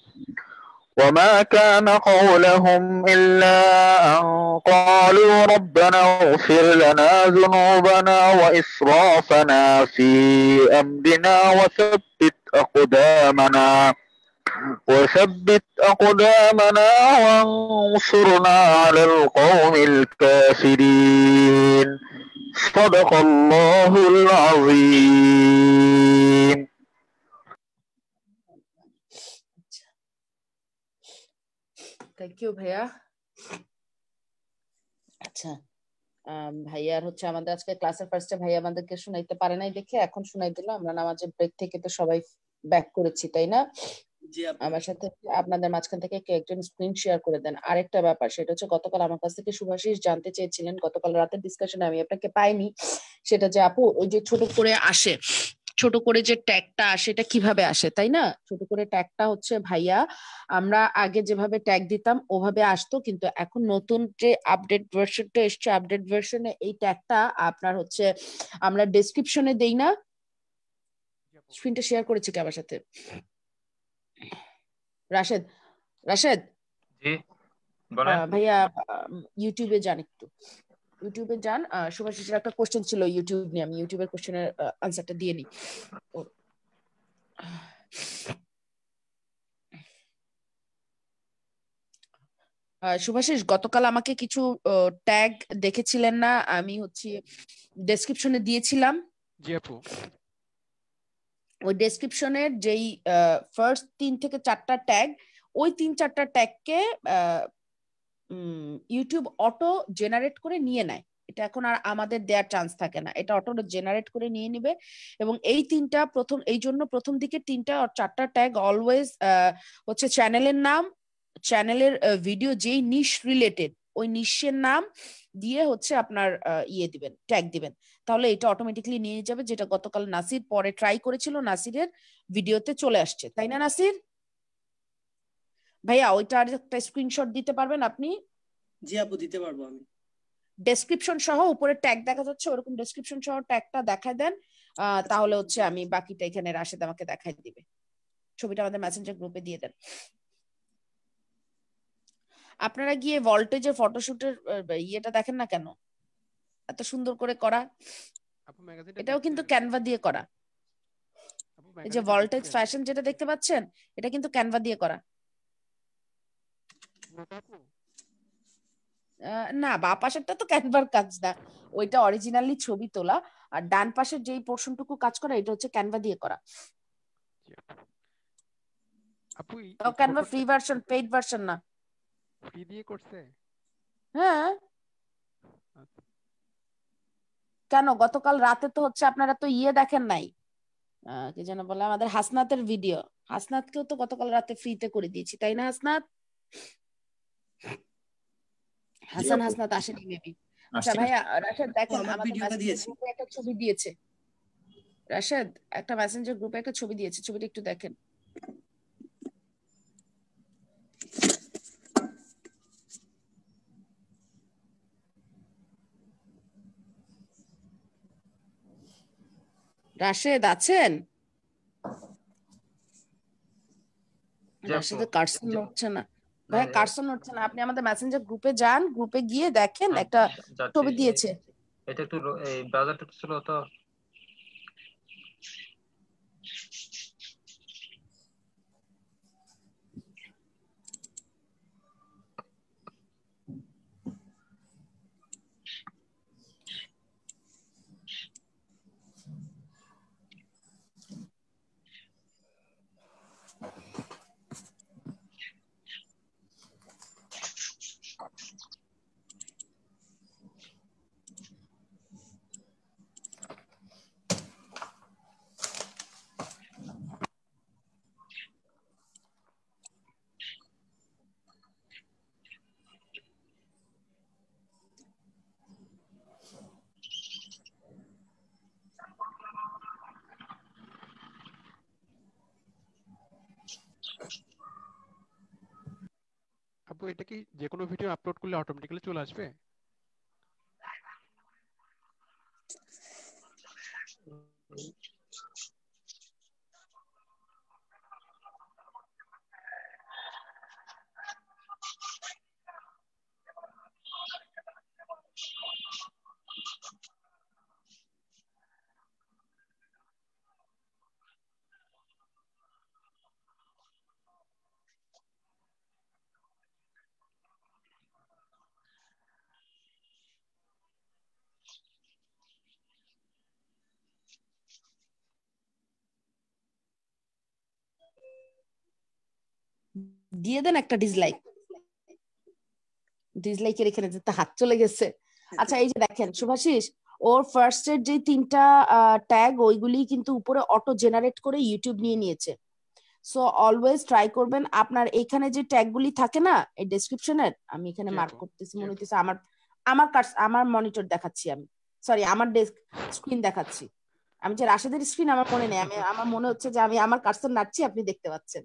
وما كان قولهم إلا أن قالوا ربنا اغفر لنا ذنوبنا وإسرافنا في أمرنا وثبت أقدامنا وثبت أقدامنا وانصرنا على القوم الكافرين صدق الله العظيم থ্যাংক ইউ ভাইয়া। আচ্ছা আম, ভাইয়ার হচ্ছে আমাদের আজকে ক্লাসের ফার্স্টে ভাইয়া আমাদেরকে শোনাইতে পারে নাই দেখে এখন শোনাই দিল। আমরা নামাজের ব্রেক থেকে তো সবাই ব্যাক করেছি তাই না? আমার সাথে আপনাদের মাঝখান থেকে কেউ একজন স্ক্রিন শেয়ার করে দেন। আরেকটা ব্যাপার সেটা হচ্ছে গতকাল আমার কাছ থেকে সুভাষিস জানতে চেয়েছিলেন। গতকাল রাতের ডিসকাশনে আমি আপনাকে পাইনি। সেটা যে আপু ওই যে ছোট করে আসে ছোট করে যে ট্যাগটা আসে এটা কীভাবে আসে তাই না? ছোট করে ট্যাগটা হচ্ছে ভাইয়া আমরা আগে যেভাবে ট্যাগ দিতাম ওভাবে আসতো কিন্তু এখন নতুন যে আপডেট ভার্সনটা এসছে আপডেট ভার্সনে এই ট্যাগটা আপনার হচ্ছে আমরা ডেসক্রিপশনে দেই না। স্ক্রিনটা শেয়ার করেছি কি আমার সাথে? রাশেদ রাশেদ? জি বলেন। ভাইয়া ইউটিউবে যান একটু। ইউটিউবে যান সুভাষিসের একটা কোশ্চেন ছিল ইউটিউব নিয়ে আমি ইউটিউবের কোশ্চেনের আনসারটা দিয়ে নিই। সুভাষিস গতকাল আমাকে কিছু ট্যাগ দেখেছিলেন না আমি হচ্ছে ডেসক্রিপশনে দিয়েছিলাম। জি আপু। ওই ডেসক্রিপশনের যেই ফার্স্ট তিন থেকে চারটা ট্যাগ ওই তিন চারটা ট্যাগকে ইউটিউব অটো জেনারেট করে নিয়ে নেয়। এটা এখন আর আমাদের দেওয়ার চান্স থাকে না। এটা অটো জেনারেট করে নিয়ে নিবে এবং এই তিনটা প্রথম, এই জন্য প্রথম দিকে তিনটা চারটা ট্যাগ অলওয়েজ হচ্ছে চ্যানেলের নাম চ্যানেলের ভিডিও যেই নিশ রিলেটেড ওই নিশের নাম দিয়ে হচ্ছে আপনার ইয়ে দিবেন ট্যাগ দিবেন। তাহলে এটা অটোমেটিকলি নিয়ে যাবে, যেটা গতকাল নাসির পরে ট্রাই করেছিল, নাসিরের ভিডিওতে চলে আসছে। তাই না, নাসির? ভাইয়া ওইটার একটা স্ক্রিনশট দিতে পারবেন আপনি? জি আপু দিতে পারব আমি। ডেসক্রিপশন সহ উপরে ট্যাগ দেখা যাচ্ছে ওরকম ডেসক্রিপশন সহ ট্যাগটা দেখায় দেন। আহ, তাহলে হচ্ছে আমি বাকিটা এখানে রাশেদ আমাকে দেখাই দিবে। ছবিটা আমাদের মেসেঞ্জার গ্রুপে দিয়ে দেন। আপনারা গিয়ে ভোল্টেজের ফটোশুটের ইয়েটা দেখেন না কেন? এত সুন্দর করে করা। এটাও কিন্তু ক্যানভা দিয়ে করা। এই যে ভোল্টেজ ফ্যাশন যেটা দেখতে পাচ্ছেন এটা কিন্তু ক্যানভা দিয়ে করা। না বা পাশেরটা তো ক্যানভার কাজ না। ওইটা অরিজিনালি ছবি তোলা আর ডান পাশের যেই পোর্শনটুকু কাজ করা এটা হচ্ছে ক্যানভা দিয়ে করা। আপু Canva free version paid version না। ফ্রি দিয়ে করছে? হ্যাঁ। কেন? গতকাল রাতে তো হচ্ছে আপনারা তো ইয়ে দেখেন নাই। কি যেন বলে আমাদের হাসনাতের ভিডিও হাসনাতকেও তো গতকাল রাতে ফ্রিতে করে দিয়েছি তাই না হাসনাত? হাসান আপু। হাসনাত আসেনি মেবি আচ্ছা ভাইয়া রাশেদ দেখেন আমাদের মেসেঞ্জার গ্রুপে একটা ছবি দিয়েছে। রাশেদ একটা মেসেঞ্জার গ্রুপে একটা ছবি দিয়েছে। ছবিটা একটু দেখেন। রাশেদ আছেন? সাথে কার্সন না না, ভাই এ- কার্সন হচ্ছে না। আপনি আমাদের মেসেঞ্জার গ্রুপে যান গ্রুপে গিয়ে দেখেন হ্যাঁ, একটা ছবি দিয়েছে। এটা একটু এই ব্রাউজারটা স্লো তো আপু এটা কি যে কোনো ভিডিও আপলোড করলে অটোমেটিক্যালি চলে আসবে? দিয়ে দেন একটা ডিসলাইক ডিসলাইকের এখানে যেতে হাত চলে গেছে। আচ্ছা এই যে দেখেন শুভাশিস ওর ফার্স্ট এর যে তিনটা ট্যাগ ওইগুলি কিন্তু উপরে অটো জেনারেট করে ইউটিউব নিয়ে নিয়েছে। সো অলওয়েজ ট্রাই করবেন। আপনার এখানে যে ট্যাগ গুলি থাকে না এই ডেসক্রিপশনের আমি এখানে মার্ক করতেছি মনে হচ্ছে আমার আমার আমার মনিটর দেখাচ্ছি আমি। সরি আমার ডেস্ক স্ক্রিন দেখাচ্ছি। আমি যে রাশেদের স্ক্রিন আমার মনে নেই। আমি, আমার মনে হচ্ছে যে আমি আমার কার্সন নাড়ছি আপনি দেখতে পাচ্ছেন।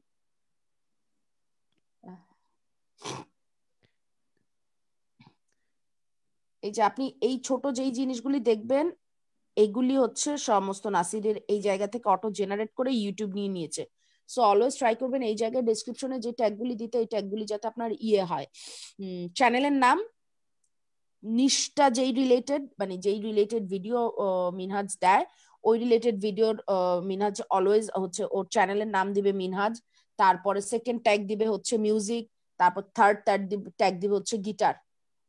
এই যে আপনি এই ছোট যেই জিনিসগুলি দেখবেন, এগুলি হচ্ছে সমস্ত নাসিরের এই জায়গা থেকে অটো জেনারেট করে ইউটিউব নিয়ে নিয়েছে। সো অলওয়েজ ট্রাই করবেন এই জায়গায় ডেসক্রিপশনে যে ট্যাগগুলি দিতে, এই ট্যাগগুলি যাতে আপনার ইয়ে হয়। চ্যানেলের নাম নিশটা যেই রিলেটেড মানে যেই রিলেটেড ভিডিও মিনহাজ দেয় ওই রিলেটেড ভিডিওর মিনহাজ অলওয়েজ হচ্ছে ওর চ্যানেলের নাম দিবে মিনহাজ, তারপরে সেকেন্ড ট্যাগ দিবে হচ্ছে মিউজিক তারপর থার্ড ট্যাগ দিবে হচ্ছে গিটার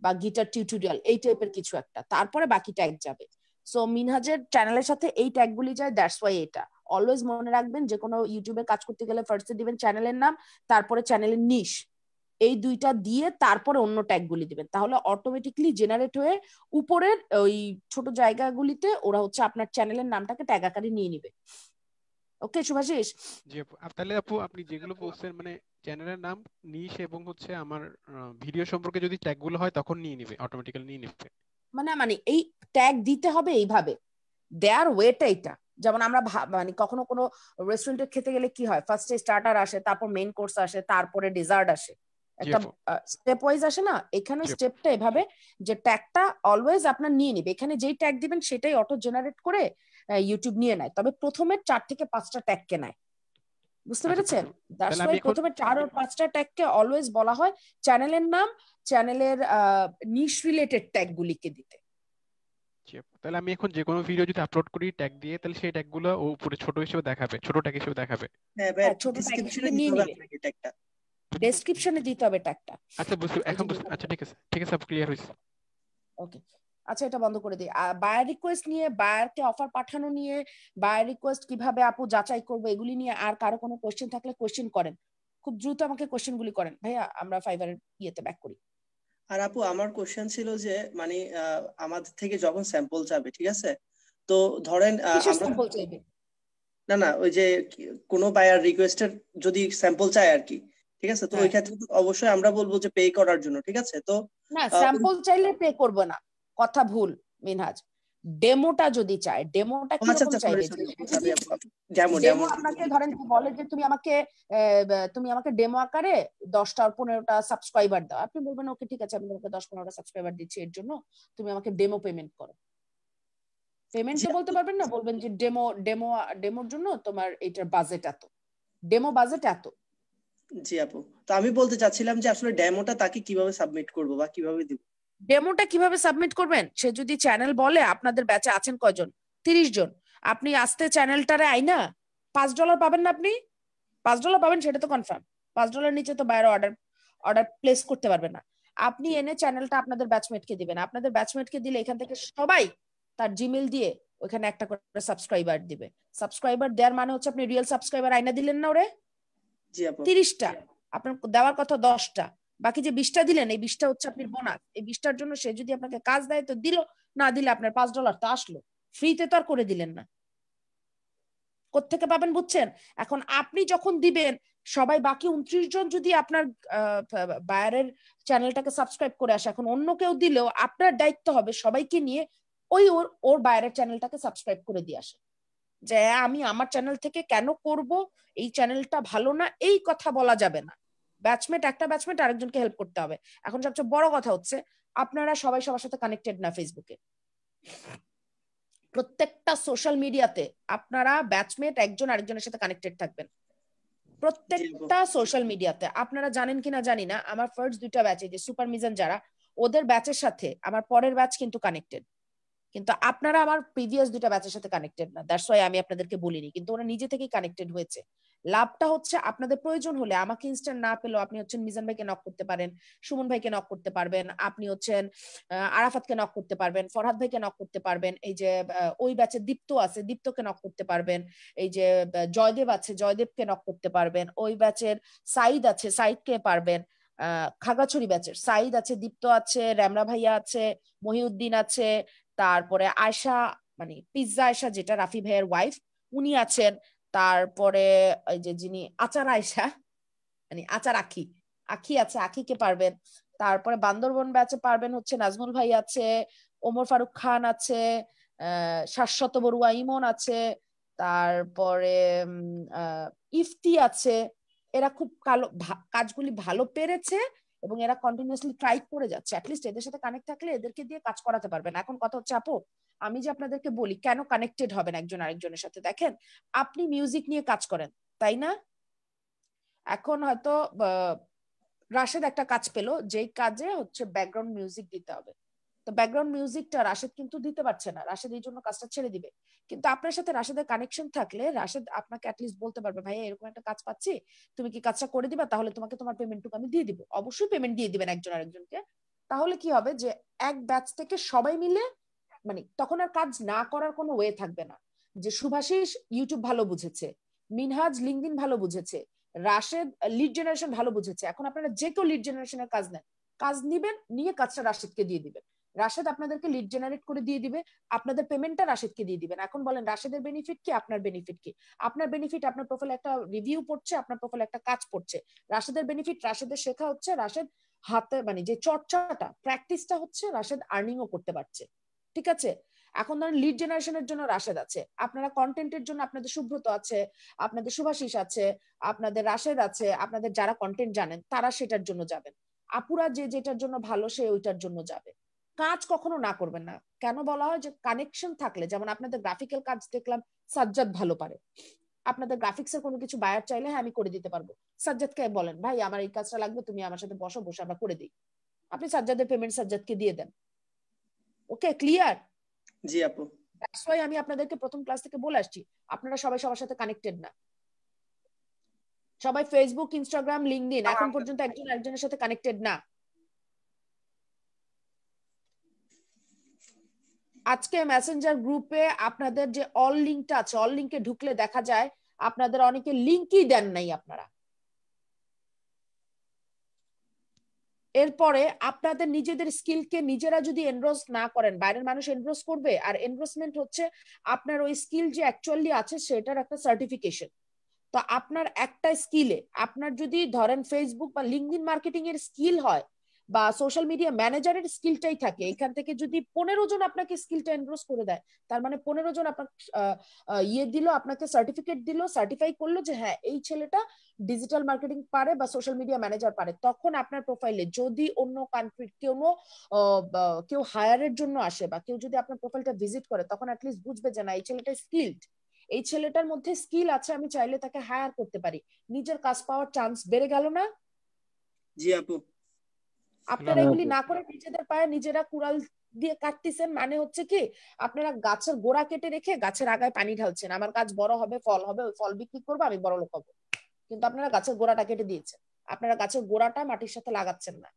বা গিটার টিউটোরিয়াল এই টাইপের কিছু একটা। তারপরে বাকি ট্যাগ যাবে। সো মিনহাজের চ্যানেলের সাথে এই ট্যাগগুলি যায় দ্যাটস ওয়াই এটা। অলওয়েজ মনে রাখবেন যে কোনো ইউটিউবে কাজ করতে গেলে ফার্স্টে দিবেন চ্যানেলের নাম, তারপরে চ্যানেলের নিশ এই দুইটা দিয়ে তারপরে অন্য ট্যাগগুলি দিবেন। তাহলে অটোমেটিকলি জেনারেট হয়ে উপরের ওই ছোট জায়গাগুলিতে ওরা হচ্ছে আপনার চ্যানেলের নামটাকে ট্যাগ আকারে নিয়ে নিবে। ওকে শুভাশিস? জি আপু তাহলে আপু আপনি যেগুলো বলছেন মানে চ্যানেলের নাম নিশ এবং হচ্ছে আমার ভিডিও সম্পর্কে যদি ট্যাগগুলো হয় তখন নিয়ে নিবে অটোমেটিক্যালি নিয়ে নিবে। মানে মানে এই ট্যাগ দিতে হবে এইভাবে। দেয়ার ওয়েটা এটা যেমন আমরা মানে কখনো কোনো রেস্টুরেন্টে খেতে গেলে কি হয়? ফার্স্টে স্টার্টার আসে তারপর মেইন কোর্স আসে তারপরে ডেজার্ট আসে। একটা স্টেপ ওয়াইজ আসে না? এখানে স্টেপটা এভাবে যে ট্যাগটা অলওয়েজ আপনার নিয়ে নিবে। এখানে যেই ট্যাগ দিবেন সেটাই অটো জেনারেট করে ইউটিউব নিয়ে নেয়। তবে প্রথমে চার থেকে পাঁচটা ট্যাগকে নেয়। বুঝতে আচ্ছা, পেরেছেন? তাহলে দ্যাটস আমি ওয়াই প্রথমে চার ও পাঁচটা ট্যাগকে অলওয়েজ বলা হয়। চ্যানেলের নাম চ্যানেলের নিশ রিলেটেড ট্যাগ গুলিকে দিতে। তাহলে আমি এখন যে কোনো ভিডিও যদি আপলোড করি ট্যাগ দিয়ে তাহলে সেই ট্যাগগুলো ও উপরে ছোট হিসেবে দেখাবে ছোট ট্যাগ হিসেবে দেখাবে। হ্যাঁ হ্যাঁ, ছোট ডেসক্রিপশনে ট্যাগগুলো নিয়ে নিবে। আপনাকে ট্যাগটা ডেসক্রিপশনে দিতে হবে ট্যাগটা আচ্ছা এই এখন আচ্ছা ঠিক আছে। ঠিক আছে আপু ক্লিয়ার হয়েছে। ওকে আচ্ছা এটা বন্ধ করে দিই। বায়ার রিকোয়েস্ট নিয়ে বায়ারকে অফার পাঠানো নিয়ে বায়ার রিকোয়েস্ট কীভাবে আপু যাচাই করব এগুলি নিয়ে আর কারও কোনো কোশ্চেন থাকলে কোশ্চেন করেন। খুব দ্রুত আমাকে কোশ্চেন গুলি করেন। ভাইয়া আমরা ফাইবারের ইয়েতে ব্যাক করি। আর আপু আমার কোশ্চেন ছিল যে মানে আহ, আমাদের থেকে যখন স্যাম্পল যাবে ঠিক আছে? তো ধরেন স্যাম্পল চাইবে। না না ওই যে কোনো বায়ার রিকোয়েস্টের যদি স্যাম্পল চায় আর কি ঠিক আছে? তো ওই হ্যাঁ। ক্ষেত্রে অবশ্যই আমরা বলব যে পে করার জন্য ঠিক আছে? তো না স্যাম্পল চাইলে পে করব না। কথা ভুল মিনহাজ। ডেমোটা যদি চায় ডেমোটা কীরকম আচ্ছা চাইবে? ডেমো ডেমো আপনাকে ধরেন কি বলে যে তুমি আমাকে তুমি আমাকে ডেমো আকারে দশটা আর পনেরোটা সাবস্ক্রাইবার দাও। আপনি বলবেন ওকে ঠিক আছে আমি তোমাকে দশ পনেরোটা সাবস্ক্রাইবার দিচ্ছি এর জন্য। তুমি আমাকে ডেমো পেমেন্ট করো। পেমেন্ট তো বলতে পারবেন না? বলবেন যে ডেমো ডেমো ডেমোর জন্য তোমার এটার বাজেট এত। ডেমো বাজেট এত। জি আপু। তো আমি বলতে চাচ্ছিলাম যে আসলে ডেমোটা তাকে কীভাবে সাবমিট করব বা কীভাবে দিব? ডেমোটা কীভাবে সাবমিট করবেন? সে যদি চ্যানেল বলে আপনাদের ব্যাচে আছেন কয়জন? তিরিশ জন। আপনি আসতে চ্যানেলটারে আইনা পাঁচ ডলার পাবেন না আপনি? পাঁচ ডলার পাবেন সেটা তো কনফার্ম পাঁচ ডলার নিচে তো বাইরে অর্ডার অর্ডার প্লেস করতে পারবেন না। আপনি এনে চ্যানেলটা আপনাদের ব্যাচমেটকে দিবেন। আপনাদের ব্যাচমেটকে দিলে এখান থেকে সবাই তার জিমেল দিয়ে ওখানে একটা করে সাবস্ক্রাইবার দিবে। সাবস্ক্রাইবার দেওয়ার মানে হচ্ছে আপনি রিয়েল সাবস্ক্রাইবার আইনা দিলেন না ওরে? তিরিশটা। আপনার দেওয়ার কথা দশটা। বাকি যে বিশটা দিলেন এই বিশটা হচ্ছে আপনার বোনাস। এই বিশটার জন্য সে যদি আপনাকে কাজ দেয় তো দিল না দিলে আপনার পাঁচ ডলার তো আসলো। ফ্রিতে তো আর করে দিলেন না। কোত্থেকে পাবেন বুঝছেন? এখন আপনি যখন দিবেন সবাই বাকি উনত্রিশ জন যদি আপনার বায়ারের চ্যানেলটাকে সাবস্ক্রাইব করে আসে এখন অন্য কেউ দিলেও আপনার দায়িত্ব হবে সবাইকে নিয়ে ওই ওর ওর বায়ারের চ্যানেলটাকে সাবস্ক্রাইব করে দিয়ে আসে। যে আমি আমার চ্যানেল থেকে কেন করব? এই চ্যানেলটা ভালো না এই কথা বলা যাবে না। ব্যাচমেট একটা ব্যাচমেট আরেকজনকে হেল্প করতে হবে। এখন সবচেয়ে বড় কথা হচ্ছে আপনারা সবাই সবার সাথে কানেক্টেড না ফেসবুকে প্রত্যেকটা সোশ্যাল মিডিয়াতে আপনারা ব্যাচমেট একজন আরেকজনের সাথে কানেক্টেড থাকবেন। প্রত্যেকটা সোশ্যাল মিডিয়াতে আপনারা জানেন কিনা জানি না আমার ফার্স্ট দুইটা ব্যাচে যে সুপার মিজান যারা ওদের ব্যাচের সাথে আমার পরের ব্যাচ কিন্তু কানেক্টেড কিন্তু আপনারা আমার প্রিভিয়াস দুটা ব্যাচের সাথে কানেক্টেড না। দ্যাটস ওয়াই আমি আপনাদেরকে বলিনি, কিন্তু ওরা নিজে থেকেই কানেক্টেড হয়েছে। লাভটা হচ্ছে আপনাদের প্রয়োজন হলে আমাকে ইনস্ট্যান্ট না পেলেও আপনি হচ্ছেন মিজান ভাইকে নক করতে পারেন, সুমন ভাইকে নক করতে পারবেন, আপনি হচ্ছেন আরাফাতকে নক করতে পারবেন, ফরহাদ ভাইকে নক করতে পারবেন, এই যে ওই ব্যাচে দীপ্ত আছে, দীপ্তকে নক করতে পারবেন, এই যে জয়দেব আছে, জয়দেবকে নক করতে পারবেন, ওই ব্যাচের সাইদ আছে সাইদকে পারবেন খাগাছড়ি ব্যাচের সাইদ আছে, দীপ্ত আছে, র্যামরা ভাইয়া আছে, মহিউদ্দিন আছে তারপরে আয়সা মানে পিৎজা আয়সা যেটা রাফি ভাইয়ের ওয়াইফ উনি আছেন। তারপরে ওই যে যিনি আচার আয়সা মানে আচার আখি আখি আছে, আখিকে পারবেন। তারপরে বান্দরবন ব্যাচে পারবেন হচ্ছে নাজমুল ভাই আছে, ওমর ফারুক খান আছে শাশ্বত বড়ুয়া ইমন আছে, তারপরে ইফতি আছে। এরা খুব কালো কাজগুলি ভালো পেরেছে। এবং এরা কন্টিনিউসলি ট্রাই করে যাচ্ছে। অ্যাটলিস্ট এদের সাথে কানেক্ট থাকলে এদেরকে দিয়ে কাজ করাতে পারবেন। এখন কথা হচ্ছে, আপু, আমি যে আপনাদেরকে বলি, কেন কানেক্টেড হবেন একজন আরেকজনের সাথে? দেখেন, আপনি মিউজিক নিয়ে কাজ করেন, তাই না? এখন হয়তো রাশেদ একটা কাজ পেল, যেই কাজে হচ্ছে ব্যাকগ্রাউন্ড মিউজিক দিতে হবে। তো ব্যাকগ্রাউন্ড মিউজিকটা রাশেদ কিন্তু দিতে পারছে না। রাশেদ এই জন্য কাজটা ছেড়ে দিবে। কিন্তু আপনার সাথে রাশেদের কানেকশন থাকলে রাশেদ আপনাকে অ্যাটলিস্ট বলতে পারবে ভাই এরকম একটা কাজ পাচ্ছি, তুমি কি কাজটা করে দিবা? তাহলে তোমাকে তোমার পেমেন্টটুকু আমি দিয়ে দিব। অবশ্যই পেমেন্ট দিয়ে দিবেন একজন আরেকজনকে। তাহলে কি হবে যে এক ব্যাচ থেকে সবাই মিলে মানে তখন আর কাজ না করার কোনো ওয়ে থাকবে না। যে সুভাষিস ইউটিউব ভালো বুঝেছে, মিনহাজ লিঙ্কদিন ভালো বুঝেছে, রাশেদ লিড জেনারেশন ভালো বুঝেছে। এখন আপনারা যে কেউ লিড জেনারেশনের কাজ নেন, কাজ নিবেন, নিয়ে কাজটা রাশেদকে দিয়ে দিবেন। রাশেদ আপনাদেরকে লিড জেনারেট করে দিয়ে দিবে, আপনাদের পেমেন্টটা রাশেদকে দিয়ে দিবেন। এখন বলেন, রাশেদের বেনিফিট কি, আপনার বেনিফিট কি? আপনার বেনিফিট আপনার প্রোফাইল একটা রিভিউ পড়ছে, আপনার প্রোফাইল একটা কাজ পড়ছে। রাশেদের বেনিফিট রাশেদের শেখা হচ্ছে, রাশেদ হাতে মানে যে চর্চাটা প্র্যাকটিসটা হচ্ছে রাশেদ আর্নিংও করতে পারছে। ঠিক আছে? এখন ধরেন লিড জেনারেশনের জন্য রাশেদ আছে। আপনারা কন্টেন্টের জন্য আপনাদের সুব্রত আছে, আপনাদের সুভাষিস আছে, আপনাদের রাশেদ আছে, আপনাদের যারা কন্টেন্ট জানেন, তারা সেটার জন্য যাবেন। আপুরা যে যেটার জন্য ভালো, সে ওইটার জন্য যাবে। কাজ কখনো না করবেন না। কেন বলা হয় যে কানেকশন থাকলে যেমন আপনাদের গ্রাফিক্যাল কাজ দেখলাম সাজ্জাদ ভালো পারে। আপনাদের গ্রাফিক্স এর কোনো কিছু বায়ার চাইলে হ্যাঁ আমি করে দিতে পারব। সাজ্জাদকে বলেন ভাই আমার এই কাজটা লাগবে তুমি আমার সাথে বসো বসে আমরা করে দিই। আপনি সাজ্জাদের পেমেন্ট সাজ্জাদকে দিয়ে দেন। ওকে ক্লিয়ার জি আপু। দ্যাটস ওয়াই আমি আপনাদেরকে প্রথম ক্লাস থেকে বলে আসছি আপনারা সবাই সবার সাথে কানেক্টেড না। সবাই ফেসবুক ইনস্টাগ্রাম লিঙ্কডিন এখন পর্যন্ত একজন একজনের সাথে কানেক্টেড না। আজকে মেসেঞ্জার গ্রুপে আপনাদের যে অল লিঙ্কটা আছে অল লিঙ্কে ঢুকলে দেখা যায়, আপনাদের অনেকে লিঙ্কই দেন নাই আপনারা। এরপরে আপনাদের নিজেদের স্কিলকে নিজেরা যদি এনরোজ না করেন, বাইরের মানুষ এনরোজ করবে, আর এনরোজমেন্ট হচ্ছে আপনার ওই স্কিল যে অ্যাকচুয়ালি আছে, সেটার একটা সার্টিফিকেশন তো আপনার একটা স্কিলে আপনার যদি ধরেন ফেসবুক বা লিঙ্কডিন মার্কেটিং এর স্কিল হয় বা সোশ্যাল মিডিয়া ম্যানেজারের স্কিলটাই থাকে। এখান থেকে যদি পনেরো জন আপনাকে স্কিলটা এনরোজ করে দেয়, তার মানে পনেরো জন আপনার ইয়ে দিল, আপনাকে সার্টিফিকেট দিল সার্টিফাই করল যে হ্যাঁ এই ছেলেটা ডিজিটাল মার্কেটিং পারে বা সোশ্যাল মিডিয়া ম্যানেজার পারে। তখন আপনার প্রোফাইলে যদি অন্য কান্ট্রির কেউ কেউ হায়ারের জন্য আসে বা কেউ যদি আপনার প্রোফাইলটা ভিজিট করে, তখন অ্যাটলিস্ট বুঝবে যে না, এই ছেলেটা স্কিল্ড এই ছেলেটার মধ্যে স্কিল আছে, আমি চাইলে তাকে হায়ার করতে পারি। নিজের কাজ পাওয়ার চান্স বেড়ে গেল না? জি আপু। আপনারা এগুলি না করে নিজেদের পায়ে নিজেরা কুড়াল দিয়ে কাটতেছেন মানে হচ্ছে কি আপনারা গাছের গোড়া কেটে রেখে গাছের আগায় পানি ঢালছেন। আমার গাছ বড় হবে ফল হবে ওই ফল বিক্রি করব আমি বড় লোক হব। কিন্তু আপনারা গাছের গোড়াটা কেটে দিয়েছেন। আপনারা গাছের গোড়াটা মাটির সাথে লাগাচ্ছেন না।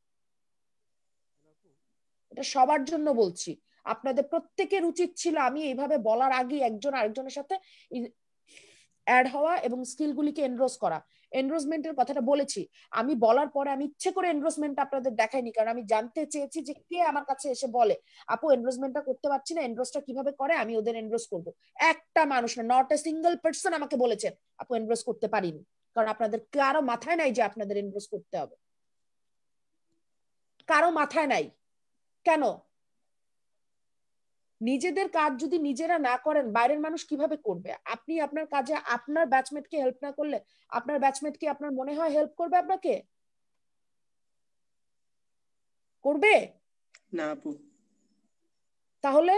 এটা সবার জন্য বলছি। আপনাদের প্রত্যেকের উচিত ছিল আমি এইভাবে বলার আগে একজন আরেকজনের সাথে অ্যাড হওয়া এবং স্কিল গুলিকে এনরোজ করা। এনরোজমেন্টের কথাটা বলেছি। আমি বলার পরে আমি ইচ্ছে করে এনরোজমেন্ট আপনাদের দেখাইনি, কারণ আমি জানতে চেয়েছি যে কে আমার কাছে এসে বলে, আপু এনরোজমেন্টটা করতে পারছি না এনরোজটা কীভাবে করে? আমি ওদের এনরোজ করব। একটা মানুষ না নট এ সিঙ্গেল পার্সন আমাকে বলেছেন আপু এনরোজ করতে পারিনি। কারণ আপনাদের কারও মাথায় নাই যে আপনাদের এনরোজ করতে হবে। কারও মাথায় নাই। কেন? নিজেদের কাজ যদি নিজেরা না করেন বাইরের মানুষ কীভাবে করবে? আপনি আপনার কাজে আপনার ব্যাচমেটকে হেল্প না করলে আপনার ব্যাচমেট কি আপনার মনে হয় হেল্প করবে আপনাকে? করবে? না আপু। তাহলে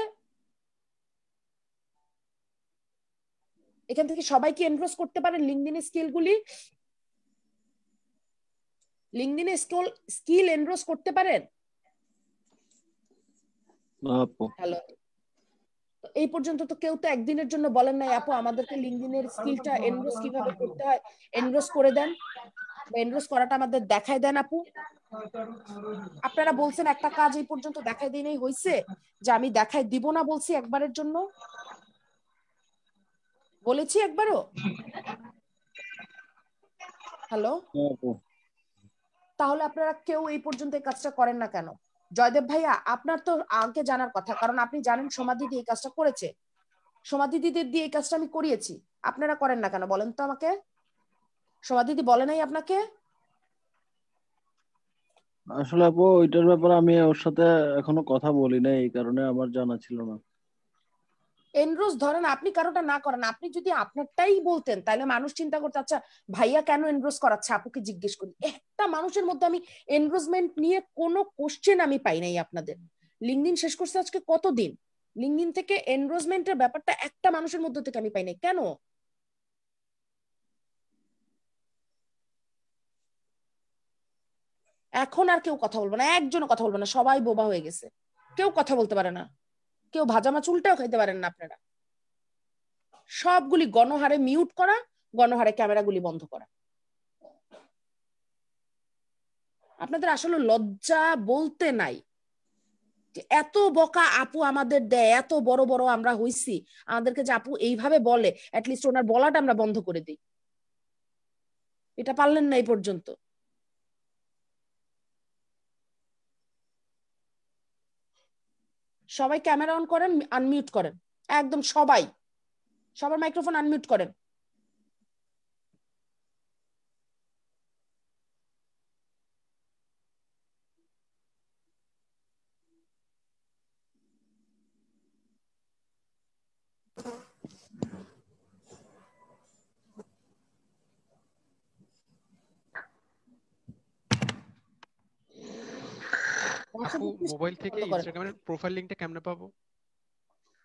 এখান থেকে সবাই কি এনরোজ করতে পারেন লিঙ্কডিনের স্কিল গুলি? লিঙ্কডিনে স্কিল স্কিল এনরোজ করতে পারেন? আপু। হ্যালো এই পর্যন্ত তো কেউ তো একদিনের জন্য বলেন নাই আপু আমাদেরকে লিঙ্কডিনের স্কিলটা এনরোজ কীভাবে করতে হয়? এনরোজ করে দেন এনরোজ করাটা আমাদের দেখায় দেন আপু। আপনারা বলছেন একটা কাজ এই পর্যন্ত দেখাই দিনেই হইছে যে আমি দেখাই দিব না বলছি একবারের জন্য? বলেছি একবারও? হ্যালো? তাহলে আপনারা কেউ এই পর্যন্ত এই কাজটা করেন না কেন? জয়দেব ভাইয়া, আপনার তো আগে জানার কথা, কারণ আপনি জানেন সমাধি দিয়ে এই কাজটা করেছে। সমাধিদিদের দিয়ে এই কাজটা আমি করিয়েছি। আপনারা করেন না কেন বলেন তো আমাকে? সমাধি দিদি বলে নাই আপনাকে? আসলে আপু, ওইটার ব্যাপারে আমি ওর সাথে এখনও কথা বলি নাই, এই কারণে আমার জানা ছিল না। এনরোজ ধরেন আপনি কারোটা না করেন, আপনি যদি আপনারটাই বলতেন, তাহলে মানুষ চিন্তা করতে আচ্ছা ভাইয়া কেন এনরোজ করাচ্ছে? আপুকে জিজ্ঞেস করি। একটা মানুষের মধ্যে আমি এনরোজমেন্ট নিয়ে কোনো কোশ্চেন আমি পাই নাই আপনাদের। লিঙ্কডিন শেষ করছে আজকে কতদিন? লিঙ্কডিন থেকে এনরোজমেন্টের ব্যাপারটা একটা মানুষের মধ্যে থেকে আমি পাই নাই। কেন? এখন আর কেউ কথা বলব না, একজনও কথা বলব না, সবাই বোবা হয়ে গেছে। কেউ কথা বলতে পারে না। কেউ ভাজা মাছ উল্টাও খাইতে পারেন না আপনারা। সবগুলি গণহারে মিউট করা, গণহারে ক্যামেরাগুলি বন্ধ করা। আপনাদের আসলে লজ্জা বলতে নাই এত বকা আপু আমাদের দেয়, এত বড় বড় আমরা হইছি, আমাদেরকে যে আপু এইভাবে বলে অ্যাটলিস্ট ওনার বলাটা আমরা বন্ধ করে দিই। এটা পারলেন না এই পর্যন্ত। সবাই ক্যামেরা অন করেন আনমিউট করেন। একদম সবাই। সবার মাইক্রোফোন আনমিউট করেন আপু মোবাইল থেকে ইনস্টাগ্রামের প্রোফাইল লিংকটা কেমনে পাবো?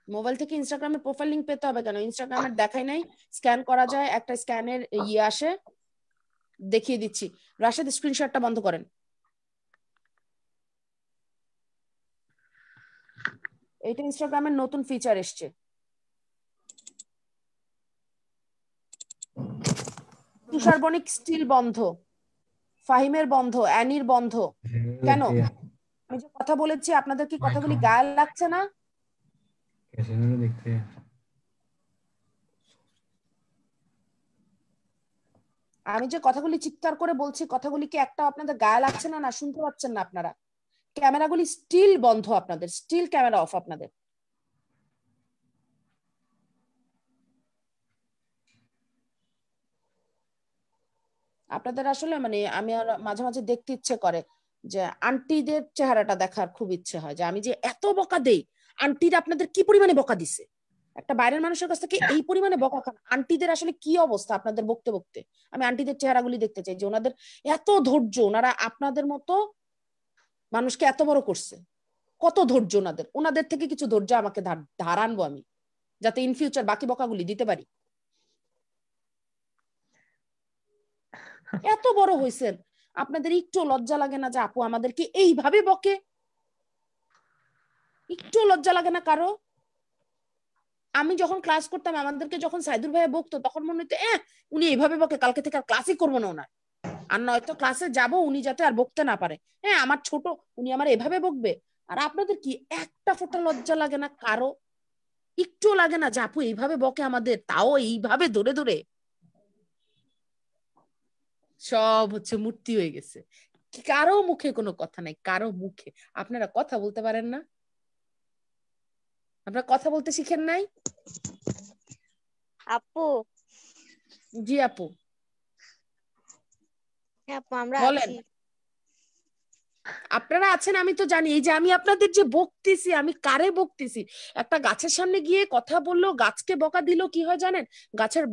মোবাইল থেকে ইনস্টাগ্রামের প্রোফাইল লিংক পেতে হবে কেন? ইনস্টাগ্রামের দেখাই নাই। স্ক্যান করা যায় একটা স্ক্যানের ইয়ে আসে। দেখিয়ে দিচ্ছি। রাশেদ স্ক্রিনশটটা বন্ধ করেন। এটা ইনস্টাগ্রামের নতুন ফিচার এসছে। তুষার বণিক স্টিল বন্ধ। ফাহিমের বন্ধ অ্যানির বন্ধ। কেন? আমি যে কথা বলেছি আপনাদের কি কথাগুলি গায়ে লাগছে না? আমি যে কথাগুলি চিৎকার করে বলছি কথাগুলি কি একটা আপনাদের গায়ে লাগছে না না শুনতে পাচ্ছেন না আপনারা? ক্যামেরাগুলি স্টিল বন্ধ আপনাদের স্টিল ক্যামেরা অফ আপনাদের। আপনাদের আসলে মানে আমি আর মাঝে মাঝে দেখতে ইচ্ছে করে। যে আন্টিদের চেহারাটা দেখার খুব ইচ্ছে হয় যে আমি যে এত বকা দেই আন্টিরা আপনাদের কি পরিমাণে বকা দিছে? একটা বাইরের মানুষের কাছ থেকে এই পরিমাণে বকা খান আন্টিদের আসলে কি অবস্থা আপনাদের বকতে বকতে? আমি আন্টিদের চেহারাগুলি দেখতে চাই যে ওনাদের এত ধৈর্য, ওনারা আপনাদের মতো মানুষকে এত বড় করছে। কত ধৈর্য ওনাদের? ওনাদের থেকে কিছু ধৈর্য আমাকে ধার আনব আমি, যাতে ইন ফিউচার বাকি বকাগুলি দিতে পারি। এত বড় হয়েছেন আপনাদের একটু লজ্জা লাগে না যে আপু আমাদেরকে এইভাবে বকে? একটু লজ্জা লাগে না কারও? আমি যখন ক্লাস করতাম, আমাদেরকে যখন সাইদুর ভাইয়া বকতো, তখন মনে হতো এ উনি এইভাবে বকে, কালকে থেকে আর ক্লাসই করব না ওনার। আর নয়তো ক্লাসে যাব উনি যাতে আর বকতে না পারে। হ্যাঁ আমার ছোট, উনি আমার এভাবে বকবে? আর আপনাদের কি একটা ফোটা লজ্জা লাগে না কারও? একটু লাগে না যে আপু এইভাবে বকে আমাদের, তাও এইভাবে ধরে ধরে। সব হচ্ছে মূর্তি হয়ে গেছে। কারও মুখে কোনো কথা নাই কারও মুখে। আপনারা কথা বলতে পারেন না। আপনারা কথা বলতে শিখেন নাই? আপু। জি আপু। হ্যাঁ আপু আমরা বলেন। আপনারা আছেন আমি তো জানি। এই যে আমি আপনাদের যে বকতেছি আমি কারে বকতেছি? একটা গাছের সামনে গিয়ে কথা বলল গাছকে বকা দিল কি হয় জানেন? গাছের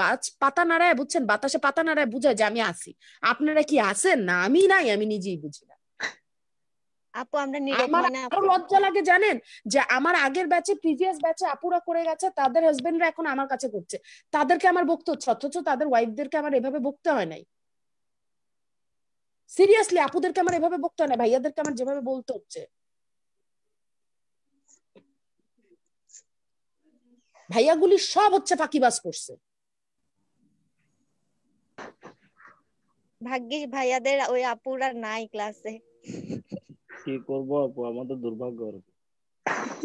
গাছ পাতা নাড়ায় বুঝছেন? বাতাসে পাতা নাড়ায় বুঝায় যে আমি আসি আপনারা কি আছেন? না আমি নাই আমি নিজেই বুঝি না। আপু আমরা আমার আরও লজ্জা লাগে জানেন? যে আমার আগের ব্যাচে প্রিভিয়াস ব্যাচে আপুরা করে গেছে তাদের হাজবেন্ডরা এখন আমার কাছে করছে। তাদেরকে আমার বকতে হচ্ছে অথচ তাদের ওয়াইফদেরকে আমার এভাবে বকতে হয় নাই। সিরিয়াসলি আপুদেরকে আমার এভাবে বকতে হয় না ভাইয়াদেরকে আমার যেভাবে বলতে হচ্ছে। ভাইয়াগুলি সব হচ্ছে ফাঁকিবাজ করছে। ভাগ্যিস ভাইয়াদের ওই আপুরা নাই ক্লাসে কি করব আপু? আমাদের দুর্ভাগ্য আর কি।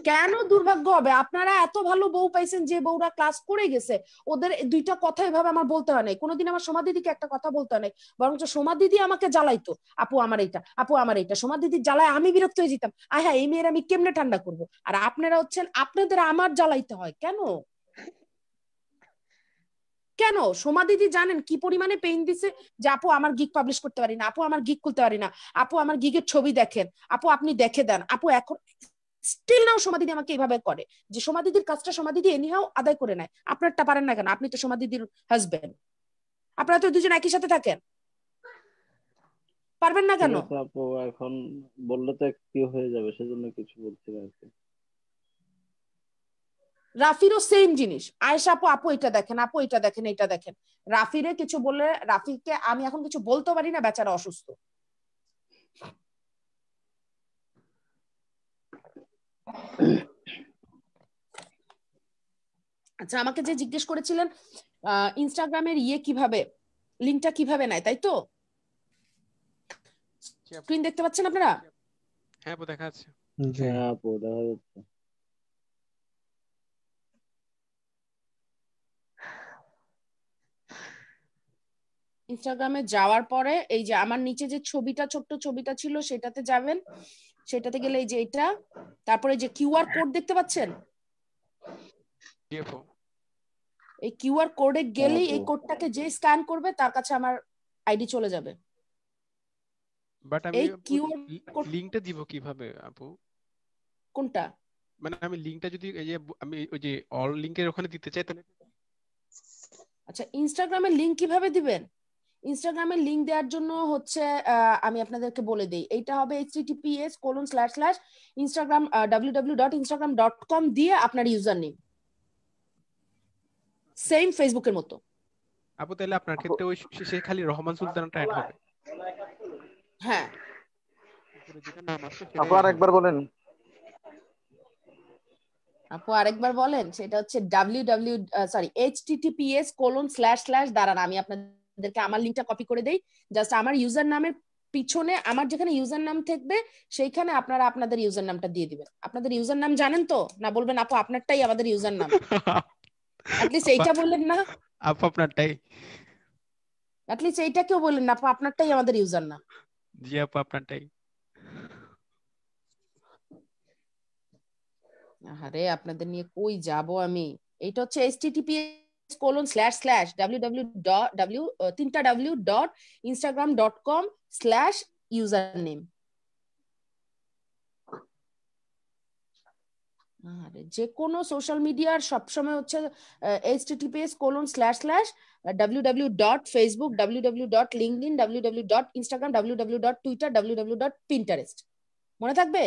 কেন দুর্ভাগ্য হবে? আপনারা এত ভালো বউ পাইছেন যে বউরা ক্লাস করে গেছে, ওদের দুইটা কথা এভাবে আমার বলতে হয় নাই। কোনোদিন আমার সোমা দিদিকে একটা কথা বলতে হয় নাই, বরঞ্চ সোমা দিদি আমাকে জ্বালাইতো, আপু আমার এইটা, আপু আমার এইটা। সোমা দিদির জ্বালায় আমি বিরক্ত হয়ে যেতাম, আয় হ্যাঁ এই মেয়ের আমি কেমনে ঠান্ডা করব? আর আপনারা হচ্ছেন, আপনাদের আমার জ্বালাইতে হয়, কেন? কেন? সোমা দিদি জানেন কি পরিমাণে পেইন দিছে যে, আপু আমার গিগ পাবলিশ করতে পারি না, আপু আমার গিগ খুলতে পারি না, আপু আমার গিগের ছবি দেখেন, আপু আপনি দেখে দেন, আপু এখন স্টিল নাও সোমা দিদি আমাকে এইভাবে করে যে সোমা দিদির কাজটা সোমা দিদি এনিহাও আদায় করে নেয়। আপনারটা পারেন না কেন? আপনি তো সোমা দিদির হাজবেন্ড আপনারা তো দুজন একই সাথে থাকেন। পারবেন না কেন? আপু এখন বললে তো কি হয়ে যাবে সেজন্য কিছু বলছি না রাফিরও সেম জিনিস। আয়েশা আপু আপু এটা দেখেন আপু এটা দেখেন এটা দেখেন। রাফিরে কিছু বললে রাফিকে আমি এখন কিছু বলতে পারি না বেচারা অসুস্থ। আচ্ছা আমাকে যে জিজ্ঞেস করেছিলেন আহ, ইনস্টাগ্রামের ইয়ে কীভাবে লিঙ্কটা কীভাবে নেয় তাই তো? স্ক্রিন দেখতে পাচ্ছেন আপনারা? হ্যাঁ আপু দেখা যাচ্ছে। হ্যাঁ আপু দেখা যাচ্ছে। ইনস্টাগ্রামে যাওয়ার পরে এই যে আমার নিচে যে ছবিটা ছোট্ট ছবিটা ছিল সেটাতে যাবেন। সেটাতে গেলে এই যে এটা তারপরে যে কিউআর কোড দেখতে পাচ্ছেন? এই কিউআর কোডে গেলেই এই কোডটাকে যে স্ক্যান করবে তার কাছে আমার আইডি চলে যাবে। বাট আমি code- লিংকটা দিব কীভাবে আপু? কোনটা? মানে আমি লিংকটা যদি এই যে আমি ওই যে অল লিংকের ওখানে দিতে চাই তাহলে আচ্ছা ইনস্টাগ্রামের লিংক কীভাবে দিবেন? ইনস্টাগ্রামের লিংক দেওয়ার জন্য হচ্ছে আহ, আমি আপনাদেরকে বলে দিই। এইটা হবে HTTPS colon slash slash Instagram W W dot Instagram dot com দিয়ে আপনার ইউজার নেম সেম ফেসবুকের মতো। আপু তাহলে আপনার ক্ষেত্রে ওই শেষে খালি রহমান সুলতানটা অ্যাড হবে। হ্যাঁ। আপু আর একবার বলেন। আপু আরেকবার বলেন সেটা হচ্ছে W W sorry HTTPS colon slash slash দাঁড়ান আমি আপনাদেরকে আমার লিঙ্কটা কপি করে দেই। জাস্ট আমার ইউজার নামের পিছনে আমার যেখানে ইউজার নাম থাকবে সেইখানে আপনারা আপনাদের ইউজার নামটা দিয়ে দিবেন। আপনাদের ইউজার নাম জানেন তো? না বলবেন আপু আপনারটাই আমাদের ইউজার নাম অ্যাটলিস্ট এইটা বললেন না। আপু আপনারটাই। অ্যাটলিস্ট এইটা কেউ বললেন না আপু আপনারটাই আমাদের ইউজার নাম জি আপু আপনারটাই। আরে আপনাদের নিয়ে কই যাব আমি? এইটা হচ্ছে HTTPS colon slash slash W W dot W তিনটা W dot Instagram dot com slash user name আরে যে কোনো সোশ্যাল মিডিয়ার সবসময় হচ্ছে HTTPS colon slash slash W W dot Facebook W W dot LinkedIn W W dot Instagram W W dot Twitter W W dot Pinterest মনে থাকবে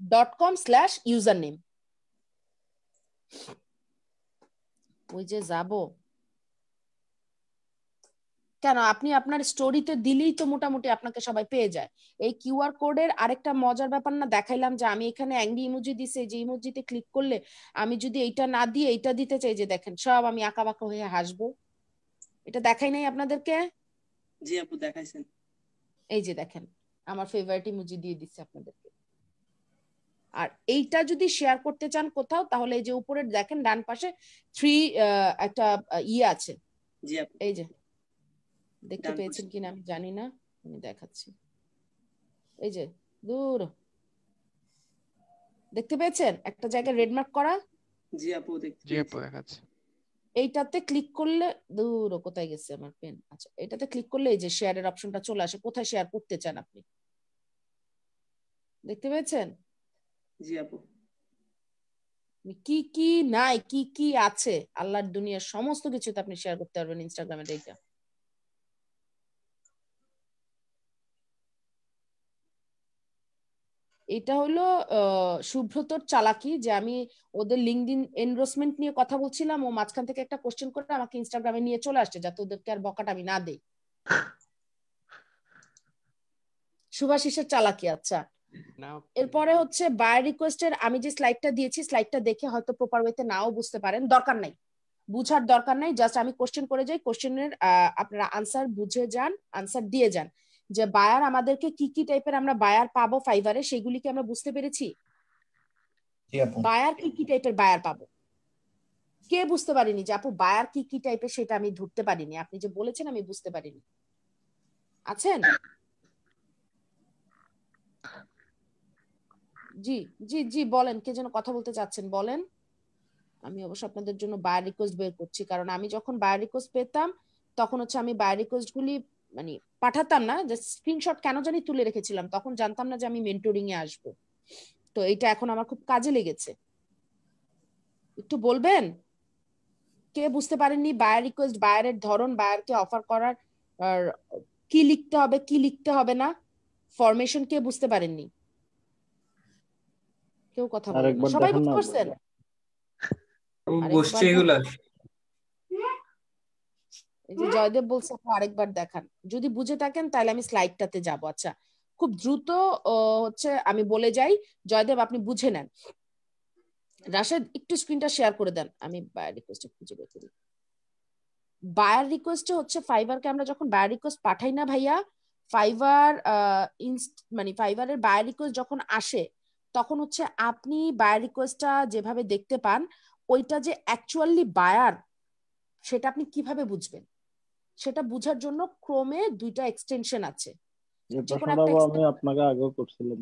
dot com slash user name ওই যে যাব। কেন? আপনি আপনার স্টোরিতে দিলেই তো মোটামুটি আপনাকে সবাই পেয়ে যায়। এই কিউআর কোডের আরেকটা মজার ব্যাপার না দেখাইলাম যে আমি এখানে অ্যাংরি ইমোজি দিছে যে ইমোজিতে ক্লিক করলে আমি যদি এইটা না দিয়ে এইটা দিতে চাই যে দেখেন সব আমি আঁকা বাঁকা হয়ে হাসবো। এটা দেখাই নাই আপনাদেরকে? জি আপু দেখাইছেন। এই যে দেখেন আমার ফেভারিট ইমোজি দিয়ে দিচ্ছে আপনাদেরকে আর এইটা যদি শেয়ার করতে চান কোথাও তাহলে এই যে উপরে দেখেন ডান পাশে থ্রি একটা ইয়ে আছে। এই যে দেখতে পেয়েছেন কিনা আমি জানি না আমি দেখাচ্ছি। এই যে দূর। দেখতে পেয়েছেন? একটা জায়গায় রেড মার্ক করা? জি আপু দেখতে জি আপু দেখাচ্ছে। এইটাতে ক্লিক করলে দূর কোথায় গেছে আমার পেন আচ্ছা এটাতে ক্লিক করলে এই যে শেয়ারের অপশনটা চলে আসে কোথায় শেয়ার করতে চান আপনি? দেখতে পেয়েছেন? জি আপু। কি কি নাই কি কি আছে আল্লাহর দুনিয়ার সমস্ত কিছুতে আপনি শেয়ার করতে পারবেন ইনস্টাগ্রামের এইটা এটা হলো সুব্রতর চালাকি যে আমি ওদের লিঙ্কডিন এনরোসমেন্ট নিয়ে কথা বলছিলাম ও মাঝখান থেকে একটা কোশ্চেন করে আমাকে ইনস্টাগ্রামে নিয়ে চলে আসছে যাতে ওদেরকে আর বকাটা আমি না দেই। <laughs> সুভাষিসের চালাকি আচ্ছা। এরপরে হচ্ছে বায়ার রিকোয়েস্টের আমি যে স্লাইডটা দিয়েছি স্লাইডটা দেখে হয়তো প্রপার ওয়েতে নাও বুঝতে পারেন দরকার নাই। বুঝার দরকার নাই জাস্ট আমি কোশ্চেন করে যাই কোশ্চেনের আপনারা আনসার বুঝে যান আনসার দিয়ে যান। যে বায়ার আমাদেরকে কি কি টাইপের আমরা বায়ার পাবো ফাইবারে সেগুলি কি আমরা বুঝতে পেরেছি? জি আপু। বায়ার কি কি টাইপের বায়ার পাবো? কে বুঝতে পারিনি যে আপু বায়ার কি কি টাইপের সেটা আমি ধরতে পারিনি? আপনি যে বলেছেন আমি বুঝতে পারিনি। আছেন? জি জি জি, বলেন, কে যেন কথা বলতে চাচ্ছেন, বলেন। আমি অবশ্য আপনাদের জন্য বায়ার রিকোয়েস্ট বের করছি, কারণ আমি যখন বায়ার রিকোয়েস্ট পেতাম, তখন হচ্ছে আমি বায়ার রিকোয়েস্ট গুলি মানে পাঠাতাম না যে স্ক্রিনশট কেন জানি তুলে রেখেছিলাম, তখন জানতাম না যে আমি মেন্টরিং এ আসব। তো এটা এখন আমার খুব কাজে লেগেছে। একটু বলবেন? কে বুঝতে পারেননি বায়ার রিকোয়েস্ট বায়ারের ধরন বায়ারকে অফার করার কি লিখতে হবে, কি লিখতে হবে না? ফরমেশন কে বুঝতে পারেননি? কেউ কথা আরেকবার সবাই দেখান বুঝতে পারছেন? বসছে এগুলা। এই যে জয়দেব বলছে আরেকবার দেখান। যদি বুঝে থাকেন তাহলে আমি স্লাইডটাতে যাব। আচ্ছা খুব দ্রুত হচ্ছে আমি বলে যাই। জয়দেব আপনি বুঝে নেন। রাশেদ একটু স্ক্রিনটা শেয়ার করে দেন। আমি বায়ার রিকোয়েস্ট খুঁজে বের করি। বায়ার রিকোয়েস্টে হচ্ছে ফাইবারকে আমরা যখন বায়ার রিকোয়েস্ট পাঠাই না ভাইয়া ফাইবার মানে ফাইবারের বায়ার রিকোয়েস্ট যখন আসে তখন হচ্ছে আপনি বায়ার রিকোয়েস্টটা যেভাবে দেখতে পান ওইটা যে অ্যাকচুয়ালি বায়ার সেটা আপনি কীভাবে বুঝবেন? সেটা বুঝার জন্য ক্রোমে দুইটা এক্সটেনশন আছে। আমি আপনাকে আগেও করছিলাম।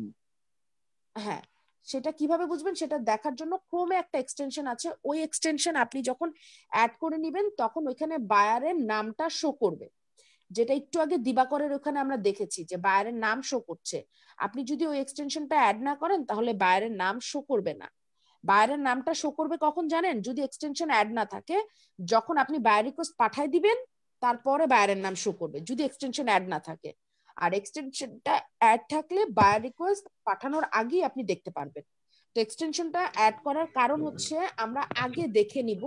হ্যাঁ সেটা কীভাবে বুঝবেন সেটা দেখার জন্য ক্রোমে একটা এক্সটেনশন আছে। ওই এক্সটেনশন আপনি যখন অ্যাড করে নেবেন তখন ওইখানে বায়ারের নামটা শো করবে। যেটা একটু আগে দিবাকরের ওখানে আমরা দেখেছি যে বায়ারের নাম শো করছে। আপনি যদি ওই এক্সটেনশনটা অ্যাড না করেন, তাহলে বায়ারের নাম শো করবে না। বায়ারের নামটা শো করবে কখন জানেন? যদি এক্সটেনশন অ্যাড না থাকে, যখন আপনি বায়ার রিকোয়েস্ট পাঠাই দিবেন, তারপরে বায়ারের নাম শো করবে, যদি এক্সটেনশন অ্যাড না থাকে। আর এক্সটেনশনটা অ্যাড থাকলে বায়ার রিকোয়েস্ট পাঠানোর আগেই আপনি দেখতে পারবেন। তো এক্সটেনশনটা অ্যাড করার কারণ হচ্ছে আমরা আগে দেখে নিব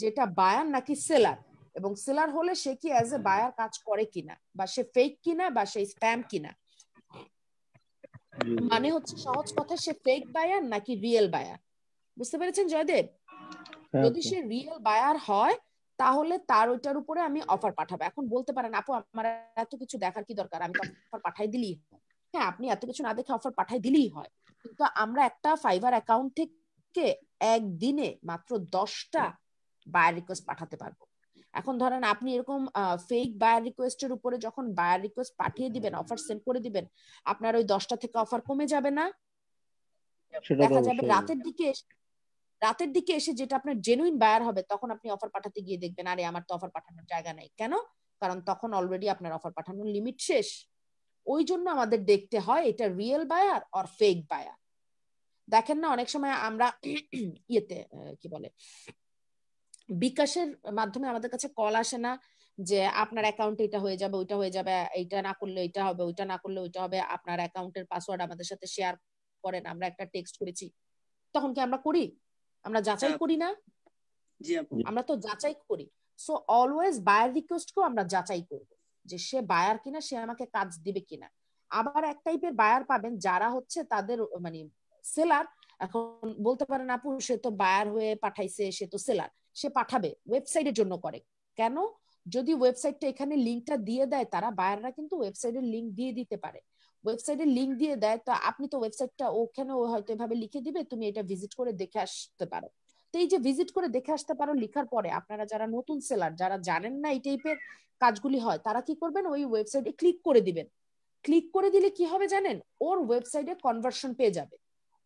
যেটা বায়ার নাকি সেলার এবং সেলার হলে সে কি অ্যাজ এ বায়ার কাজ করে কিনা? বা সে ফেক কিনা বা সে স্প্যাম কিনা? মানে হচ্ছে সহজ কথা সে ফেক বায়ার নাকি রিয়েল বায়ার বুঝতে পেরেছেন জয়দেব? হ্যাঁ যদি সে রিয়েল বায়ার হয় তাহলে তার ওইটার উপরে আমি অফার পাঠাবো। এখন বলতে পারেন আপু আমার এত কিছু দেখার কি দরকার? আমি তো অফার পাঠাই দিলেই হ্যাঁ। আপনি এত কিছু না দেখে অফার পাঠাই দিলেই হয়। কিন্তু আমরা একটা ফাইবার অ্যাকাউন্ট থেকে একদিনে মাত্র দশটা বায়ার রিকোয়েস্ট পাঠাতে পারব। এখন ধরেন আপনি এরকম ফেক বায়ার রিকোয়েস্টের উপরে যখন বায়ার রিকোয়েস্ট পাঠিয়ে দিবেন অফার সেন্ড করে দিবেন আপনার ওই দশটা থেকে অফার কমে যাবে না? সেটা দেখা যাবে রাতের দিকে রাতের দিকে এসে যেটা আপনার জেনুইন বায়ার হবে তখন আপনি অফার পাঠাতে গিয়ে দেখবেন আরে আমার তো অফার পাঠানোর জায়গা নেই। কেন? কারণ তখন অলরেডি আপনার অফার পাঠানোর লিমিট শেষ। ওই জন্য আমাদের দেখতে হয় এটা real buyer or fake buyer দেখেন না অনেক সময় আমরা ইয়েতে কি বলে বিকাশের মাধ্যমে আমাদের কাছে কল আসে না যে আপনার অ্যাকাউন্টে এটা হয়ে যাবে ওইটা হয়ে যাবে এইটা না করলে ওইটা হবে ওইটা না করলে ওইটা হবে আপনার অ্যাকাউন্টের পাসওয়ার্ড আমাদের সাথে শেয়ার করেন আমরা একটা টেক্সট করেছি। তখন কি আমরা করি? আমরা যাচাই হ্যাঁ। করি না? আমরা তো যাচাই করি। সো অলওয়েজ বায়ার রিকোয়েস্ট রিকোয়েস্টকেও আমরা যাচাই করব যে সে বায়ার কিনা সে আমাকে কাজ দিবে কিনা। আবার এক টাইপের বায়ার পাবেন যারা হচ্ছে তাদের মানে সেলার এখন বলতে পারেন আপু সে তো বায়ার হয়ে পাঠাইছে সে তো সেলার সে পাঠাবে ওয়েবসাইটের জন্য করে। কেন? যদি ওয়েবসাইটটা এখানে লিঙ্কটা দিয়ে দেয় তারা বায়াররা কিন্তু ওয়েবসাইটের লিঙ্ক দিয়ে দিতে পারে। ওয়েবসাইটের লিঙ্ক দিয়ে দেয়, তো আপনি তো ওয়েবসাইটটা ওখানে হয়তো এভাবে লিখে দিবে, তুমি এটা ভিজিট করে দেখে আসতে পারো। তো এই যে ভিজিট করে দেখে আসতে পারো, লিখার পরে আপনারা যারা নতুন সেলার যারা জানেন না এই টাইপের কাজগুলি হয়, তারা কি করবেন? ওই ওয়েবসাইটে ক্লিক করে দিবেন। ক্লিক করে দিলে কি হবে জানেন? ওর ওয়েবসাইটে কনভার্সন পেয়ে যাবে।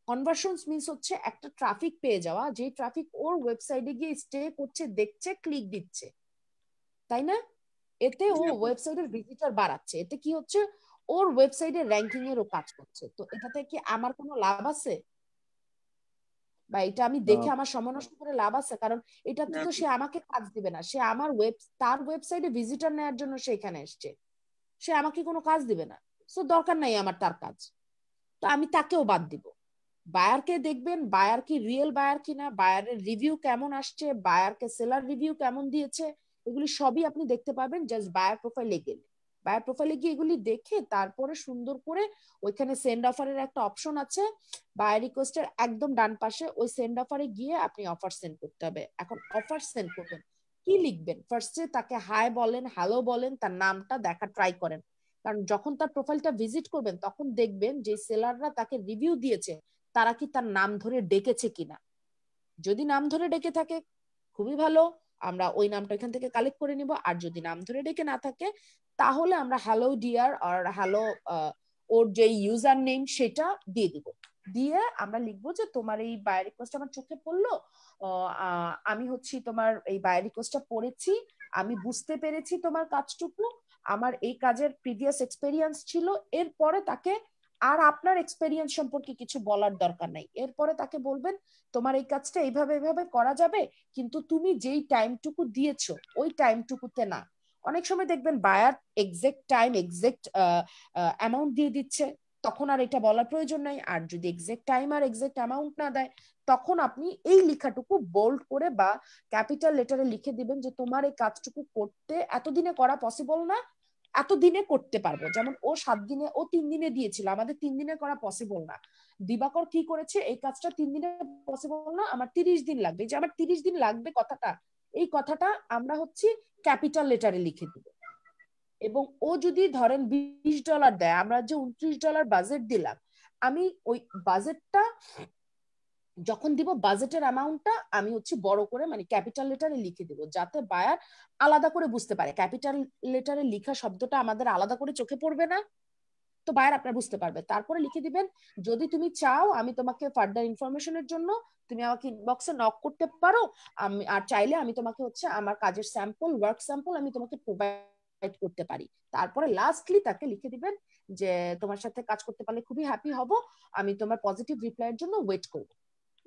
কনভার্সন মিনস হচ্ছে একটা ট্রাফিক পেয়ে যাওয়া যে ট্রাফিক ওর ওয়েবসাইটে গিয়ে স্টে করছে দেখছে ক্লিক দিচ্ছে। তাই না? এতে ও ওয়েবসাইটের ভিজিটার বাড়াচ্ছে। এতে কি হচ্ছে? ওর ওয়েবসাইটের র্যাঙ্কিং এরও কাজ করছে। তো এটাতে কি আমার কোনো লাভ আছে? বা এটা আমি দেখে আমার সময় নষ্ট করে লাভ আছে? কারণ এটাতে তো সে আমাকে কাজ দিবে না। সে আমার ওয়েব তার ওয়েবসাইটে ভিজিটার নেওয়ার জন্য সে এখানে এসছে। সে আমাকে কোনো কাজ দিবে না। সো দরকার নাই আমার তার কাজ। তো আমি তাকেও বাদ দিব। বায়ারকে দেখবেন বায়ার কি রিয়েল বায়ার কিনা বায়ারের রিভিউ কেমন আসছে বায়ারকে সেলার রিভিউ কেমন দিয়েছে, এগুলি সবই আপনি দেখতে পাবেন জাস্ট বায়ার প্রোফাইলে গেলে। বায়ার প্রোফাইলে গিয়ে এগুলি দেখে তারপরে সুন্দর করে ওইখানে সেন্ড অফারের একটা অপশন আছে বায়ার রিকোয়েস্টের একদম ডান পাশে ওই সেন্ড অফারে গিয়ে আপনি অফার সেন্ড করতে হবে। এখন অফার সেন্ড করবেন, কি লিখবেন? ফার্স্টে তাকে হাই বলেন হ্যালো বলেন, তার নামটা দেখা ট্রাই করেন। কারণ যখন তার প্রোফাইলটা ভিজিট করবেন, তখন দেখবেন যে সেলাররা তাকে রিভিউ দিয়েছে তারা কি তার নাম ধরে ডেকেছে কিনা? যদি নাম ধরে ডেকে থাকে, খুবই ভালো। আমরা ওই নামটা এখান থেকে কালেক্ট করে নিব। আর যদি নাম ধরে ডেকে না থাকে, তাহলে আমরা হ্যালো ডিয়ার আর হ্যালো ওর যে ইউজার নেম সেটা দিয়ে দিব। দিয়ে আমরা লিখব যে, তোমার এই বায়ার রিকোয়েস্ট আমার চোখে পড়ল? আমি হচ্ছি তোমার এই বায়ার রিকোয়েস্টটা পড়েছি। আমি বুঝতে পেরেছি তোমার কাজটুকু। আমার এই কাজের প্রিভিয়াস এক্সপেরিয়েন্স ছিল। এরপরে তাকে আর আপনার এক্সপেরিয়েন্স সম্পর্কে কিছু বলার দরকার নাই। এরপরে তাকে বলবেন, তোমার এই কাজটা এইভাবে এইভাবে করা যাবে, কিন্তু তুমি যেই টাইমটুকু দিয়েছ, ওই টাইমটুকুতে না। অনেক সময় দেখবেন buyer exact time exact amount দিয়ে দিচ্ছে, তখন আর এটা বলার প্রয়োজন নাই। আর যদি এক্সাক্ট টাইম আর এক্সাক্ট অ্যামাউন্ট না দেয়, তখন আপনি এই লেখাটুকু বোল্ড করে বা ক্যাপিটাল লেটারে লিখে দিবেন যে, তোমার এই কাজটুকু করতে এতদিনে করা পসিবল না এত দিনে করতে পারব। যেমন ও সাত দিনে, ও তিন দিনে দিয়েছিল। আমাদের তিন দিনে করা পসিবল না। দিবাকর কি করেছে? এই কাজটা তিন দিনে পসিবল না? আমার তিরিশ দিন লাগবে। যে আমার তিরিশ দিন লাগবে কথাটা, এই কথাটা আমরা হচ্ছে ক্যাপিটাল লেটারে লিখে দিব। এবং ও যদি ধরেন বিশ ডলার দেয়, আমরা যে উনত্রিশ ডলার বাজেট দিলাম, আমি ওই বাজেটটা যখন দিব বাজেটের অ্যামাউন্টটা আমি হচ্ছে বড় করে মানে ক্যাপিটাল লেটারে লিখে দিব, যাতে বায়ার আলাদা করে বুঝতে পারে। ক্যাপিটাল লেটারে লিখা শব্দটা আমাদের আলাদা করে চোখে পড়বে না, তো বায়ার আপনার বুঝতে পারবে। তারপরে লিখে দিবেন, যদি তুমি চাও আমি তোমাকে ফার্দার ইনফরমেশনের জন্য, তুমি আমাকে ইনবক্সে নক করতে পারো, আমি, আর চাইলে আমি তোমাকে হচ্ছে আমার কাজের স্যাম্পল ওয়ার্ক স্যাম্পল আমি তোমাকে প্রোভাইড করতে পারি। তারপরে লাস্টলি তাকে লিখে দিবেন যে, তোমার সাথে কাজ করতে পারলে খুবই হ্যাপি হব, আমি তোমার পজিটিভ রিপ্লাইয়ের জন্য ওয়েট করব।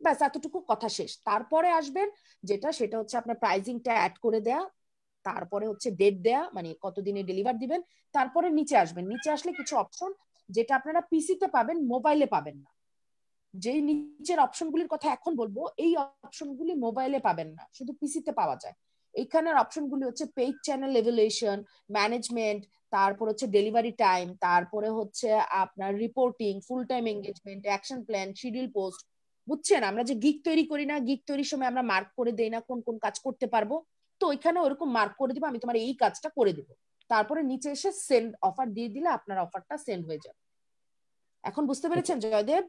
ব্যাস, এতটুকু কথা শেষ। তারপরে আসবেন, যেটা, সেটা হচ্ছে আপনার প্রাইজিংটা অ্যাড করে দেয়া, তারপরে হচ্ছে ডেট দেয়া মানে কতদিনে ডেলিভার দিবেন, তারপরে নিচে আসবেন। নিচে আসলে কিছু অপশন যেটা আপনারা পিসিতে পাবেন মোবাইলে পাবেন না। যেই নিচের অপশনগুলির কথা এখন বলব, এই অপশনগুলি মোবাইলে পাবেন না, শুধু পিসিতে পাওয়া যায়। এইখানের অপশনগুলি হচ্ছে পেইড চ্যানেল এভুলেশন ম্যানেজমেন্ট তারপর হচ্ছে ডেলিভারি টাইম তারপরে হচ্ছে আপনার reporting full time engagement action plan schedule post বুঝছেন? আমরা যে গিক তৈরি করি না গিক তৈরির সময় আমরা মার্ক করে দেই না কোন কোন কাজ করতে পারব। তো ওইখানে ওরকম মার্ক করে দিব আমি তোমার এই কাজটা করে দিব। তারপরে নিচে এসে সেন্ড অফার দিয়ে দিলে আপনার অফারটা সেন্ড হয়ে যাবে। এখন বুঝতে পেরেছেন জয়দেব?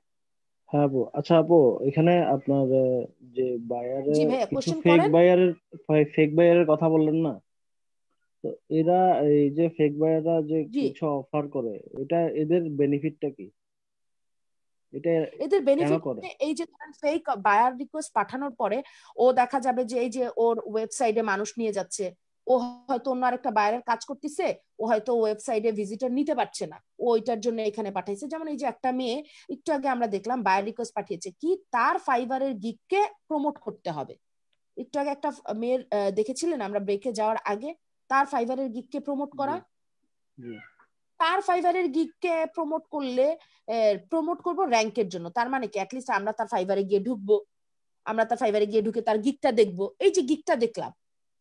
হ্যাঁ আপু। আচ্ছা আপু এখানে আপনার যে কোশ্চেন ফেক বায়ারের ফেক বায়ারের কথা বললেন না? তো এরা এই যে ফেক বায়াররা যে কিছু অফার করে এটা এদের বেনিফিটটা কি? এটা এদের বেনিফিট এই যে ফেক বায়ার রিকোয়েস্ট পাঠানোর পরে ও দেখা যাবে যে এই যে ওর ওয়েবসাইটে মানুষ নিয়ে যাচ্ছে ও হয়তো অন্য আরেকটা বায়ারের কাজ করতেছে ও হয়তো ওয়েবসাইটে ভিজিটর নিতে পারছে না ও ওইটার জন্য এখানে পাঠাইছে। যেমন এই যে একটা মেয়ে একটু আগে আমরা দেখলাম বায়ার রিকোয়েস্ট পাঠিয়েছে কি তার ফাইবারের গিগকে প্রমোট করতে হবে। একটু আগে একটা মেয়ের দেখেছিলেন আমরা ব্রেকে যাওয়ার আগে তার ফাইবারের গিগকে প্রমোট করা? তার ফাইবারের গিগকে প্রমোট করলে প্রমোট করব র্যাঙ্কের জন্য। তার মানে কি? অ্যাটলিস্ট আমরা তার ফাইবারে গিয়ে ঢুকবো। আমরা তার ফাইবারে গিয়ে ঢুকে তার গিকটা দেখব। এই যে গিকটা দেখলাম,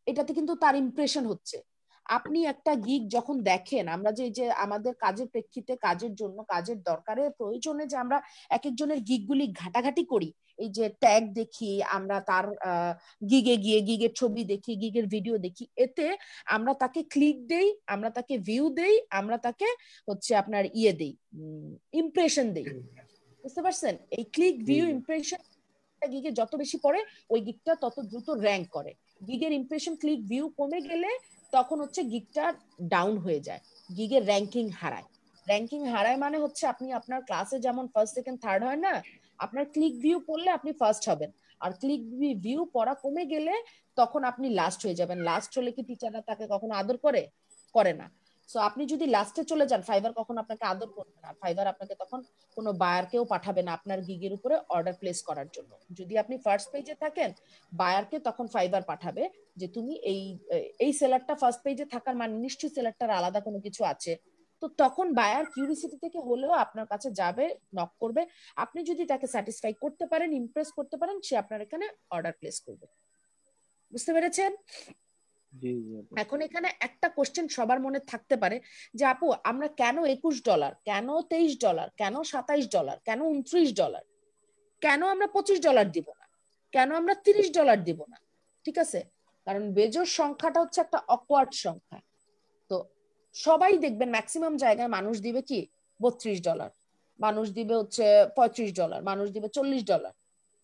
এটাতে কিন্তু তার ইমপ্রেশন হচ্ছে। আপনি একটা গিগ যখন দেখেন আমরা যে যে আমাদের কাজের প্রেক্ষিতে কাজের জন্য কাজের দরকারের প্রয়োজনে যে আমরা এক একজনের গিগগুলি ঘাটাঘাটি করি। এই যে ট্যাগ দেখি আমরা তার গিগে গিয়ে গিগের ছবি দেখি গিগের ভিডিও দেখি। এতে আমরা তাকে ক্লিক দেই আমরা তাকে ভিউ দেই আমরা তাকে হচ্ছে আপনার ইয়ে দেই ইমপ্রেশন দেই। বুঝতে পারছেন? এই ক্লিক ভিউ ইমপ্রেশন গিগে যত বেশি পড়ে ওই গিগটা তত দ্রুত র্যাঙ্ক করে। গিগের ইমপ্রেশন ক্লিক ভিউ কমে গেলে তখন হচ্ছে গিগটা ডাউন হয়ে যায়। গিগের র্যাঙ্কিং হারায়। র্যাঙ্কিং হারায় মানে হচ্ছে আপনি আপনার ক্লাসে যেমন ফার্স্ট সেকেন্ড থার্ড হয় না, আপনার ক্লিক ভিউ পড়লে আপনি ফার্স্ট হবেন। আর ক্লিক ভিউ পড়া কমে গেলে তখন আপনি লাস্ট হয়ে যাবেন। লাস্ট হলে কি টিচাররা তাকে কখনো আদর করে? করে না। সো আপনি যদি লাস্টে চলে যান ফাইবার কখন আপনাকে আদর করবে না। ফাইবার আপনাকে তখন কোনো বায়ারকেও পাঠাবে না আপনার গিগের উপরে অর্ডার প্লেস করার জন্য। যদি আপনি ফার্স্ট পেজে থাকেন বায়ারকে তখন ফাইবার পাঠাবে যে, তুমি এই এই সেলারটা ফার্স্ট পেজে থাকার মানে নিশ্চয়ই সেলারটার আলাদা কোনো কিছু আছে। তো তখন বায়ার কিউরিসিটি থেকে হলেও আপনার কাছে যাবে নক করবে। আপনি যদি তাকে স্যাটিসফাই করতে পারেন ইমপ্রেস করতে পারেন, সে আপনার এখানে অর্ডার প্লেস করবে। বুঝতে পেরেছেন? এখন এখানে একটা কোশ্চেন সবার মনে থাকতে পারে যে, আপু, আমরা কেন একুশ ডলার কেন তেইশ ডলার কেন সাতাইশ ডলার কেন উনত্রিশ ডলার কেন আমরা পঁচিশ ডলার দিব না, কেন আমরা তিরিশ ডলার দিব না, ঠিক আছে? কারণ বেজোর সংখ্যাটা হচ্ছে একটা অকওয়ার্ড সংখ্যা। তো সবাই দেখবেন ম্যাক্সিমাম জায়গায় মানুষ দিবে কি? বত্রিশ ডলার মানুষ দিবে হচ্ছে পঁয়ত্রিশ ডলার মানুষ দিবে চল্লিশ ডলার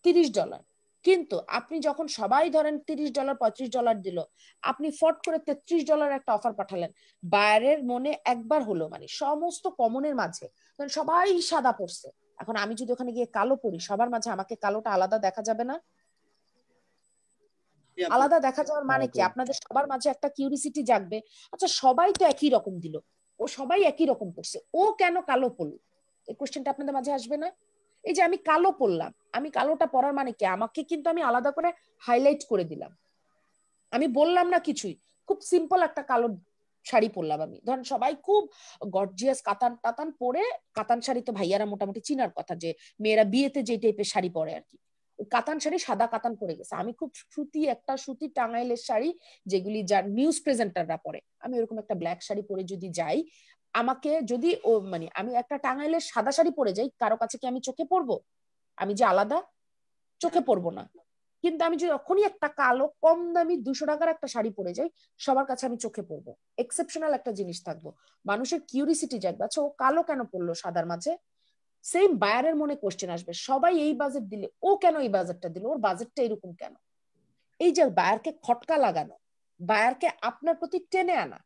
তিরিশ ডলার কিন্তু আপনি যখন সবাই ধরেন তিরিশ ডলার পঁয়ত্রিশ ডলার দিল আপনি ফট করে তেত্রিশ ডলার একটা অফার পাঠালেন। বাইরের মনে একবার হলো মানে সমস্ত কমনের মাঝে। সবাই সাদা পড়ছে। এখন আমি যদি ওখানে গিয়ে কালো পড়ি সবার মাঝে আমাকে কালোটা আলাদা দেখা যাবে না? আলাদা দেখা যাওয়ার মানে কি? আপনাদের সবার মাঝে একটা কিউরিসিটি জাগবে। আচ্ছা সবাই তো একই রকম দিল। ও সবাই একই রকম পড়ছে। ও কেন কালো পড়ল? এই কোশ্চেনটা আপনাদের মাঝে আসবে না? এই যে আমি কালো পড়লাম আমি কালোটা পড়ার মানে কি? আমাকে কিন্তু আমি আলাদা করে হাইলাইট করে দিলাম। আমি বললাম না কিছুই, খুব সিম্পল একটা কালো শাড়ি পরলাম আমি। ধরেন সবাই খুব গর্জিয়াস কাতান টাতান পরে, কাতান শাড়ি তো ভাইয়ারা মোটামুটি চিনার কথা যে, মেয়েরা বিয়েতে যে টাইপের শাড়ি পরে আর কি। কাতান শাড়ি সাদা কাতান পরে গেছে। আমি খুব সুতি একটা সুতি টাঙ্গাইলের শাড়ি, যেগুলি যার নিউজ প্রেজেন্টাররা পরে। আমি ওরকম একটা ব্ল্যাক শাড়ি পরে যদি যাই আমাকে যদি ও মানে আমি একটা টাঙ্গাইলের সাদা শাড়ি পরে যাই, কারও কাছে কি আমি চোখে পড়ব আমি যে আলাদা, চোখে পড়ব না। কিন্তু আমি যখনই একটা কালো, কম দামি দুশো টাকার একটা শাড়ি পরে যাই, সবার কাছে আমি চোখে পড়ব এক্সেপশনাল একটা জিনিস থাকব। মানুষের কিউরিসিটি জাগবে। আচ্ছা ও কালো কেন পড়ল সাদার মাঝে? সেম বায়ারের মনে কোশ্চেন আসবে। সবাই এই বাজেট দিলে, ও কেন এই বাজেটটা দিল? ওর বাজেটটা এরকম কেন? এই যে বায়ারকে খটকা লাগানো বায়ারকে আপনার প্রতি টেনে আনা,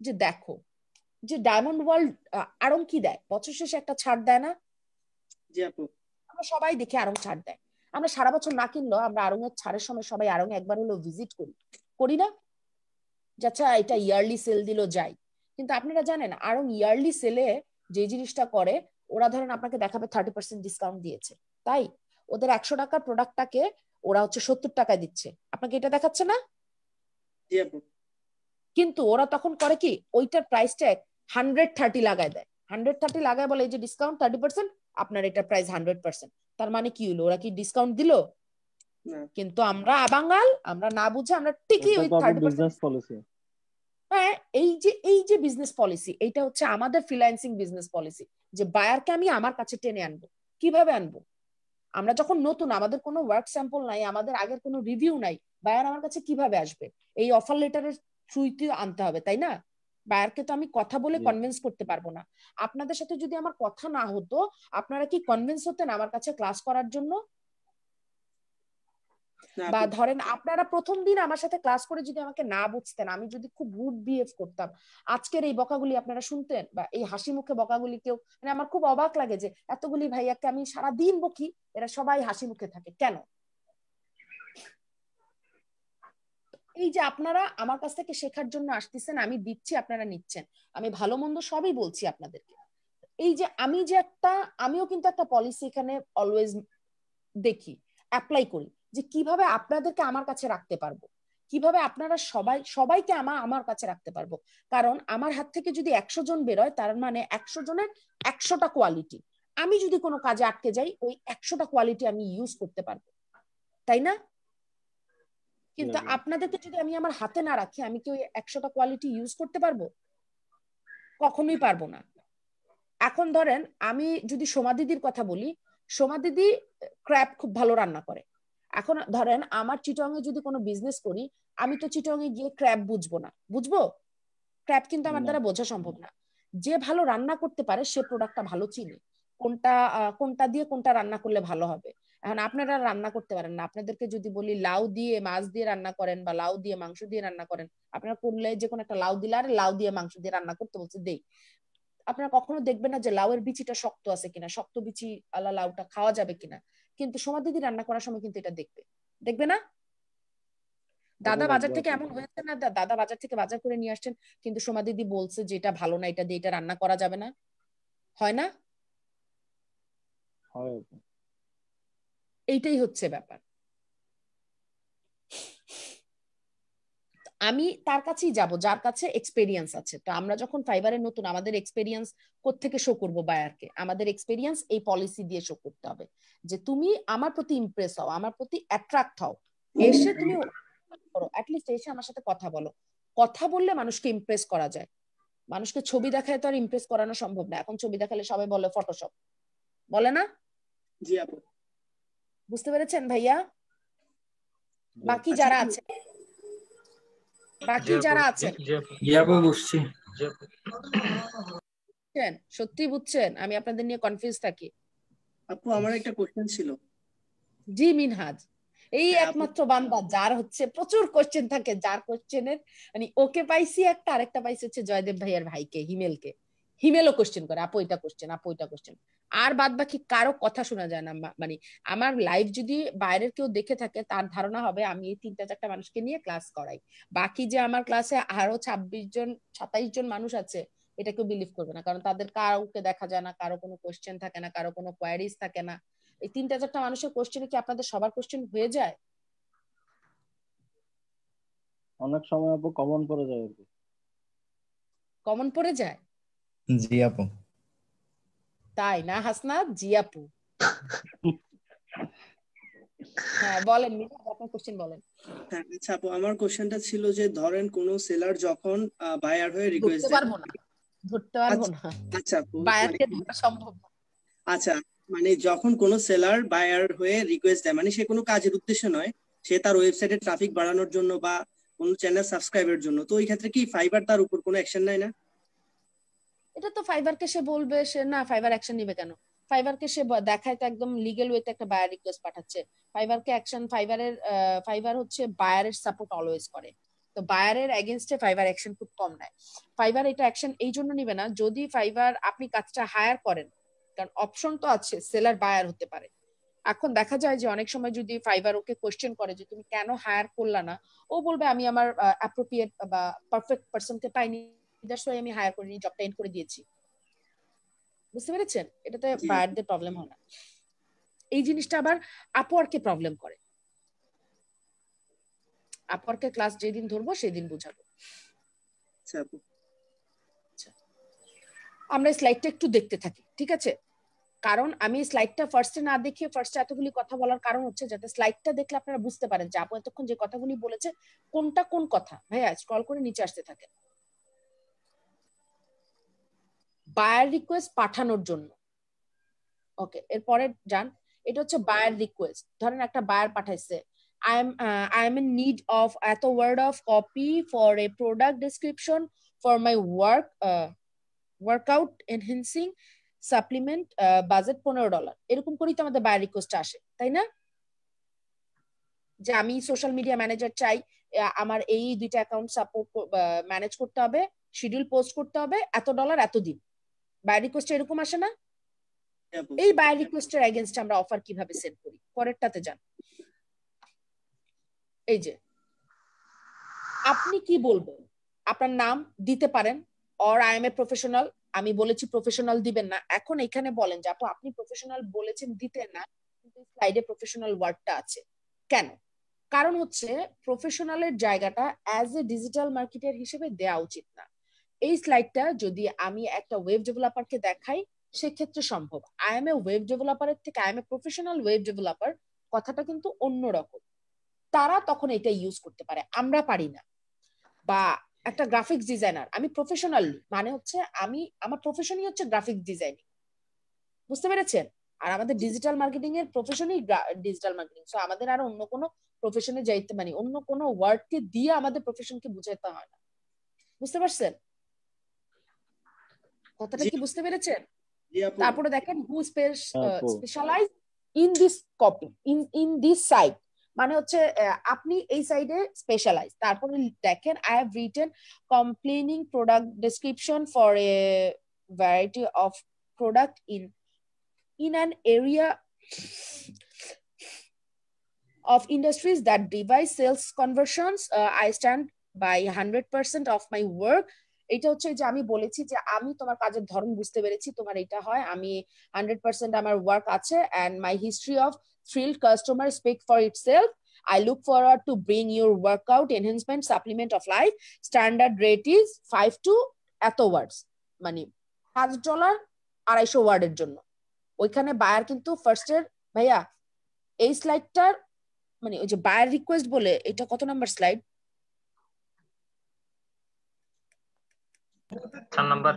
যে দেখো যে ডায়মন্ড ওয়ার্ল্ড আরং কি দেয়? বছর শেষে একটা ছাড় দেয় না? জি আপু। আমরা সবাই দেখে আরং ছাড় দেয়। আমরা সারা বছর না কিনলেও আমরা আরং এর ছাড়ের সময় সবাই আরং একবার হলো ভিজিট করি। করি না? যে আচ্ছা এটা ইয়ারলি সেল দিল যাই কিন্তু আপনারা জানেন আরং ইয়ারলি সেলে যে জিনিসটা করে ওরা ধরেন আপনাকে দেখাবে থার্টি পার্সেন্ট ডিসকাউন্ট দিয়েছে। তাই? ওদের একশো টাকার প্রোডাক্টটাকে ওরা হচ্ছে সত্তর টাকায় দিচ্ছে। আপনাকে এটা দেখাচ্ছে না? কিন্তু ওরা তখন করে কি ওইটার প্রাইসটা হান্ড্রেড থার্টি লাগায় দেয়। হান্ড্রেড থার্টি লাগায় বলে এই যে ডিসকাউন্ট থার্টি পার্সেন্ট আপনার এটা প্রাইস হান্ড্রেড পার্সেন্ট তার মানে কি হলো? ওরা কি ডিসকাউন্ট দিল? কিন্তু আমরা আবাঙ্গাল আমরা না বুঝে আমরা ঠিকই ওই থার্টি হ্যাঁ এই যে এই যে বিজনেস পলিসি এইটা হচ্ছে আমাদের ফ্রিল্যান্সিং বিজনেস পলিসি যে বায়ারকে আমি আমার কাছে টেনে আনব। কীভাবে আনব? আমরা যখন নতুন আমাদের কোনো ওয়ার্ক স্যাম্পল নাই আমাদের আগের কোনো রিভিউ নাই বায়ার আমার কাছে কীভাবে আসবে? এই অফার লেটারের থ্রুইতে আনতে হবে তাই না? বায়ারকে তো আমি কথা বলে কনভিন্স করতে পারব না। আপনাদের সাথে যদি আমার কথা না হতো আপনারা কি কনভিন্স হতেন আমার কাছে ক্লাস করার জন্য? বা ধরেন আপনারা প্রথম দিন আমার সাথে ক্লাস করে যদি আমাকে না বুঝতেন আমি যদি খুব রুড বিহেভ করতাম আজকের এই বকাগুলি আপনারা শুনতেন? বা এই হাসি মুখে বকাগুলি কেউ মানে আমার খুব অবাক লাগে যে এতগুলি ভাইয়াকে আমি সারা দিন বকি এরা সবাই হাসি মুখে থাকে। কেন? এই যে আপনারা আমার কাছ থেকে শেখার জন্য আসতেছেন, আমি দিচ্ছি, আপনারা নিচ্ছেন। আমি ভালো মন্দ সবই বলছি আপনাদেরকে। এই যে আমি যে একটা, আমিও কিন্তু একটা পলিসি এখানে অলওয়েজ দেখি অ্যাপ্লাই করি যে কীভাবে আপনাদেরকে আমার কাছে রাখতে পারব? কীভাবে আপনারা সবাই, সবাইকে আমার আমার কাছে রাখতে পারব? কারণ আমার হাত থেকে যদি একশো জন বেরোয়, তার মানে একশো জনের একশোটা কোয়ালিটি আমি যদি কোনো কাজে আটকে যাই, ওই একশোটা কোয়ালিটি আমি ইউজ করতে পারব। তাই না? কিন্তু। আপনাদেরকে যদি আমি আমার হাতে না রাখি আমি কি ওই একশোটা কোয়ালিটি ইউজ করতে পারব? কখনোই পারব না। এখন ধরেন আমি যদি সোমা দিদির কথা বলি সোমা দিদি ক্র্যাব খুব ভালো রান্না করে। এখন ধরেন আমার চিটং এ যদি কোনো বিজনেস করি আমি তো চিটং এ গিয়ে ক্র্যাপ বুঝব না। বুঝব? ক্র্যাপ কিন্তু আমার দ্বারা বোঝা সম্ভব না। যে ভালো রান্না করতে পারে সে প্রোডাক্টটা ভালো চিনে। কোনটা কোনটা দিয়ে কোনটা রান্না করলে ভালো হবে? এখন আপনারা রান্না করতে পারেন না। আপনাদেরকে যদি বলি লাউ দিয়ে মাছ দিয়ে রান্না করেন বা লাউ দিয়ে মাংস দিয়ে রান্না করেন আপনারা করলে যে কোনো একটা লাউ দিলে আর লাউ দিয়ে মাংস দিয়ে রান্না করতে বলছে দেই। আপনারা কখনো দেখবেন না যে লাউয়ের বিচিটা শক্ত আছে কিনা শক্ত বিচি আলা লাউটা খাওয়া যাবে কিনা? কিন্তু সোমা দিদি রান্না করার সময় কিন্তু এটা দেখবে। দেখবে না? দাদা বাজার থেকে এমন হয়েছে না দাদা বাজার থেকে বাজার করে নিয়ে আসছেন কিন্তু সোমা দিদি বলছে যে এটা ভালো না এটা দিয়ে এটা রান্না করা যাবে না। হয় না? হয়। এইটাই হচ্ছে ব্যাপার। আমি তার কাছেই যাব যার কাছে এক্সপেরিয়েন্স আছে। তো আমরা যখন ফাইবারে নতুন আমাদের এক্সপেরিয়েন্স কোত্থেকে শো করব বায়ারকে আমাদের এক্সপেরিয়েন্স এই পলিসি দিয়ে শো করতে হবে। যে তুমি আমার প্রতি ইমপ্রেস হও আমার প্রতি অ্যাট্রাক্ট হও। এসে তুমি করো অ্যাটলিস্ট এসে আমার সাথে কথা বলো। কথা বললে মানুষকে ইমপ্রেস করা যায়। মানুষকে ছবি দেখায় তো আর ইমপ্রেস করানো সম্ভব না। এখন ছবি দেখালে সবাই বলে ফটোশপ বলে না? জি আপু। বুঝতে পেরেছেন ভাইয়া? বাকি আচ্ছা, যারা আছে? বাকি যারা আপু বুঝছি বুঝছেন? সত্যি বুঝছেন? আমি আপনাদের নিয়ে কনফিউজ থাকি। আপু আমার একটা কোশ্চেন ছিল। জি মিনহাজ। এই হ্যাঁ, একমাত্র বান্দা যার হচ্ছে প্রচুর কোশ্চেন থাকে যার কোশ্চেনের মানে ওকে পাইছি একটা আরেকটা পাইছি হচ্ছে জয়দেব ভাইয়ার ভাইকে হিমেলকে। হিমেলও কোশ্চেন করে আপু এটা কোশ্চেন আপু এটা কোশ্চেন আর বাদ বাকি কারও কথা শোনা যায় না মানে আমার লাইভ যদি বাইরের কেউ দেখে থাকে তার ধারণা হবে আমি এই তিনটা চারটা মানুষকে নিয়ে ক্লাস করাই। বাকি যে আমার ক্লাসে আরও ছাব্বিশ জন সাতাইশ জন মানুষ আছে এটা কেউ বিলিভ করবে না। কারণ তাদের কাউকে দেখা যায় না কারও কোনো কোশ্চেন থাকে না কারও কোনো কোয়ারিজ থাকে না। এই তিনটা চারটা মানুষের কোশ্চেনে কি আপনাদের সবার কোশ্চেন হয়ে যায়? অনেক সময় আপু কমন পড়ে যায় কমন পড়ে যায়? জি আপু। তাই না হাসনাত? জি আপু। হ্যাঁ বলেন আপনার কোশ্চেন বলেন। হ্যাঁ আচ্ছা আপু আমার কোশ্চেনটা ছিল যে ধরেন কোন সেলার যখন বায়ার হয়ে রিকোয়েস্ট পারব না। ধরতে পারব না। আচ্ছা আপু মানে বায়ারকে ধরা সম্ভব না। আচ্ছা মানে যখন কোনো সেলার বায়ার হয়ে রিকোয়েস্ট দেয় মানে সে কোনো কাজের উদ্দেশ্য নয় সে তার ওয়েবসাইটে ট্রাফিক বাড়ানোর জন্য বা কোনো চ্যানেল সাবস্ক্রাইবের জন্য। তো ওই ক্ষেত্রে কি ফাইবার তার উপর কোনো অ্যাকশন নেয় না? এটা তো ফাইবারকে সে বলবে, সে না ফাইবার অ্যাকশন নিবে কেন? ফাইবারকে সে দেখায় তো একদম লিগেল ওয়েতে একটা বায়ার রিকোয়েস্ট পাঠাচ্ছে। ফাইবারকে অ্যাকশন ফাইবারের ফাইবার হচ্ছে বায়ারের সাপোর্ট অলওয়েজ করে। তো বায়ারের এগেনস্টে ফাইবার অ্যাকশন খুব কম নেয়। ফাইবার এটা অ্যাকশন এই জন্য নিবে না, যদি ফাইবার আপনি কাজটা হায়ার করেন, কারণ অপশন তো আছে সেলার বায়ার হতে পারে। এখন দেখা যায় যে অনেক সময় যদি ফাইবার ওকে কোশ্চেন করে যে তুমি কেন হায়ার করলা না, ও বলবে আমি আমার অ্যাপ্রোপ্রিয়েট বা পারফেক্ট পার্সনকে পাইনি। দ্যাটস ওয়াই আমি হায়ার করিনি জবটা এন্ড করে দিয়েছি। বুঝতে পেরেছেন? এটাতে। বায়ারদের প্রবলেম হয় না। এই জিনিসটা আবার আপওয়ার্কে প্রবলেম করে। আপওয়ার্কে ক্লাস যেদিন ধরবো সেদিন বুঝাবো। আচ্ছা আমরা স্লাইডটা একটু দেখতে থাকি ঠিক আছে? কারণ আমি স্লাইডটা ফার্স্টে না দেখে ফার্স্টে এতগুলি কথা বলার কারণ হচ্ছে যাতে স্লাইডটা দেখলে আপনারা বুঝতে পারেন যে আপু এতক্ষণ যে কথাগুলি বলেছে কোনটা কোন কথা? ভাইয়া স্ক্রল করে নিচে আসতে থাকে বায়ার রিকোয়েস্ট পাঠানোর জন্য। ওকে এরপরে যান, এটা হচ্ছে বায়ার রিকোয়েস্ট ধরেন একটা বায়ার পাঠাইছে I am I am in need of এত word of copy for a product description for my work workout enhancing supplement budget পনেরো ডলার এরকম করেই তো আমাদের বায়ার রিকোয়েস্ট আসে, তাই না? যে আমি সোশ্যাল মিডিয়া ম্যানেজার চাই আমার এই দুইটা অ্যাকাউন্ট সাপোর্ট ম্যানেজ করতে হবে শিডিউল পোস্ট করতে হবে, এত ডলার এত দিন। বায়ার রিকোয়েস্ট এরকম আসে না? আপু এই বায়ার রিকোয়েস্টের এগেনস্ট আমরা অফার কীভাবে সেট করি? পরেরটাতে যান। এই যে আপনি কি বলবেন? আপনার নাম দিতে পারেন or I am a professional আমি বলেছি প্রফেশনাল দিবেন না। এখন এখানে বলেন যে আপু আপনি প্রফেশনাল বলেছেন দিতে না কিন্তু স্লাইডে প্রফেশনাল ওয়ার্ডটা আছে। কেন? কারণ হচ্ছে প্রফেশনালের জায়গাটা অ্যাজ এ ডিজিটাল মার্কেটার হিসেবে দেওয়া উচিত না। এই স্লাইডটা যদি আমি একটা ওয়েব ডেভেলপারকে দেখাই, সেক্ষেত্রে সম্ভব। আই এম এ ওয়েব ডেভেলপারের থেকে I am a professional web developer কথাটা কিন্তু অন্যরকম। তারা তখন এটা ইউজ করতে পারে, আমরা পারি না। বা একটা গ্রাফিক্স ডিজাইনার আমি প্রফেশনালি মানে হচ্ছে আমি, আমার প্রফেশনই হচ্ছে গ্রাফিক্স ডিজাইনিং বুঝতে পেরেছেন? আর আমাদের ডিজিটাল মার্কেটিং এর প্রফেশনই ডিজিটাল মার্কেটিং সো আমাদের আর অন্য কোনো প্রফেশনে যাইতে মানে অন্য কোনো ওয়ার্ডকে দিয়ে আমাদের প্রফেশনকে বুঝাইতে হয় না। বুঝতে পারছেন? কথাটা কি বুঝতে পেরেছেন? তারপরে দেখেন who. Specialize in this copy in in this site মানে হচ্ছে আপনি এই সাইডে স্পেশালাইজ তারপরে দেখেন I have written compelling product description for a variety of product in in an area of industries that devise sales conversions uh, i stand by 100% of my work এটা হচ্ছে যে আমি বলেছি যে আমি তোমার কাজের ধরন বুঝতে পেরেছি, তোমার এটা হয়, আমি হান্ড্রেড পার্সেন্ট আমার ওয়ার্ক আছে and my history of thrill customer speak for itself I look forward to bring your workout enhancement, supplement of life. Standard rate is five to এত ওয়ার্ডস মানে পাঁচ ডলার আড়াইশো ওয়ার্ডের জন্য। ওইখানে বায়ার কিন্তু ফার্স্টের ভাইয়া, এই স্লাইডটার মানে ওই যে বায়ার রিকোয়েস্ট বলে, এটা কত নাম্বার স্লাইড চার নাম্বার?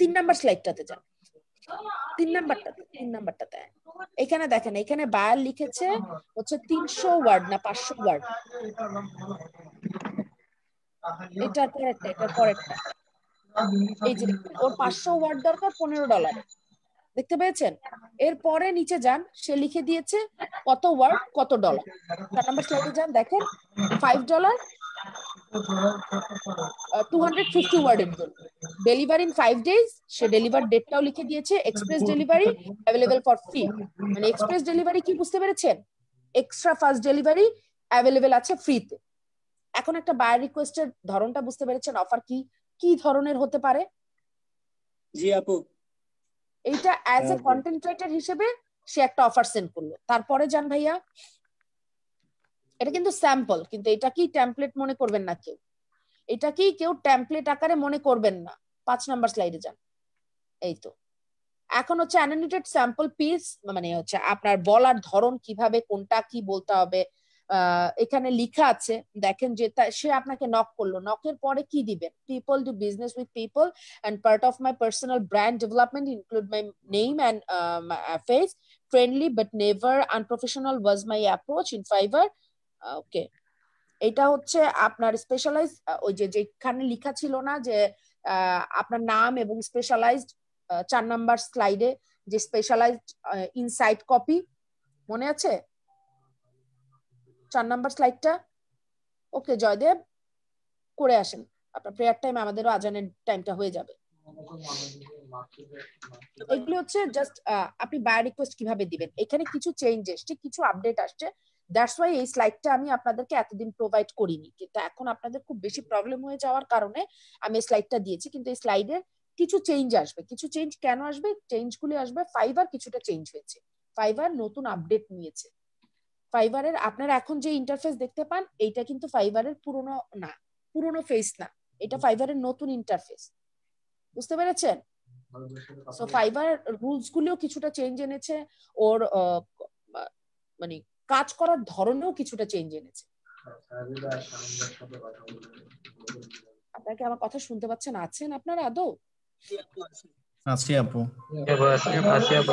তিন নাম্বার স্লাইডটাতে যান তিন নাম্বারটাতে তিন নাম্বারটাতে। এখানে দেখেন, এখানে বায়ার লিখেছে হচ্ছে তিনশো ওয়ার্ড না পাঁচশো ওয়ার্ড এটার পরেরটা এটার পরেরটা। এই যে ওর পাঁচশো ওয়ার্ড দরকার, পনেরো ডলার দেখতে পেয়েছেন? এরপরে নিচে যান, সে লিখে দিয়েছে কত ওয়ার্ড কত ডলার চার নাম্বার স্লাইডে যান, দেখেন five dollar two hundred fifty ওয়ার্ডের জন্য। ডেলিভারি ইন ফাইভ ডেজ সে ডেলিভার ডেটটাও লিখে দিয়েছে express delivery available for free মানে এক্সপ্রেস ডেলিভারি কি বুঝতে পেরেছেন? এক্সট্রা ফাস্ট ডেলিভারি অ্যাভেলেবেল আছে ফ্রিতে এখন একটা বায়ার রিকোয়েস্টের ধরনটা বুঝতে পেরেছেন? অফার কি? কি ধরনের হতে পারে? জি আপু। এইটা অ্যাজ এ কন্টেন্ট রাইটার হিসেবে সে একটা অফার সেন্ড করল। তারপরে যান ভাইয়া? এটা কিন্তু স্যাম্পল কিন্তু এটা কি টেমপ্লেট মনে করবেন না কেউ। এটা কি কেউ টেমপ্লেট আকারে মনে করবেন না। পাঁচ নাম্বার স্লাইডে যান। এই তো। এখন হচ্ছে অ্যানোটেড স্যাম্পল পিস মানে হচ্ছে আপনার বলার ধরন কীভাবে, কোনটা কি বলতে হবে এখানে লিখা আছে। দেখেন যে সে আপনাকে নক করল। নকের পরে কি দিবেন? People do business with people and part of my personal brand development include my name and face friendly but never unprofessional was my approach in my okay এটা হচ্ছে আপনার স্পেশালাইজ ওই যে যেখানে লেখা ছিল না যে আপনার নাম এবং স্পেশালাইজড চার নাম্বার স্লাইডে যে স্পেশালাইজড ইনসাইড কপি মনে আছে? চার নাম্বার স্লাইডটা ওকে, জয়দেব, করে আসেন। আপনার প্রেয়ার টাইম আমাদেরও আজানের টাইমটা হয়ে যাবে। এগুলো হচ্ছে জাস্ট আপনি বায়ো রিকোয়েস্ট কীভাবে দিবেন? এখানে কিছু চেঞ্জ এসছে কিছু আপডেট আসছে। দ্যাটস ওয়াই এই স্লাইডটা আমি আপনাদেরকে এতদিন প্রোভাইড করিনি। কিন্তু এখন আপনাদের খুব বেশি প্রবলেম হয়ে যাওয়ার কারণে আমি এই স্লাইডটা দিয়েছি। কিন্তু এই স্লাইডের কিছু চেঞ্জ আসবে। কিছু চেঞ্জ কেন আসবে? চেঞ্জ গুলি আসবে। ফাইবার কিছুটা চেঞ্জ হয়েছে। ফাইবার নতুন আপডেট নিয়েছে। ফাইবারের আপনারা এখন যে ইন্টারফেস দেখতে পান এইটা কিন্তু ফাইবারের পুরনো না পুরনো ফেস না। এটা ফাইবারের নতুন ইন্টারফেস বুঝতে পেরেছেন? সো ফাইবার রুলস গুলিও কিছুটা চেঞ্জ এনেছে। ওর মানে কাজ করার ধরনেও কিছুটা চেঞ্জ এনেছে। আপনারা কি আমার কথা শুনতে পাচ্ছেন? আছেন আপনারা আদৌ? আছি আপু। আছি আপু আপনারা